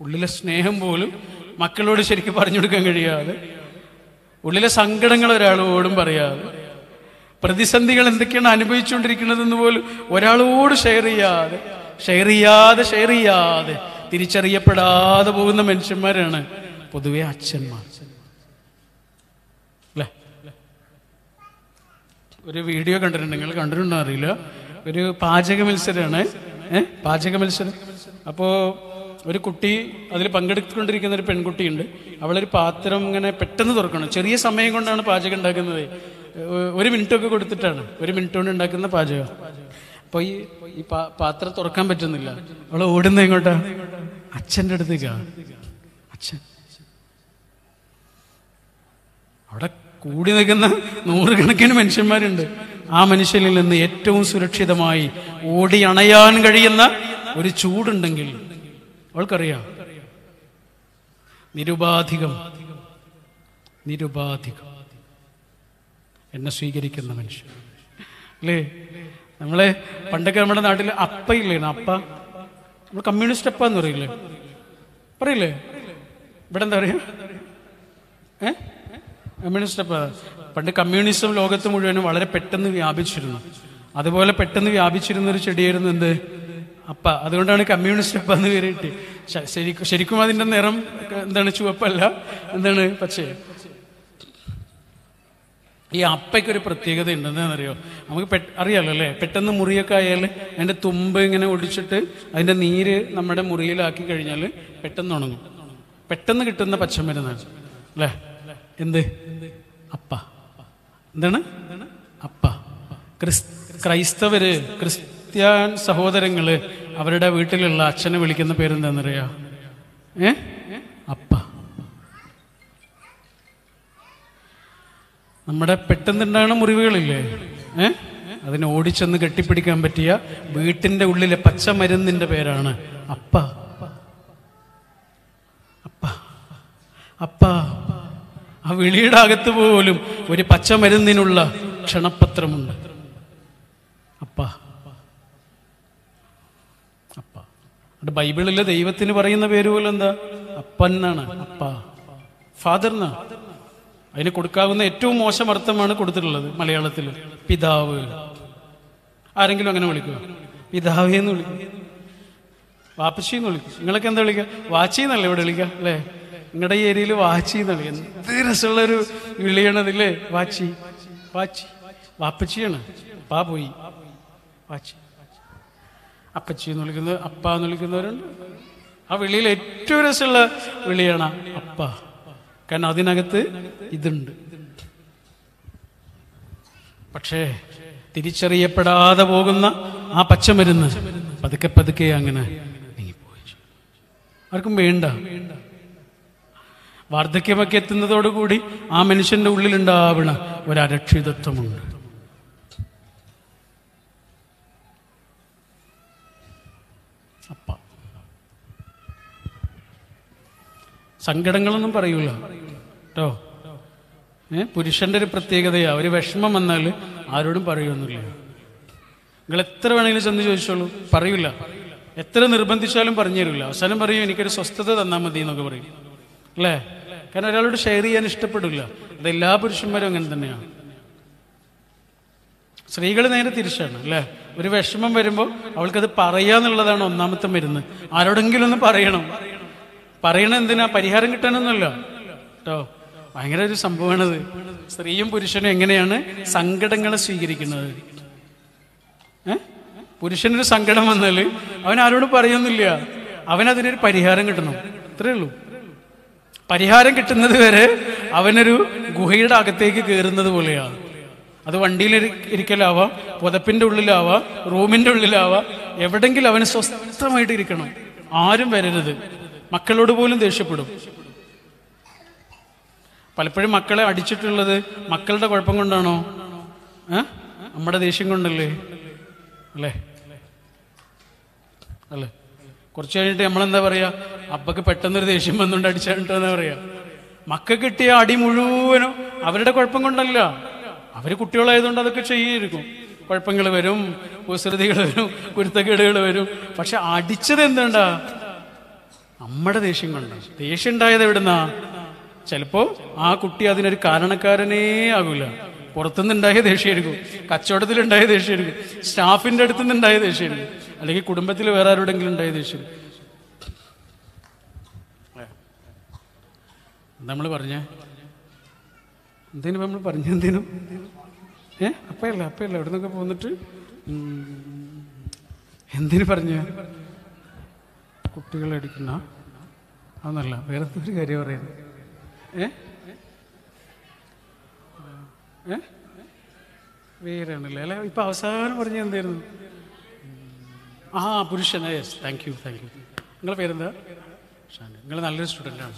ഉള്ളിലെ സ്നേഹം പോലും മക്കളോട് ശരിക്കും പറഞ്ഞു കൊടുക്കാൻ കഴിയാതെ ഉള്ളിലെ സങ്കടങ്ങൾ ഒരാളോടും പറയാതെ പ്രതിസന്ധികൾ എന്തൊക്കെയാണ് അനുഭവിച്ചുകൊണ്ടിരിക്കുന്നതെന്ന് പോലും ഒരാളോട് ഷെയർ ചെയ്യാതെ ഷെയർ ചെയ്യാതെ ഷെയർ ചെയ്യാതെ തിരിച്ചറിയപ്പെടാതെ പോകുന്ന മനുഷ്യന്മാരാണ് പൊതുവെ അച്ഛന്മാർ. ഒരു വീഡിയോ കണ്ടിട്ടുണ്ട് നിങ്ങൾ കണ്ടിട്ടുണ്ടോ അറിയില്ല. ഒരു പാചക മത്സരമാണ് ഏഹ് പാചക മത്സരം. അപ്പോ ഒരു കുട്ടി അതിൽ പങ്കെടുത്തുകൊണ്ടിരിക്കുന്ന ഒരു പെൺകുട്ടിയുണ്ട്. അവളൊരു പാത്രം ഇങ്ങനെ പെട്ടെന്ന് തുറക്കണം. ചെറിയ സമയം കൊണ്ടാണ് പാചകം ഉണ്ടാക്കുന്നത്. ഒരു മിനിറ്റ് ഒക്കെ കൊടുത്തിട്ടാണ്. ഒരു മിനിറ്റ് കൊണ്ട് ഉണ്ടാക്കുന്ന പാചകം. അപ്പൊ ഈ ഈ പാത്രം തുറക്കാൻ പറ്റുന്നില്ല. അവൾ ഓടുന്ന എങ്ങോട്ടാ? അച്ഛന്റെ അടുത്തേക്കാ. അച്ഛൻ. അവിടെ കൂടി നിൽക്കുന്ന നൂറുകണക്കിന് മനുഷ്യന്മാരുണ്ട്. ആ മനുഷ്യനിൽ നിന്ന് ഏറ്റവും സുരക്ഷിതമായി ഓടി അണയാൻ കഴിയുന്ന ഒരു ചൂടുണ്ടെങ്കിൽ അവൾക്കറിയാം. നിരുപാധികം. നിരുപാധികം. എന്നെ സ്വീകരിക്കുന്ന മനുഷ്യൻ. അല്ലേ? നമ്മളെ പണ്ടൊക്കെ നമ്മുടെ നാട്ടിൽ അപ്പയില്ലേ അപ്പ നമ്മൾ കമ്മ്യൂണിസ്റ്റ് അപ്പ എന്ന് പറയില്ലേ? പറയില്ലേ? ഇവിടെ എന്താ പറയാ? ഏ? കമ്മ്യൂണിസ്റ്റ് അപ്പ. പണ്ട് കമ്മ്യൂണിസം ലോകത്ത് മുഴുവനും വളരെ പെട്ടെന്ന് വ്യാപിച്ചിരുന്നു. അതുപോലെ പെട്ടെന്ന് വ്യാപിച്ചിരുന്ന ഒരു ചെടിയായിരുന്നു എന്ത്? അപ്പ. അതുകൊണ്ടാണ് കമ്മ്യൂണിസ്റ്റ് അപ്പ എന്ന് പേര് കിട്ടി ശരിക്കും അതിന്റെ നിറം എന്താണ്? ചുവപ്പല്ല? എന്താണ്? പച്ചയാണ് ഈ അപ്പയ്ക്കൊരു പ്രത്യേകത ഉണ്ടെന്നറിയോ നമുക്ക് പെ അറിയാലോ അല്ലേ? പെട്ടെന്ന് മുറിയൊക്കെ ആയാൽ അതിന്റെ തുമ്പ് ഇങ്ങനെ ഒടിച്ചിട്ട് അതിന്റെ നീര് നമ്മുടെ മുറിയിലാക്കി കഴിഞ്ഞാൽ പെട്ടെന്ന് ഉണങ്ങും. പെട്ടെന്ന് കിട്ടുന്ന പച്ചമരുന്നാണ്. അല്ലേ? എന്ത്? അപ്പ. എന്താണ്? അപ്പ. ക്രിസ് ക്രൈസ്തവര് ക്രിസ്ത്യാൻ സഹോദരങ്ങൾ അവരുടെ വീട്ടിലുള്ള അച്ഛനെ വിളിക്കുന്ന പേരെന്താണെന്നറിയാ ഏ? അപ്പ. നമ്മുടെ പെട്ടെന്നുണ്ടാകുന്ന മുറിവുകളില്ലേ? ഏ? അതിനെ ഓടിച്ചെന്ന് കെട്ടിപ്പിടിക്കാൻ പറ്റിയ വീട്ടിന്റെ ഉള്ളിലെ പച്ച പച്ചമരുന്നിന്റെ പേരാണ് അപ്പ. അപ്പ. അപ്പ. ആ വിളിയുടെ അകത്ത് പോലും ഒരു പച്ച മരുന്നിനുള്ള ക്ഷണപത്രമുണ്ട്. അപ്പ. അപ്പ. അത് ബൈബിളിലെ ദൈവത്തിന് പറയുന്ന പേര് പോലും എന്താ അപ്പന്നാണ് അപ്പ. ഫാദർ അതിന് കൊടുക്കാവുന്ന ഏറ്റവും മോശം അർത്ഥമാണ് കൊടുത്തിട്ടുള്ളത് മലയാളത്തിൽ. പിതാവ്. ആരെങ്കിലും അങ്ങനെ വിളിക്കുക പിതാവേ എന്ന് വിളിക്കും. വാപ്പച്ചി എന്ന് വിളിക്കും. നിങ്ങളൊക്കെ എന്താ വിളിക്കുക? വാച്ചി എന്നല്ലേ ഇവിടെ വിളിക്കുക? അല്ലേ? നിങ്ങളുടെ ഈ ഏരിയയിൽ വാച്ചി എന്ന് വിളിക്കുക. എന്ത് രസമുള്ളൊരു വിളിയണതില്ലേ? വാച്ചി. വാച്ചി. വാപ്പച്ചിയാണ്. അപ്പാ പോയി. വാച്ചി. അപ്പച്ചി എന്ന് വിളിക്കുന്നത് അപ്പ എന്ന് വിളിക്കുന്നവരുണ്ട്. ആ വിളിയിൽ ഏറ്റവും രസമുള്ള വിളിയാണ് അപ്പ. കാരണം അതിനകത്ത് ഇതുണ്ട്. പക്ഷേ തിരിച്ചറിയപ്പെടാതെ പോകുന്ന ആ പച്ചമരുന്ന് പതുക്കെ പതുക്കെ അങ്ങനെ ആർക്കും വേണ്ട. വാർദ്ധക്യമൊക്കെ എത്തുന്നതോടുകൂടി ആ മനുഷ്യന്റെ ഉള്ളിലുണ്ടാവണ ഒരു അരക്ഷിതത്വമുണ്ട് അപ്പ. സങ്കടങ്ങളൊന്നും പറയൂല. കേട്ടോ? ഏ? പുരുഷന്റെ ഒരു പ്രത്യേകതയാ. ഒരു വിഷമം വന്നാൽ ആരോടും പറയുമൊന്നുമില്ല നിങ്ങൾ എത്ര വേണമെങ്കിലും ചെന്ന് ചോദിച്ചോളൂ. പറയില്ല എത്ര നിർബന്ധിച്ചാലും പറഞ്ഞു തരില്ല അവസാനം പറയും എനിക്കൊരു സ്വസ്ഥത തന്നാൽ മതി എന്നൊക്കെ പറയും. അല്ലേ? കാരണം ഒരാളോട് ഷെയർ ചെയ്യാൻ ഇഷ്ടപ്പെടില്ല അത് എല്ലാ പുരുഷന്മാരും അങ്ങനെ തന്നെയാണ് സ്ത്രീകൾ നേരെ തിരിച്ചാണ് അല്ലേ? ഒരു വിഷമം വരുമ്പോൾ അവൾക്കത് പറയാന്നുള്ളതാണ് ഒന്നാമത്തെ മരുന്ന്. ആരോടെങ്കിലും ഒന്ന് പറയണം. പറയണ എന്തിനാ? പരിഹാരം കിട്ടാനൊന്നുമല്ല. കേട്ടോ? ഭയങ്കര ഒരു സംഭവമാണത്. സ്ത്രീയും പുരുഷനും എങ്ങനെയാണ് സങ്കടങ്ങളെ സ്വീകരിക്കുന്നത്? പുരുഷനൊരു സങ്കടം വന്നാൽ അവൻ ആരോട് പറയുന്നില്ല. അവനതിനൊരു പരിഹാരം കിട്ടണം. ഇത്രയേ ഉള്ളൂ. പരിഹാരം കിട്ടുന്നത് വരെ അവനൊരു ഗുഹയുടെ അകത്തേക്ക് കയറുന്നത് പോലെയാണ്. അത് വണ്ടിയിൽ ഇരി- ഇരിക്കലാവാം പുതപ്പിന്റെ ഉള്ളിലാവാം റൂമിന്റെ ഉള്ളിലാവാം എവിടെങ്കിലും അവന് സ്വസ്ഥമായിട്ട് ഇരിക്കണം. ആരും വരരുത്. മക്കളോട് പോലും ദേഷ്യപ്പെടും. പലപ്പോഴും മക്കളെ അടിച്ചിട്ടുള്ളത് മക്കളുടെ കുഴപ്പം കൊണ്ടാണോ? ഏ? നമ്മുടെ ദേഷ്യം കൊണ്ടല്ലേ? അല്ലേ? അല്ലേ? കുറച്ച് കഴിഞ്ഞിട്ട് നമ്മളെന്താ പറയാ? അപ്പക്ക് പെട്ടെന്നൊരു ദേഷ്യം വന്നുകൊണ്ട് അടിച്ചാട്ടോ എന്താ പറയാ? മക്ക കിട്ടിയ അടി മുഴുവനും അവരുടെ കുഴപ്പം കൊണ്ടല്ല. അവർ കുട്ടികളായതുകൊണ്ട് അതൊക്കെ ചെയ്യായിരിക്കും. കുഴപ്പങ്ങൾ വരും കുസൃതികൾ വരും കുരുത്തക്കേടുകൾ വരും. പക്ഷെ അടിച്ചത് എന്തുണ്ടാ നമ്മുടെ ദേഷ്യം കൊണ്ടാണ് ദേഷ്യം ഉണ്ടായത് എവിടുന്നാ? ചിലപ്പോ ആ കുട്ടി അതിനൊരു കാരണക്കാരനേ ആകൂല. പുറത്തുനിന്നുണ്ടായ ദേഷ്യമായിരിക്കും. കച്ചവടത്തിലുണ്ടായ ദേഷ്യമായിരിക്കും. സ്റ്റാഫിന്റെ അടുത്തുനിന്ന് ഉണ്ടായ ദേഷ്യമായിരിക്കും. അല്ലെങ്കിൽ കുടുംബത്തിൽ വേറെ ആരോടെങ്കിലും ഉണ്ടായ ദേഷ്യം നമ്മൾ പറഞ്ഞേ? എന്തേനും നമ്മൾ പറഞ്ഞു എന്തേനും? ഏ? അപ്പയല്ല അപ്പയല്ല. എവിടെ നിന്നൊക്കെ പോന്നിട്ട് എന്തിനു പറഞ്ഞ? കുട്ടികളെ അടിക്കുന്ന അതൊന്നല്ല വേറെ ഒരു കാര്യം പറയുന്നത് ഏ? ഏ? ഇപ്പൊ അവസാനം പറഞ്ഞ എന്തായിരുന്നു? ആ പുരുഷൻ. Yes thank you thank you നിങ്ങളെ പേരെന്താ? നിങ്ങൾ നല്ലൊരു സ്റ്റുഡന്റ് ആണ്.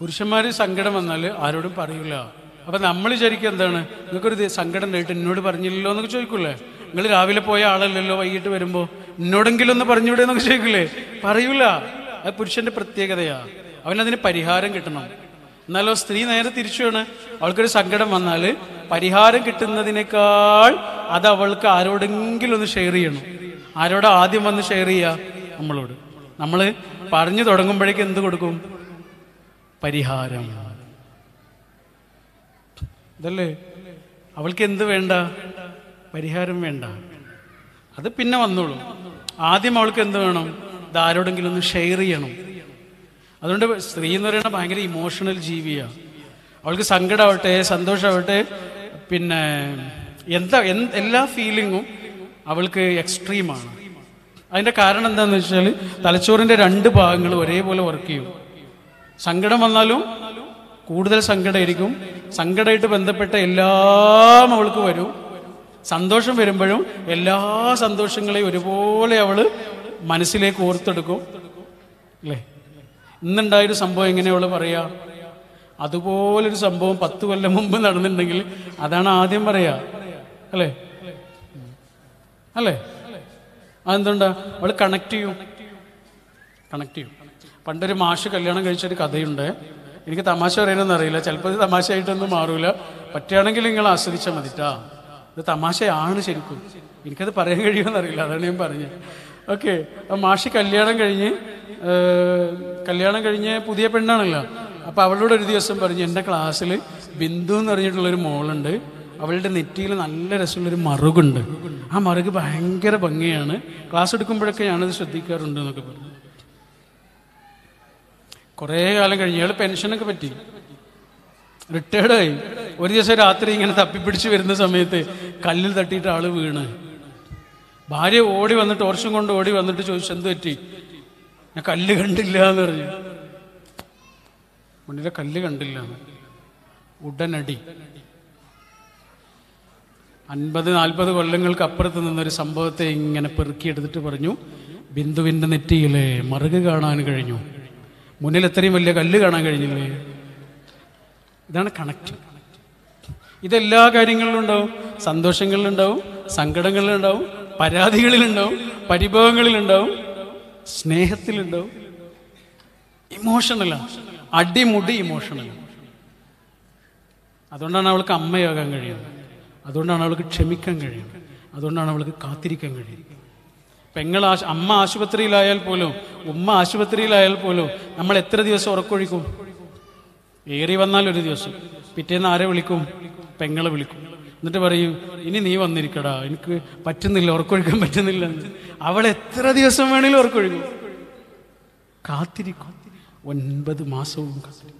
പുരുഷന്മാർ സങ്കടം വന്നാൽ ആരോടും പറയില്ല അപ്പം നമ്മൾ വിചാരിക്കുക എന്താണ്? നിങ്ങൾക്കൊരു സങ്കടം നേരിട്ട് എന്നോട് പറഞ്ഞില്ലല്ലോ എന്നൊക്കെ ചോദിക്കൂലേ നിങ്ങൾ രാവിലെ പോയ ആളല്ലല്ലോ വൈകിട്ട് വരുമ്പോൾ എന്നോടെങ്കിലും ഒന്ന് പറഞ്ഞുവിടെ എന്നൊക്കെ ചോദിക്കൂലേ പറയൂല. അത് പുരുഷന്റെ പ്രത്യേകതയാ. അവനതിന് പരിഹാരം കിട്ടണം. എന്നാലോ സ്ത്രീ നേരെ തിരിച്ചുമാണ് അവൾക്കൊരു സങ്കടം വന്നാൽ പരിഹാരം കിട്ടുന്നതിനേക്കാൾ അത് അവൾക്ക് ആരോടെങ്കിലും ഒന്ന് ഷെയർ ചെയ്യണം. ആരോട് ആദ്യം വന്ന് ഷെയർ ചെയ്യുക നമ്മളോട്. നമ്മൾ പറഞ്ഞു തുടങ്ങുമ്പോഴേക്കും എന്ത് കൊടുക്കും? പരിഹാരം. ഇതല്ലേ? അവൾക്ക് എന്ത് വേണ്ട? പരിഹാരം വേണ്ട. അത് പിന്നെ വന്നോളൂ. ആദ്യം അവൾക്ക് എന്ത് വേണം? ഇത് ആരോടെങ്കിലും ഒന്ന് ഷെയർ ചെയ്യണം. അതുകൊണ്ട് സ്ത്രീ എന്ന് പറയുന്നത് ഭയങ്കര ഇമോഷണൽ ജീവിയാണ് അവൾക്ക് സങ്കടമാവട്ടെ സന്തോഷമാവട്ടെ പിന്നെ എന്താ എല്ലാ ഫീലിങ്ങും അവൾക്ക് എക്സ്ട്രീമാണ് അതിന്റെ കാരണം എന്താണെന്ന് വെച്ചാൽ തലച്ചോറിന്റെ രണ്ട് ഭാഗങ്ങൾ ഒരേപോലെ വർക്ക് ചെയ്യും. സങ്കടം വന്നാലും കൂടുതൽ സങ്കടമായിരിക്കും സങ്കടമായിട്ട് ബന്ധപ്പെട്ട എല്ലാം അവൾക്ക് വരും. സന്തോഷം വരുമ്പോഴും എല്ലാ സന്തോഷങ്ങളെയും ഒരുപോലെ അവൾ മനസ്സിലേക്ക് ഓർത്തെടുക്കും. അല്ലേ? ഇന്നുണ്ടായൊരു സംഭവം എങ്ങനെയുള്ള പറയുക പറയാ? അതുപോലൊരു സംഭവം പത്ത് കൊല്ലം മുമ്പ് നടന്നിട്ടുണ്ടെങ്കിൽ അതാണ് ആദ്യം പറയാ. അല്ലേ? അല്ലേ? അതെന്തുണ്ടാ അവൾ കണക്ട് ചെയ്യും. കണക്ട് ചെയ്യും. പണ്ടൊരു മാഷ് കല്യാണം കഴിച്ചൊരു കഥയുണ്ട്. എനിക്ക് തമാശ പറയാനൊന്നും അറിയില്ല. ചിലപ്പോൾ ഇത് തമാശയായിട്ടൊന്നും മാറൂല. പറ്റുകയാണെങ്കിൽ നിങ്ങൾ ആസ്വദിച്ചാൽ മതിട്ടാ ഇത് തമാശയാണ് ശരിക്കും. എനിക്കത് പറയാൻ കഴിയുമെന്ന് അറിയില്ല. അതാണ് ഞാൻ പറഞ്ഞത്. ഓക്കെ മാഷി കല്യാണം കഴിഞ്ഞ് കല്യാണം കഴിഞ്ഞ് പുതിയ പെണ്ണാണല്ലോ. അപ്പോൾ അവളോട് ഒരു ദിവസം പറഞ്ഞു എന്റെ ക്ലാസ്സിൽ ബിന്ദു എന്ന് പറഞ്ഞിട്ടുള്ളൊരു മോളുണ്ട്. അവളുടെ നെറ്റിയിൽ നല്ല രസമുള്ളൊരു മറുകുണ്ട്. ആ മറുക് ഭയങ്കര ഭംഗിയാണ്. ക്ലാസ് എടുക്കുമ്പോഴൊക്കെ ഞാനത് ശ്രദ്ധിക്കാറുണ്ട് എന്നൊക്കെ പറഞ്ഞു. കുറേ കാലം കഴിഞ്ഞ് അയാൾ പെൻഷനൊക്കെ പറ്റി. റിട്ടയർഡായി. ഒരു ദിവസം രാത്രി ഇങ്ങനെ തപ്പിപ്പിടിച്ച് വരുന്ന സമയത്ത് കല്ലിൽ തട്ടിയിട്ട് ആൾ വീണ്. ഭാര്യ ഓടി വന്നിട്ട് ഓർഷം കൊണ്ട് ഓടി വന്നിട്ട് ചോദിച്ചു എന്ത് പറ്റി? ഞാൻ കല്ല് കണ്ടില്ല എന്ന് പറഞ്ഞു. മുന്നിലെ കല്ല് കണ്ടില്ല. ഉടനടി അൻപത് നാൽപ്പത് കൊല്ലങ്ങൾക്ക് അപ്പുറത്ത് നിന്നൊരു സംഭവത്തെ ഇങ്ങനെ പെറുക്കിയെടുത്തിട്ട് പറഞ്ഞു ബിന്ദുവിന്റെ നെറ്റിയിലെ മറുക് കാണാൻ കഴിഞ്ഞു. മുന്നിൽ എത്രയും വലിയ കല്ല് കാണാൻ കഴിഞ്ഞില്ലേ? ഇതാണ് കണക്ട്. ഇതെല്ലാ കാര്യങ്ങളിലും ഉണ്ടാവും. സന്തോഷങ്ങളിലുണ്ടാവും സങ്കടങ്ങളിലുണ്ടാവും പരാതികളിലുണ്ടാവും പരിഭവങ്ങളിലുണ്ടാവും സ്നേഹത്തിലുണ്ടാവും. ഇമോഷണലാണ് അടിമുടി ഇമോഷണലാണ് അതുകൊണ്ടാണ് അവൾക്ക് അമ്മയാകാൻ കഴിയുന്നത്. അതുകൊണ്ടാണ് അവൾക്ക് ക്ഷമിക്കാൻ കഴിയുന്നത്. അതുകൊണ്ടാണ് അവൾക്ക് കാത്തിരിക്കാൻ കഴിയുന്നത്. പെങ്ങൾ ആശ അമ്മ ആശുപത്രിയിലായാൽ പോലും ഉമ്മ ആശുപത്രിയിലായാൽ പോലും നമ്മൾ എത്ര ദിവസം ഉറക്കൊഴിക്കും? ഏറി വന്നാൽ ഒരു ദിവസം. പിറ്റേന്ന് ആരെ വിളിക്കും? പെങ്ങളെ വിളിക്കും. എന്നിട്ട് പറയും ഇനി നീ വന്നിരിക്കടാ. എനിക്ക് പറ്റുന്നില്ല ഉറക്കൊഴിക്കാൻ പറ്റുന്നില്ല. അവൾ എത്ര ദിവസം വേണേലും ഉറക്കൊഴിക്കും. കാത്തിരിക്കും. ഒൻപത് മാസവും കാത്തിരിക്കും.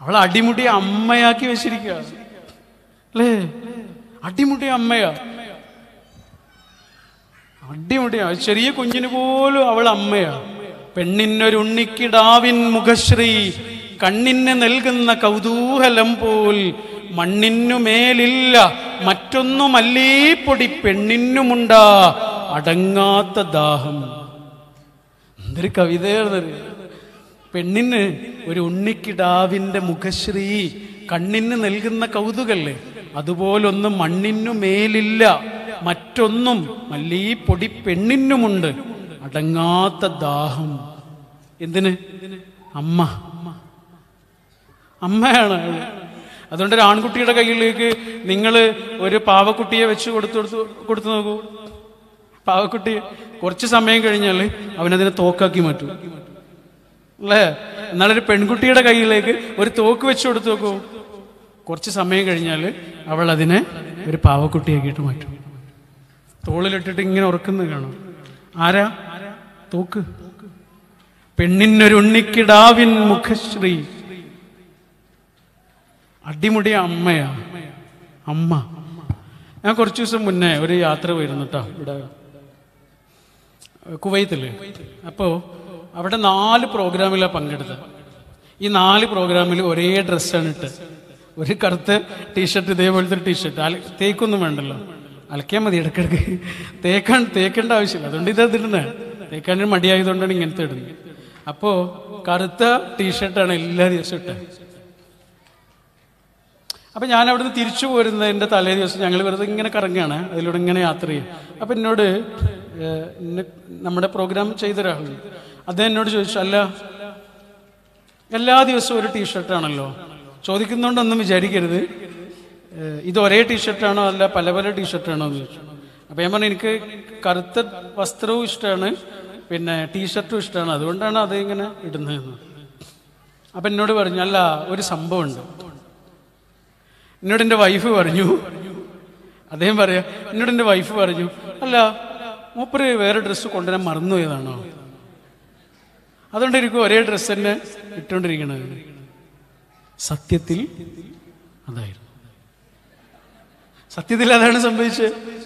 അവൾ അടിമുടി അമ്മയാക്കി വെച്ചിരിക്കുക. അല്ലേ? അടിമുടി അമ്മയാ. അടിമുടിയാ ചെറിയ കുഞ്ഞിന് പോലും അവൾ അമ്മയാ. പെണ്ണിനൊരുണ്ണിക്കിടാവിൻ മുഖശ്രീ കണ്ണിന് നൽകുന്ന കൗതൂഹലം പോൽ മണ്ണിനു മേലില്ല മറ്റൊന്നുമല്ലീ പൊടി പെണ്ണിനുമുണ്ടാ അടങ്ങാത്ത ദാഹം. എന്തൊരു കവിതയാണത്. പെണ്ണിന് ഒരു ഉണ്ണിക്കിടാവിന്റെ മുഖശ്രീ കണ്ണിന് നൽകുന്ന കൗതുകല്ലേ? അതുപോലൊന്നും മണ്ണിനു മേലില്ല മറ്റൊന്നും മല്ലീ പൊടി പെണ്ണിനുമുണ്ട്. അടങ്ങാത്ത ദാഹം. എന്തിന്? അമ്മ. അമ്മയാണ്. അതുകൊണ്ട് ഒരു ആൺകുട്ടിയുടെ കയ്യിലേക്ക് നിങ്ങൾ ഒരു പാവക്കുട്ടിയെ വെച്ച് കൊടുത്തു കൊടുത്തു കൊടുത്തു നോക്കൂ. പാവക്കുട്ടി കുറച്ച് സമയം കഴിഞ്ഞാൽ അവനതിനെ തോക്കാക്കി മാറ്റൂ. അല്ലേ? എന്നാലൊരു പെൺകുട്ടിയുടെ കയ്യിലേക്ക് ഒരു തോക്ക് വെച്ച് കൊടുത്തു നോക്കൂ. കുറച്ച് സമയം കഴിഞ്ഞാൽ അവൾ അതിനെ ഒരു പാവക്കുട്ടിയാക്കിയിട്ട് മാറ്റും. തോളിലിട്ടിട്ട് ഇങ്ങനെ ഉറക്കുന്നത് കാണും. ആരാ? തോക്ക്. പെണ്ണിനൊരു ഉണ്ണിക്കിടാവിൻ മുഖശ്രീ. അടിമുടി അമ്മയാ. അമ്മ. ഞാൻ കുറച്ച് ദിവസം മുന്നേ ഒരു യാത്ര പോയിരുന്നു കേട്ടോ ഇവിടെ. കുവൈത്തിൽ. അപ്പോ അവിടെ നാല് പ്രോഗ്രാമിലാണ് പങ്കെടുത്തത്. ഈ നാല് പ്രോഗ്രാമിൽ ഒരേ ഡ്രസ്സാണ് ഇട്ട്. ഒരു കറുത്ത ടീഷർട്ട് ഇതേപോലത്തെ ടീഷർട്ട്. അല തേക്കൊന്നും വേണ്ടല്ലോ. അലക്കിയാൽ മതി ഇടക്കിടക്ക് തേക്കാൻ തേക്കേണ്ട ആവശ്യമില്ല. അതുകൊണ്ട് ഇത് ഇടുന്നത് തേക്കാൻ മടിയായതുകൊണ്ടാണ് ഇങ്ങനത്തെ ഇടുന്നത്. അപ്പോ കറുത്ത ടീഷർട്ടാണ് എല്ലാ ദിവസവും ഇട്ടത്. അപ്പൊ ഞാൻ അവിടുന്ന് തിരിച്ചു പോരുന്നത് എന്റെ തലേ ദിവസം ഞങ്ങൾ വെറുതെ ഇങ്ങനെ കറങ്ങുകയാണ്. അതിലൂടെ ഇങ്ങനെ യാത്ര ചെയ്യും. അപ്പൊ എന്നോട് നമ്മുടെ പ്രോഗ്രാം ചെയ്ത ഒരാളുണ്ട് അദ്ദേഹം എന്നോട് ചോദിച്ചു അല്ല എല്ലാ ദിവസവും ഒരു ടീഷർട്ടാണല്ലോ ചോദിക്കുന്നതുകൊണ്ടൊന്നും വിചാരിക്കരുത്. ഇത് ഒരേ ടീഷർട്ടാണോ അല്ല പല പല ടീഷർട്ടാണോ എന്ന് ചോദിച്ചു. അപ്പൊ ഞാൻ പറഞ്ഞു എനിക്ക് കറുത്ത വസ്ത്രവും ഇഷ്ടമാണ് പിന്നെ ടീഷർട്ടും ഇഷ്ടമാണ്. അതുകൊണ്ടാണ് അത് ഇങ്ങനെ ഇടുന്നതെന്ന് അപ്പൊ എന്നോട് പറഞ്ഞു അല്ല ഒരു സംഭവമുണ്ട്. എന്നോട് എന്റെ വൈഫ് പറഞ്ഞു അദ്ദേഹം പറയാ എന്നോട് എന്റെ വൈഫ് പറഞ്ഞു അല്ല മൂപ്പര് വേറെ ഡ്രസ്സ് കൊണ്ടുവരാൻ മറന്നുപോയതാണോ? അതുകൊണ്ടിരിക്കും ഒരേ ഡ്രസ്സ് തന്നെ ഇട്ടുകൊണ്ടിരിക്കണത്. സത്യത്തിൽ അതായിരുന്നു. സത്യത്തിൽ അതാണ് സംഭവിച്ചത്.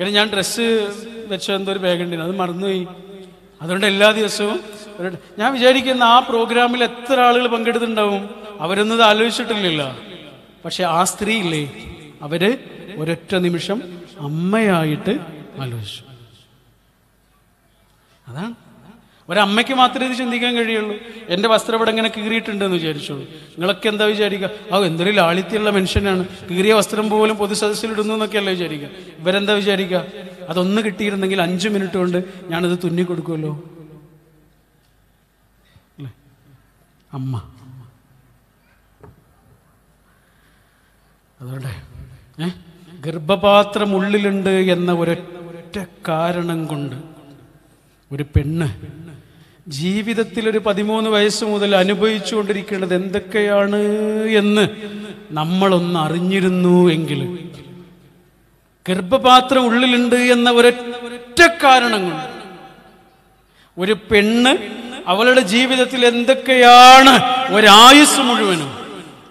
കാരണം ഞാൻ ഡ്രസ്സ് വെച്ച എന്തോ ഒരു ബാഗ് ഉണ്ടായിരുന്നു അത് മറന്നുപോയി. അതുകൊണ്ട് എല്ലാ ദിവസവും ഞാൻ വിചാരിക്കുന്ന ആ പ്രോഗ്രാമിൽ എത്ര ആളുകൾ പങ്കെടുത്തിട്ടുണ്ടാവും. അവരൊന്നും ആലോചിച്ചിട്ടില്ലല്ലോ. പക്ഷെ ആ സ്ത്രീ ഇല്ലേ? അവർ ഒരൊറ്റ നിമിഷം അമ്മയായിട്ട് ആലോചിച്ചു. അതാണ് ഒരമ്മയ്ക്ക് മാത്രമേ ഇത് ചിന്തിക്കാൻ കഴിയുള്ളൂ. എന്റെ വസ്ത്രം ഇവിടെ ഇങ്ങനെ കീറിയിട്ടുണ്ടെന്ന് വിചാരിച്ചോളൂ നിങ്ങളൊക്കെ എന്താ വിചാരിക്കുക ആ എന്തൊരു ലാളിത്യമുള്ള മനുഷ്യനാണ്. കീറിയ വസ്ത്രം പോലും പൊതുസദസ്സിൽ ഇടുന്നു എന്നൊക്കെയല്ലേ വിചാരിക്കുക ഇവരെന്താ വിചാരിക്കുക അതൊന്ന് കിട്ടിയിരുന്നെങ്കിൽ അഞ്ച് മിനിറ്റ് കൊണ്ട് ഞാനത് തുന്നി കൊടുക്കുമല്ലോ അല്ലേ? അമ്മ. അതുകൊണ്ട് ഏ? ഗർഭപാത്രം ഉള്ളിലുണ്ട് എന്ന ഒരൊറ്റ കാരണം കൊണ്ട് ഒരു പെണ്ണ് ജീവിതത്തിൽ ഒരു പതിമൂന്ന് വയസ്സ് മുതൽ അനുഭവിച്ചുകൊണ്ടിരിക്കേണ്ടത് എന്തൊക്കെയാണ് എന്ന് നമ്മളൊന്ന് അറിഞ്ഞിരുന്നു എങ്കിൽ. ഗർഭപാത്രം ഉള്ളിലുണ്ട് എന്ന ഒരൊറ്റ കാരണം ഒരു പെണ്ണ് അവളുടെ ജീവിതത്തിൽ എന്തൊക്കെയാണ് ഒരായുസ് മുഴുവനും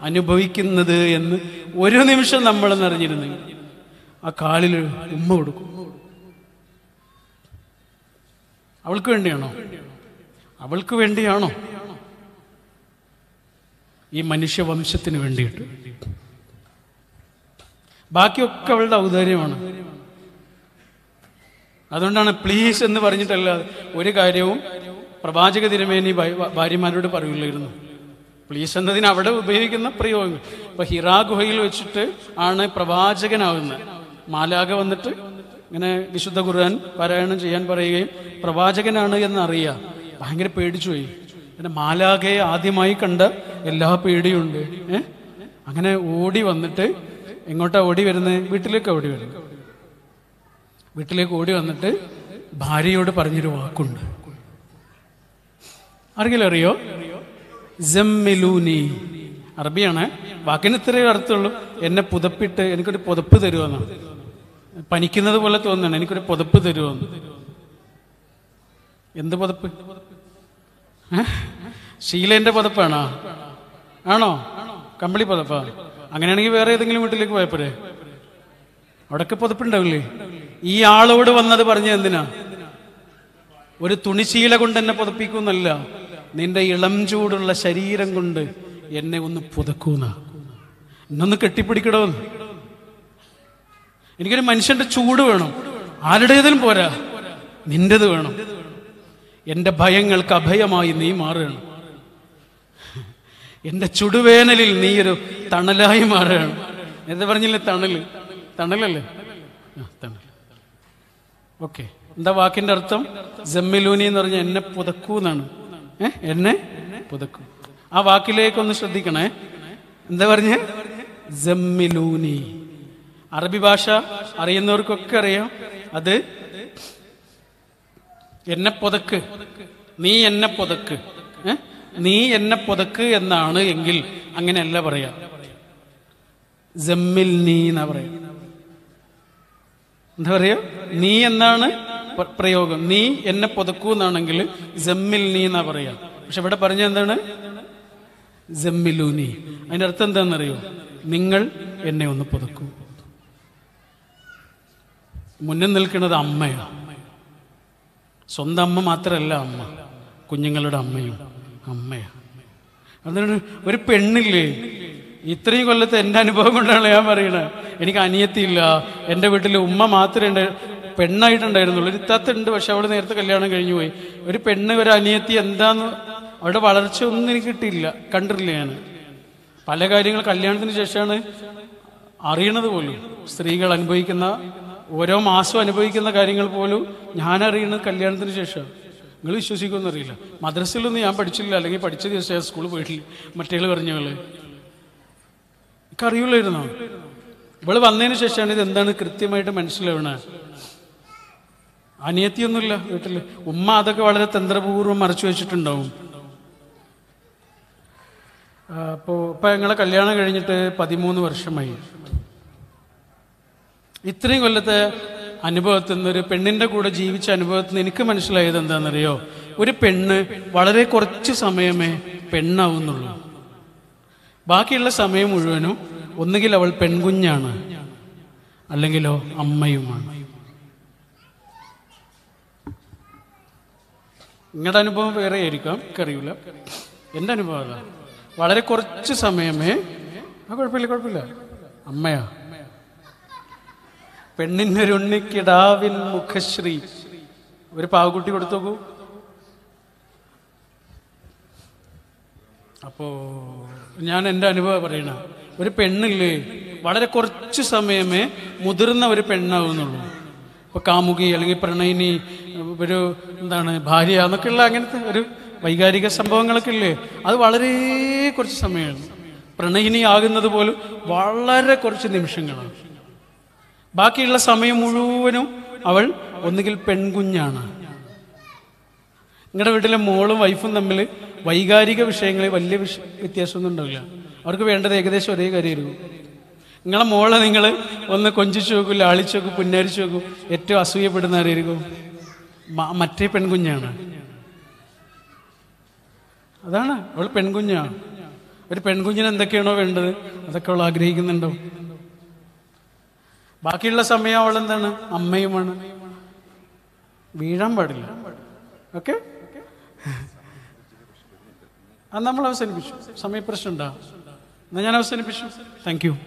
അനുഭവിക്കുന്നത് എന്ന് ഒരു നിമിഷം നമ്മൾ അറിഞ്ഞിരുന്നെങ്കിൽ ആ കാലിൽ ഉമ്മ കൊടുക്കും. അവൾക്ക് വേണ്ടിയാണോ? അവൾക്ക് വേണ്ടിയാണോ? ഈ മനുഷ്യവംശത്തിന് വേണ്ടിയിട്ട്. ബാക്കിയൊക്കെ അവളുടെ ഔദാര്യമാണ്. അതുകൊണ്ടാണ് പ്ലീസ് എന്ന് പറഞ്ഞിട്ടല്ലാതെ ഒരു കാര്യവും പ്രവാചക തിരുമേനി ഭാര്യമാരോട് പറയില്ലായിരുന്നു. പ്ലീസ് എന്നതിന് അവിടെ ഉപയോഗിക്കുന്ന പ്രയോഗങ്ങൾ. ഇപ്പൊ ഹിറാ ഗുഹയിൽ വെച്ചിട്ട് ആണ് പ്രവാചകനാവുന്നത്. മാലാക വന്നിട്ട് ഇങ്ങനെ വിശുദ്ധ ഖുർആൻ പാരായണം ചെയ്യാൻ പറയുകയും പ്രവാചകനാണ് എന്ന് അറിയാം ഭയങ്കര പേടിച്ചുപോയി എന്റെ മാലാഖയെ ആദ്യമായി കണ്ട എല്ലാ പേടിയുണ്ട്. ഏ? അങ്ങനെ ഓടി വന്നിട്ട് എങ്ങോട്ടാ ഓടി വരുന്നത് വീട്ടിലേക്ക് ഓടി വരുന്നത് വീട്ടിലേക്ക് ഓടി വന്നിട്ട് ഭാര്യയോട് പറഞ്ഞൊരു വാക്കുണ്ട്. ആർക്കെങ്കിലും അറിയോ? ജമ്മിലൂനി. അറബിയാണ്. വാക്കിന് ഇത്രയേ അർത്ഥമുള്ളൂ. എന്നെ പുതപ്പിട്ട് എനിക്കൊരു പുതപ്പ് തരുമെന്നാണ് പനിക്കുന്നത് പോലെ തോന്നുന്നു എനിക്കൊരു പുതപ്പ് തരുമെന്ന് എന്ത് പുതപ്പ്? ഏ? പതപ്പാണോ? ആണോ? കമ്പിളി പതപ്പാ? അങ്ങനെയാണെങ്കിൽ വേറെ ഏതെങ്കിലും വീട്ടിലേക്ക് പോയപ്പോരെ. അവിടൊക്കെ പുതപ്പുണ്ടാവില്ലേ? ഈ ആളോട് വന്നത് പറഞ്ഞ എന്തിനാ? ഒരു തുണിശീല കൊണ്ട് എന്നെ പുതപ്പിക്കുന്നല്ല. നിന്റെ ഇളം ചൂടുള്ള ശരീരം കൊണ്ട് എന്നെ ഒന്ന് പുതക്കൂന്ന. എന്നൊന്ന് കെട്ടിപ്പിടിക്കടോ എനിക്കൊരു മനുഷ്യന്റെ ചൂട് വേണം. ആരുടേതിലും പോരാ. നിന്റേത് വേണം. എന്റെ ഭയങ്ങൾക്ക് അഭയമായി നീ മാറുകയാണ്. എന്റെ ചുടുവേനലിൽ നീ ഒരു തണലായി മാറുകയാണ്. എന്താ പറഞ്ഞില്ലേ തണൽ? തണലല്ലേ? തണൽ. ഓക്കെ. എന്താ വാക്കിന്റെ അർത്ഥം? ജമ്മിലൂനി എന്ന് പറഞ്ഞാൽ എന്നെ പുതക്കൂ എന്നാണ്. ഏഹ് എന്നെ പുതക്കൂ. ആ വാക്കിലേക്കൊന്ന് ശ്രദ്ധിക്കണേ. എന്താ പറഞ്ഞ? ജമ്മിലൂനി. അറബി ഭാഷ അറിയുന്നവർക്കൊക്കെ അറിയാം. അത് എന്നെ പുതക്ക്. നീ എന്നെ പുതക്ക്. നീ എന്നെ പുതക്ക് എന്നാണ് എങ്കിൽ അങ്ങനെയല്ല പറയാ. ജമ്മിൽ നീ എന്നാ പറയാ. എന്താ പറയാ? നീ എന്നാണ് പ്രയോഗം. നീ എന്നെ പുതക്കൂ എന്നാണെങ്കിൽ ജമ്മിൽ നീ എന്നാ പറയാ. പക്ഷെ ഇവിടെ പറഞ്ഞ എന്താണ്? ജമ്മിലൂനി അതിന്റെ അർത്ഥം എന്താണെന്നറിയോ? നിങ്ങൾ എന്നെ ഒന്ന് പുതക്കൂ. മുന്നിൽ നിൽക്കുന്നത് അമ്മയാണ് സ്വന്തം അമ്മ മാത്രമല്ല അമ്മ. കുഞ്ഞുങ്ങളുടെ അമ്മയും അമ്മയാണ് അതുകൊണ്ട് ഒരു പെണ്ണില്ലേ? ഇത്രയും കൊല്ലത്തെ എന്റെ അനുഭവം കൊണ്ടാണ് ഞാൻ പറയണത് എനിക്ക് അനിയത്തിയില്ല. എന്റെ വീട്ടിൽ ഉമ്മ മാത്രമേ ഉണ്ട്. പെണ്ണായിട്ടുണ്ടായിരുന്നുള്ളൂ. ഒരു ഇത്താത്തുണ്ട് പക്ഷെ അവൾ നേരത്തെ കല്യാണം കഴിഞ്ഞു പോയി. ഒരു പെണ്ണ് ഒരു അനിയത്തി എന്താന്ന് അവളുടെ വളർച്ച ഒന്നും എനിക്ക് കിട്ടിയില്ല. കണ്ടിട്ടില്ല ഞാൻ. പല കാര്യങ്ങൾ കല്യാണത്തിന് ശേഷമാണ് അറിയണത് പോലും. സ്ത്രീകൾ അനുഭവിക്കുന്ന ഓരോ മാസം അനുഭവിക്കുന്ന കാര്യങ്ങൾ പോലും ഞാൻ അറിയുന്നത് കല്യാണത്തിന് ശേഷമാണ് നിങ്ങൾ വിശ്വസിക്കുമെന്ന് അറിയില്ല. മദ്രസയിലൊന്നും ഞാൻ പഠിച്ചില്ല. അല്ലെങ്കിൽ പഠിച്ച ദിവസം ഞാൻ സ്കൂളിൽ പോയിട്ടില്ല. മറ്റേ പറഞ്ഞവൾ എനിക്ക് അറിയില്ലായിരുന്നോ. ഇവൾ വന്നതിന് ശേഷമാണ് ഇത് എന്താണ് കൃത്യമായിട്ട് മനസ്സിലാവണത് അനിയത്തിയൊന്നുമില്ല വീട്ടിൽ. ഉമ്മ അതൊക്കെ വളരെ തന്ത്രപൂർവം മറച്ചു വെച്ചിട്ടുണ്ടാവും. അപ്പോൾ അപ്പോ ഇപ്പൊ ഞങ്ങളെ കല്യാണം കഴിഞ്ഞിട്ട് പതിമൂന്ന് വർഷമായി. ഇത്രയും കൊല്ലത്തെ അനുഭവത്തിൽ നിന്ന് ഒരു പെണ്ണിന്റെ കൂടെ ജീവിച്ച അനുഭവത്തിൽ നിന്ന് എനിക്ക് മനസ്സിലായത് എന്താണെന്നറിയോ? ഒരു പെണ്ണ് വളരെ കുറച്ച് സമയമേ പെണ്ണാവുന്നുള്ളൂ. ബാക്കിയുള്ള സമയം മുഴുവനും ഒന്നുകിൽ അവൾ പെൺകുഞ്ഞാണ് അല്ലെങ്കിലോ അമ്മയുമാണ്. നിങ്ങളുടെ അനുഭവം വേറെ ആയിരിക്കാം എനിക്കറിയില്ല. എന്റെ അനുഭവം അതാ. വളരെ കുറച്ച് സമയമേ ആ കുഴപ്പമില്ല കുഴപ്പമില്ല. അമ്മയാ. പെണ്ണിനൊരു ഉണ്ണിക്കിടാവിൻ മുഖശ്രീ. ഒരു പാവക്കുട്ടി കൊടുത്തോക്കൂ. അപ്പോ ഞാൻ എന്റെ അനുഭവം പറയണ ഒരു പെണ്ണില്ലേ വളരെ കുറച്ച് സമയമേ മുതിർന്ന ഒരു പെണ്ണാവുന്നുള്ളൂ. ഇപ്പൊ കാമുകി അല്ലെങ്കിൽ പ്രണയിനി ഒരു എന്താണ് ഭാര്യ എന്നൊക്കെയുള്ള അങ്ങനത്തെ ഒരു വൈകാരിക സംഭവങ്ങളൊക്കെ ഇല്ലേ അത് വളരെ കുറച്ച് സമയമാണ്. പ്രണയിനി ആകുന്നത് പോലും വളരെ കുറച്ച് നിമിഷങ്ങളാണ്. ബാക്കിയുള്ള സമയം മുഴുവനും അവൾ ഒന്നുകിൽ പെൺകുഞ്ഞാണ്. നിങ്ങളുടെ വീട്ടിലെ മോളും വൈഫും തമ്മിൽ വൈകാരിക വിഷയങ്ങളിൽ വലിയ വിഷ വ്യത്യാസമൊന്നും ഉണ്ടാവില്ല. അവർക്ക് വേണ്ടത് ഏകദേശം ഒരേ കാര്യമായിരുന്നു. നിങ്ങളെ മോളെ നിങ്ങൾ ഒന്ന് കൊഞ്ചിച്ചു നോക്കും ലാളിച്ചു നോക്കും പുന്നാരിച്ചു നോക്കും ഏറ്റവും അസൂയപ്പെടുന്ന ആരായിരിക്കും? മറ്റേ പെൺകുഞ്ഞാണ്. അതാണ് അവൾ പെൺകുഞ്ഞാണ്. ഒരു പെൺകുഞ്ഞിന് എന്തൊക്കെയാണോ വേണ്ടത് അതൊക്കെ അവൾ ആഗ്രഹിക്കുന്നുണ്ടോ? ബാക്കിയുള്ള സമയം അവൾ എന്താണ്? അമ്മയുമാണ്. വീഴാൻ പാടില്ല. ഓക്കെ? അത് നമ്മൾ അവസാനിപ്പിച്ചു. സമയപ്രശ്നം ഉണ്ടാ എന്നാ ഞാൻ അവസാനിപ്പിച്ചു. Thank you